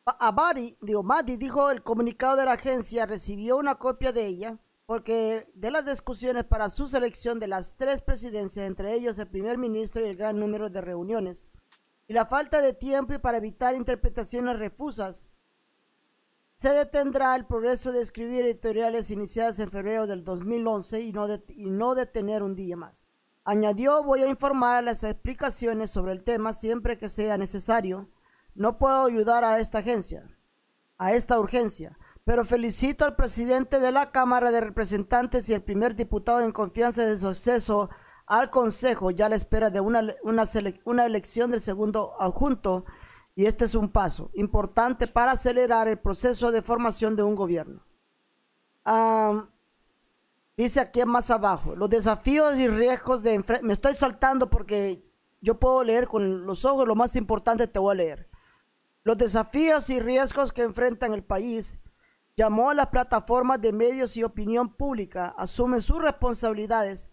Abadi, digo, dijo el comunicado de la agencia, recibió una copia de ella, porque de las discusiones para su selección de las tres presidencias, entre ellos el primer ministro y el gran número de reuniones, y la falta de tiempo y para evitar interpretaciones refusas, se detendrá el progreso de escribir editoriales iniciadas en febrero del 2011 y no, y no detener un día más. Añadió, voy a informar las explicaciones sobre el tema siempre que sea necesario. No puedo ayudar a esta agencia, a esta urgencia, pero felicito al presidente de la Cámara de Representantes y el primer diputado en confianza de su acceso al Consejo ya a la espera de una, una elección del segundo adjunto y este es un paso importante para acelerar el proceso de formación de un gobierno. dice aquí más abajo, los desafíos y riesgos de... Me estoy saltando porque yo puedo leer con los ojos, lo más importante te voy a leer. Los desafíos y riesgos que enfrentan el país llamó a las plataformas de medios y opinión pública, asumen sus responsabilidades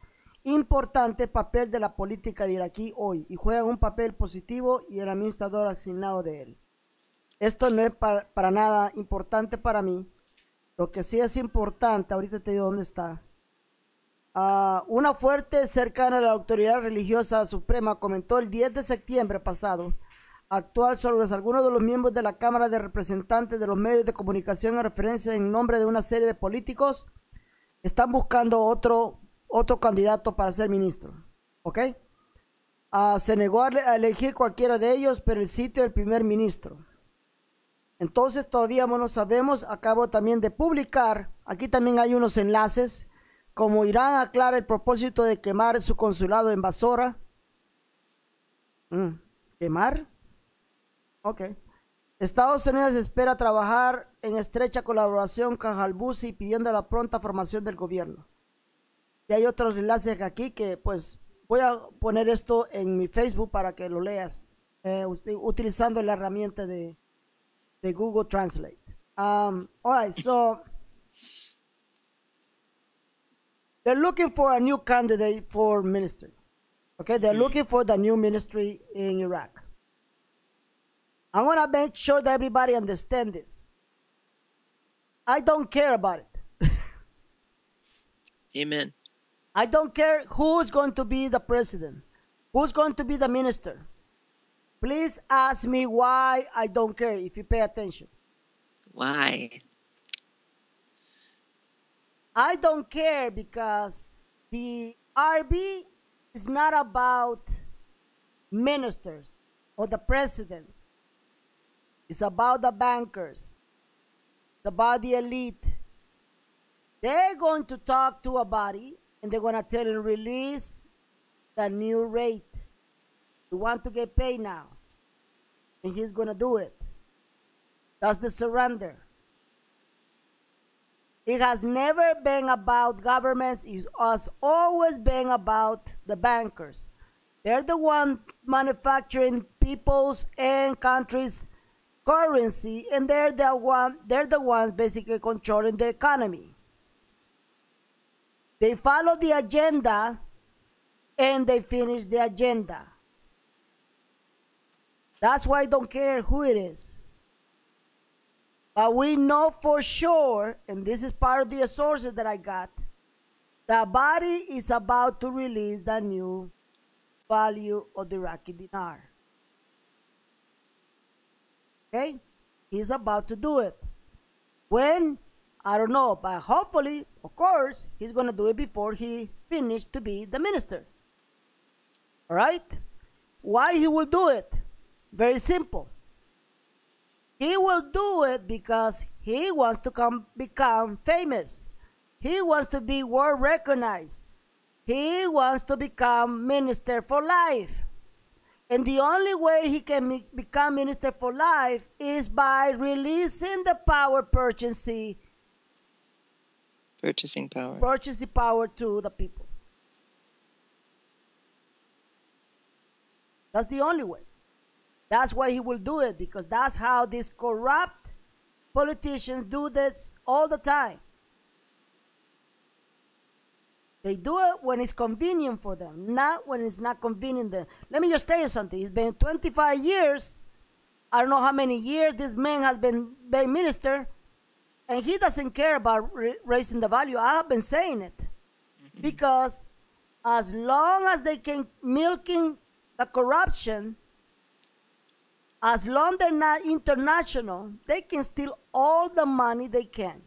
importante papel de la política de Iraquí hoy y juegan un papel positivo y el administrador asignado de él. Esto no es para, nada importante para mí. Lo que sí es importante, ahorita te digo dónde está. Ah, una fuerte cercana a la autoridad religiosa suprema comentó el 10 de septiembre pasado actual sobre algunos de los miembros de la Cámara de Representantes de los medios de comunicación en referencia en nombre de una serie de políticos están buscando otro otro candidato para ser ministro. ¿Ok? Uh, se negó a elegir cualquiera de ellos, pero el sitio del primer ministro. Entonces todavía no sabemos. Acabo también de publicar. Aquí también hay unos enlaces. Como Irán aclara el propósito de quemar su consulado en Basora. Mm, ¿Quemar? Ok. Estados Unidos espera trabajar en estrecha colaboración con Halbusi pidiendo la pronta formación del gobierno. Y hay otros enlaces aquí que pues voy a poner esto en mi Facebook para que lo leas eh, utilizando la herramienta de, de Google Translate. Um, all right, so they're looking for a new candidate for ministry. Okay, they're looking for the new ministry in Iraq. I want to make sure that everybody understands this. I don't care about it.
Amen.
I don't care who's going to be the president, who's going to be the minister. Please ask me why I don't care if you pay attention.
Why?
I don't care because the RV is not about ministers or the presidents. It's about the bankers. About the elite. They're going to talk to Abadi and they're gonna tell him release the new rate. We want to get paid now. And he's gonna do it. That's the surrender. It has never been about governments, it has always been about the bankers. They're the one manufacturing people's and countries' currency, and they're the one they're the ones basically controlling the economy. They follow the agenda and they finish the agenda. That's why I don't care who it is. But we know for sure, and this is part of the sources that I got, Abadi is about to release the new value of the Iraqi dinar. Okay? He's about to do it. When? I don't know, but hopefully, of course, he's to do it before he finished to be the minister. All right? Why he will do it? Very simple. He will do it because he wants to come become famous. He wants to be world recognized. He wants to become minister for life. And the only way he can become minister for life is by releasing the power purchasing
Purchasing power.
Purchasing power to the people. That's the only way. That's why he will do it because that's how these corrupt politicians do this all the time. They do it when it's convenient for them, not when it's not convenient. Them. Let me just tell you something. It's been 25 years. I don't know how many years this man has been being minister, and he doesn't care about raising the value. I have been saying it mm-hmm. because as long as they can milking the corruption, as long they're not international, they can steal all the money they can.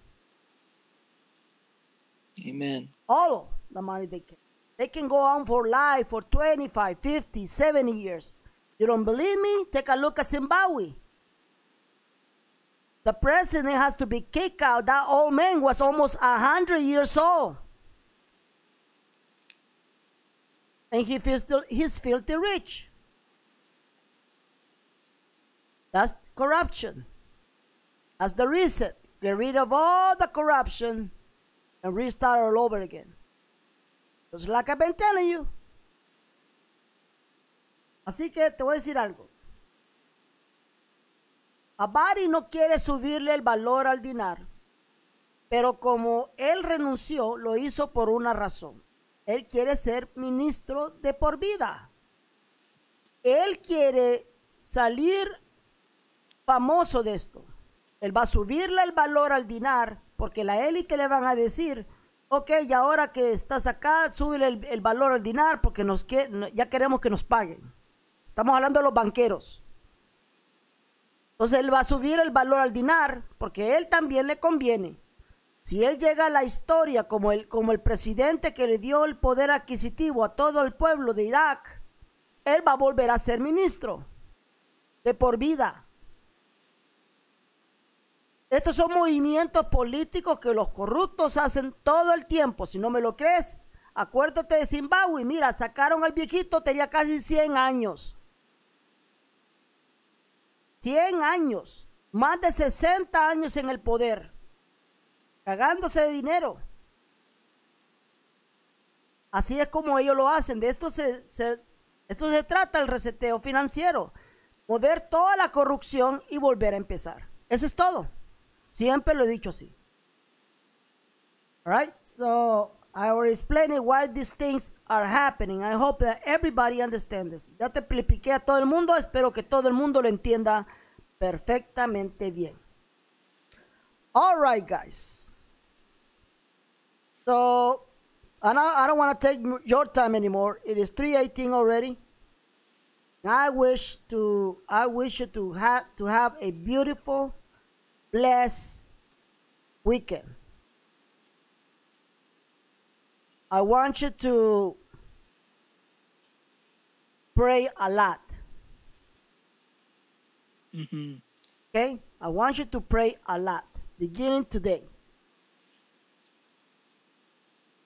Amen.
All the money they can. They can go on for life for 25, 50, 70 years. You don't believe me? Take a look at Zimbabwe. The president has to be kicked out. That old man was almost a hundred years old. And he feels he's filthy rich. That's corruption. That's the reset. Get rid of all the corruption and restart all over again. Just like I've been telling you. Así que te voy a decir algo. Abari no quiere subirle el valor al dinar, pero como él renunció, lo hizo por una razón. Él quiere ser ministro de por vida. Él quiere salir famoso de esto. Él va a subirle el valor al dinar porque la élite le van a decir, ok, y ahora que estás acá, súbele el, valor al dinar porque nos ya queremos que nos paguen. Estamos hablando de los banqueros. Entonces él va a subir el valor al dinar porque él también le conviene. Si él llega a la historia como el, como el presidente que le dio el poder adquisitivo a todo el pueblo de Irak, él va a volver a ser ministro de por vida. Estos son movimientos políticos que los corruptos hacen todo el tiempo. Si no me lo crees, acuérdate de Zimbabue. Mira, sacaron al viejito, tenía casi 100 años. 100 años. Más de 60 años en el poder. Cagándose de dinero. Así es como ellos lo hacen. De esto se, esto se trata el reseteo financiero. Mover toda la corrupción y volver a empezar. Eso es todo. Siempre lo he dicho así. Alright, so I will explain why these things are happening. I hope that everybody understands this. Ya te expliqué a todo el mundo, espero que todo el mundo lo entienda perfectamente bien. Alright, guys. So, I don't, I don't want to take your time anymore. It is 3:18 already. I wish to I wish you to have to have a beautiful blessed weekend. I want you to pray a lot.
Mm-hmm.
Okay? I want you to pray a lot, beginning today.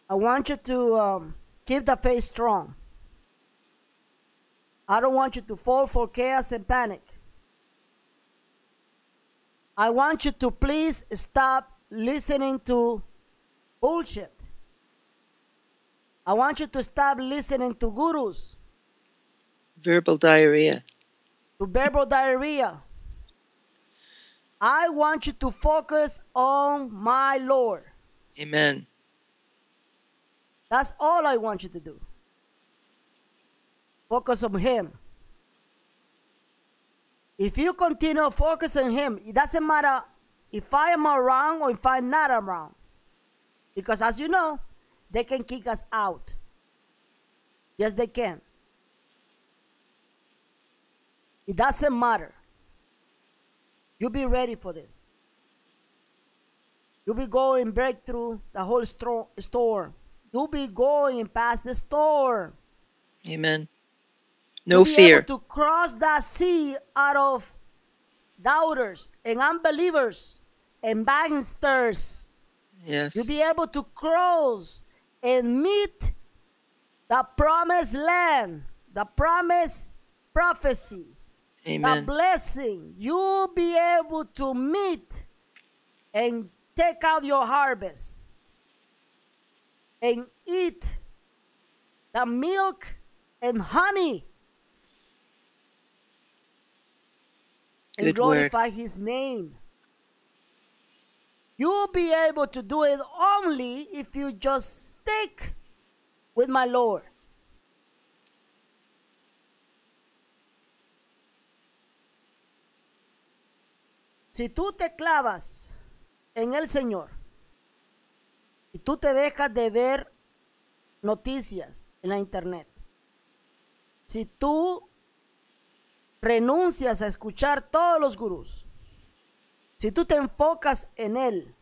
I want you to um, keep the faith strong. I don't want you to fall for chaos and panic. I want you to please stop listening to bullshit. I want you to stop listening to gurus.
Verbal diarrhea.
To verbal diarrhea. I want you to focus on my Lord.
Amen.
That's all I want you to do. Focus on Him. If you continue focusing on him, it doesn't matter if I am around or if I'm not around. Because as you know, they can kick us out. Yes, they can. It doesn't matter. You be ready for this. You'll be going breakthrough the whole stro- store. You'll be going past the store.
Amen. No to fear.
to cross that sea out of doubters and unbelievers and backsters.
Yes.
You'll be able to cross and meet the promised land, the promised prophecy,
Amen.
the blessing. You'll be able to meet and take out your harvest and eat the milk and honey and
Good
glorify
word.
his name. You'll be able to do it only if you just stick with my Lord. Si tú te clavas en el Señor y tú te dejas de ver noticias en la internet, si tú renuncias a escuchar todos los gurús, si tú te enfocas en Él,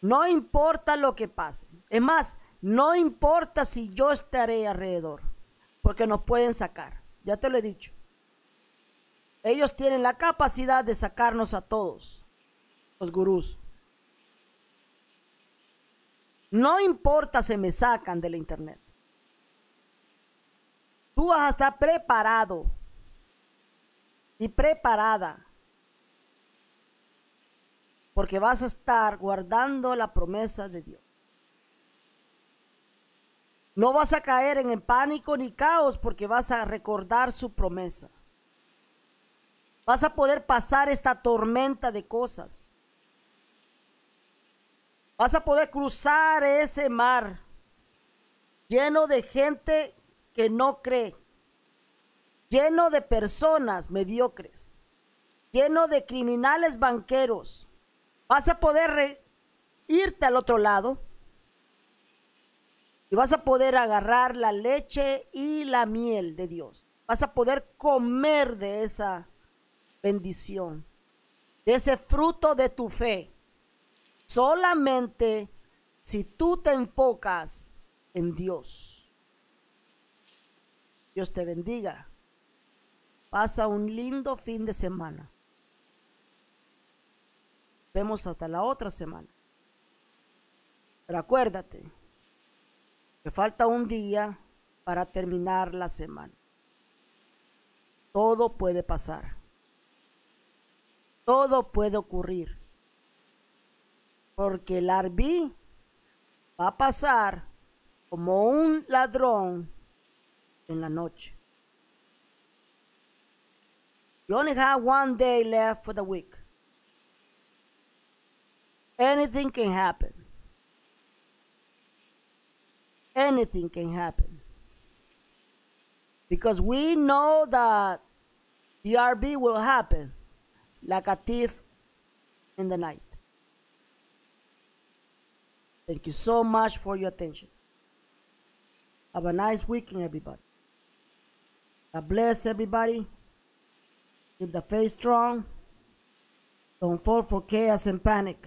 no importa lo que pase. Es más, no importa si yo estaré alrededor, porque nos pueden sacar. Ya te lo he dicho. Ellos tienen la capacidad de sacarnos a todos, los gurús. No importa si me sacan de la internet. Tú vas a estar preparado y preparada. Porque vas a estar guardando la promesa de Dios. No vas a caer en el pánico ni caos porque vas a recordar su promesa. Vas a poder pasar esta tormenta de cosas. Vas a poder cruzar ese mar lleno de gente que no cree, lleno de personas mediocres, lleno de criminales banqueros. Vas a poder irte al otro lado y vas a poder agarrar la leche y la miel de Dios. Vas a poder comer de esa bendición, de ese fruto de tu fe. Solamente si tú te enfocas en Dios. Dios te bendiga. Pasa un lindo fin de semana. Vemos hasta la otra semana. Pero acuérdate que falta un día para terminar la semana. Todo puede pasar. Todo puede ocurrir. Porque el arbí va a pasar como un ladrón en la noche. You only have one day left for the week. Anything can happen. Anything can happen. Because we know that the RV will happen like a thief in the night. Thank you so much for your attention. Have a nice weekend, everybody. God bless everybody. Keep the faith strong. Don't fall for chaos and panic.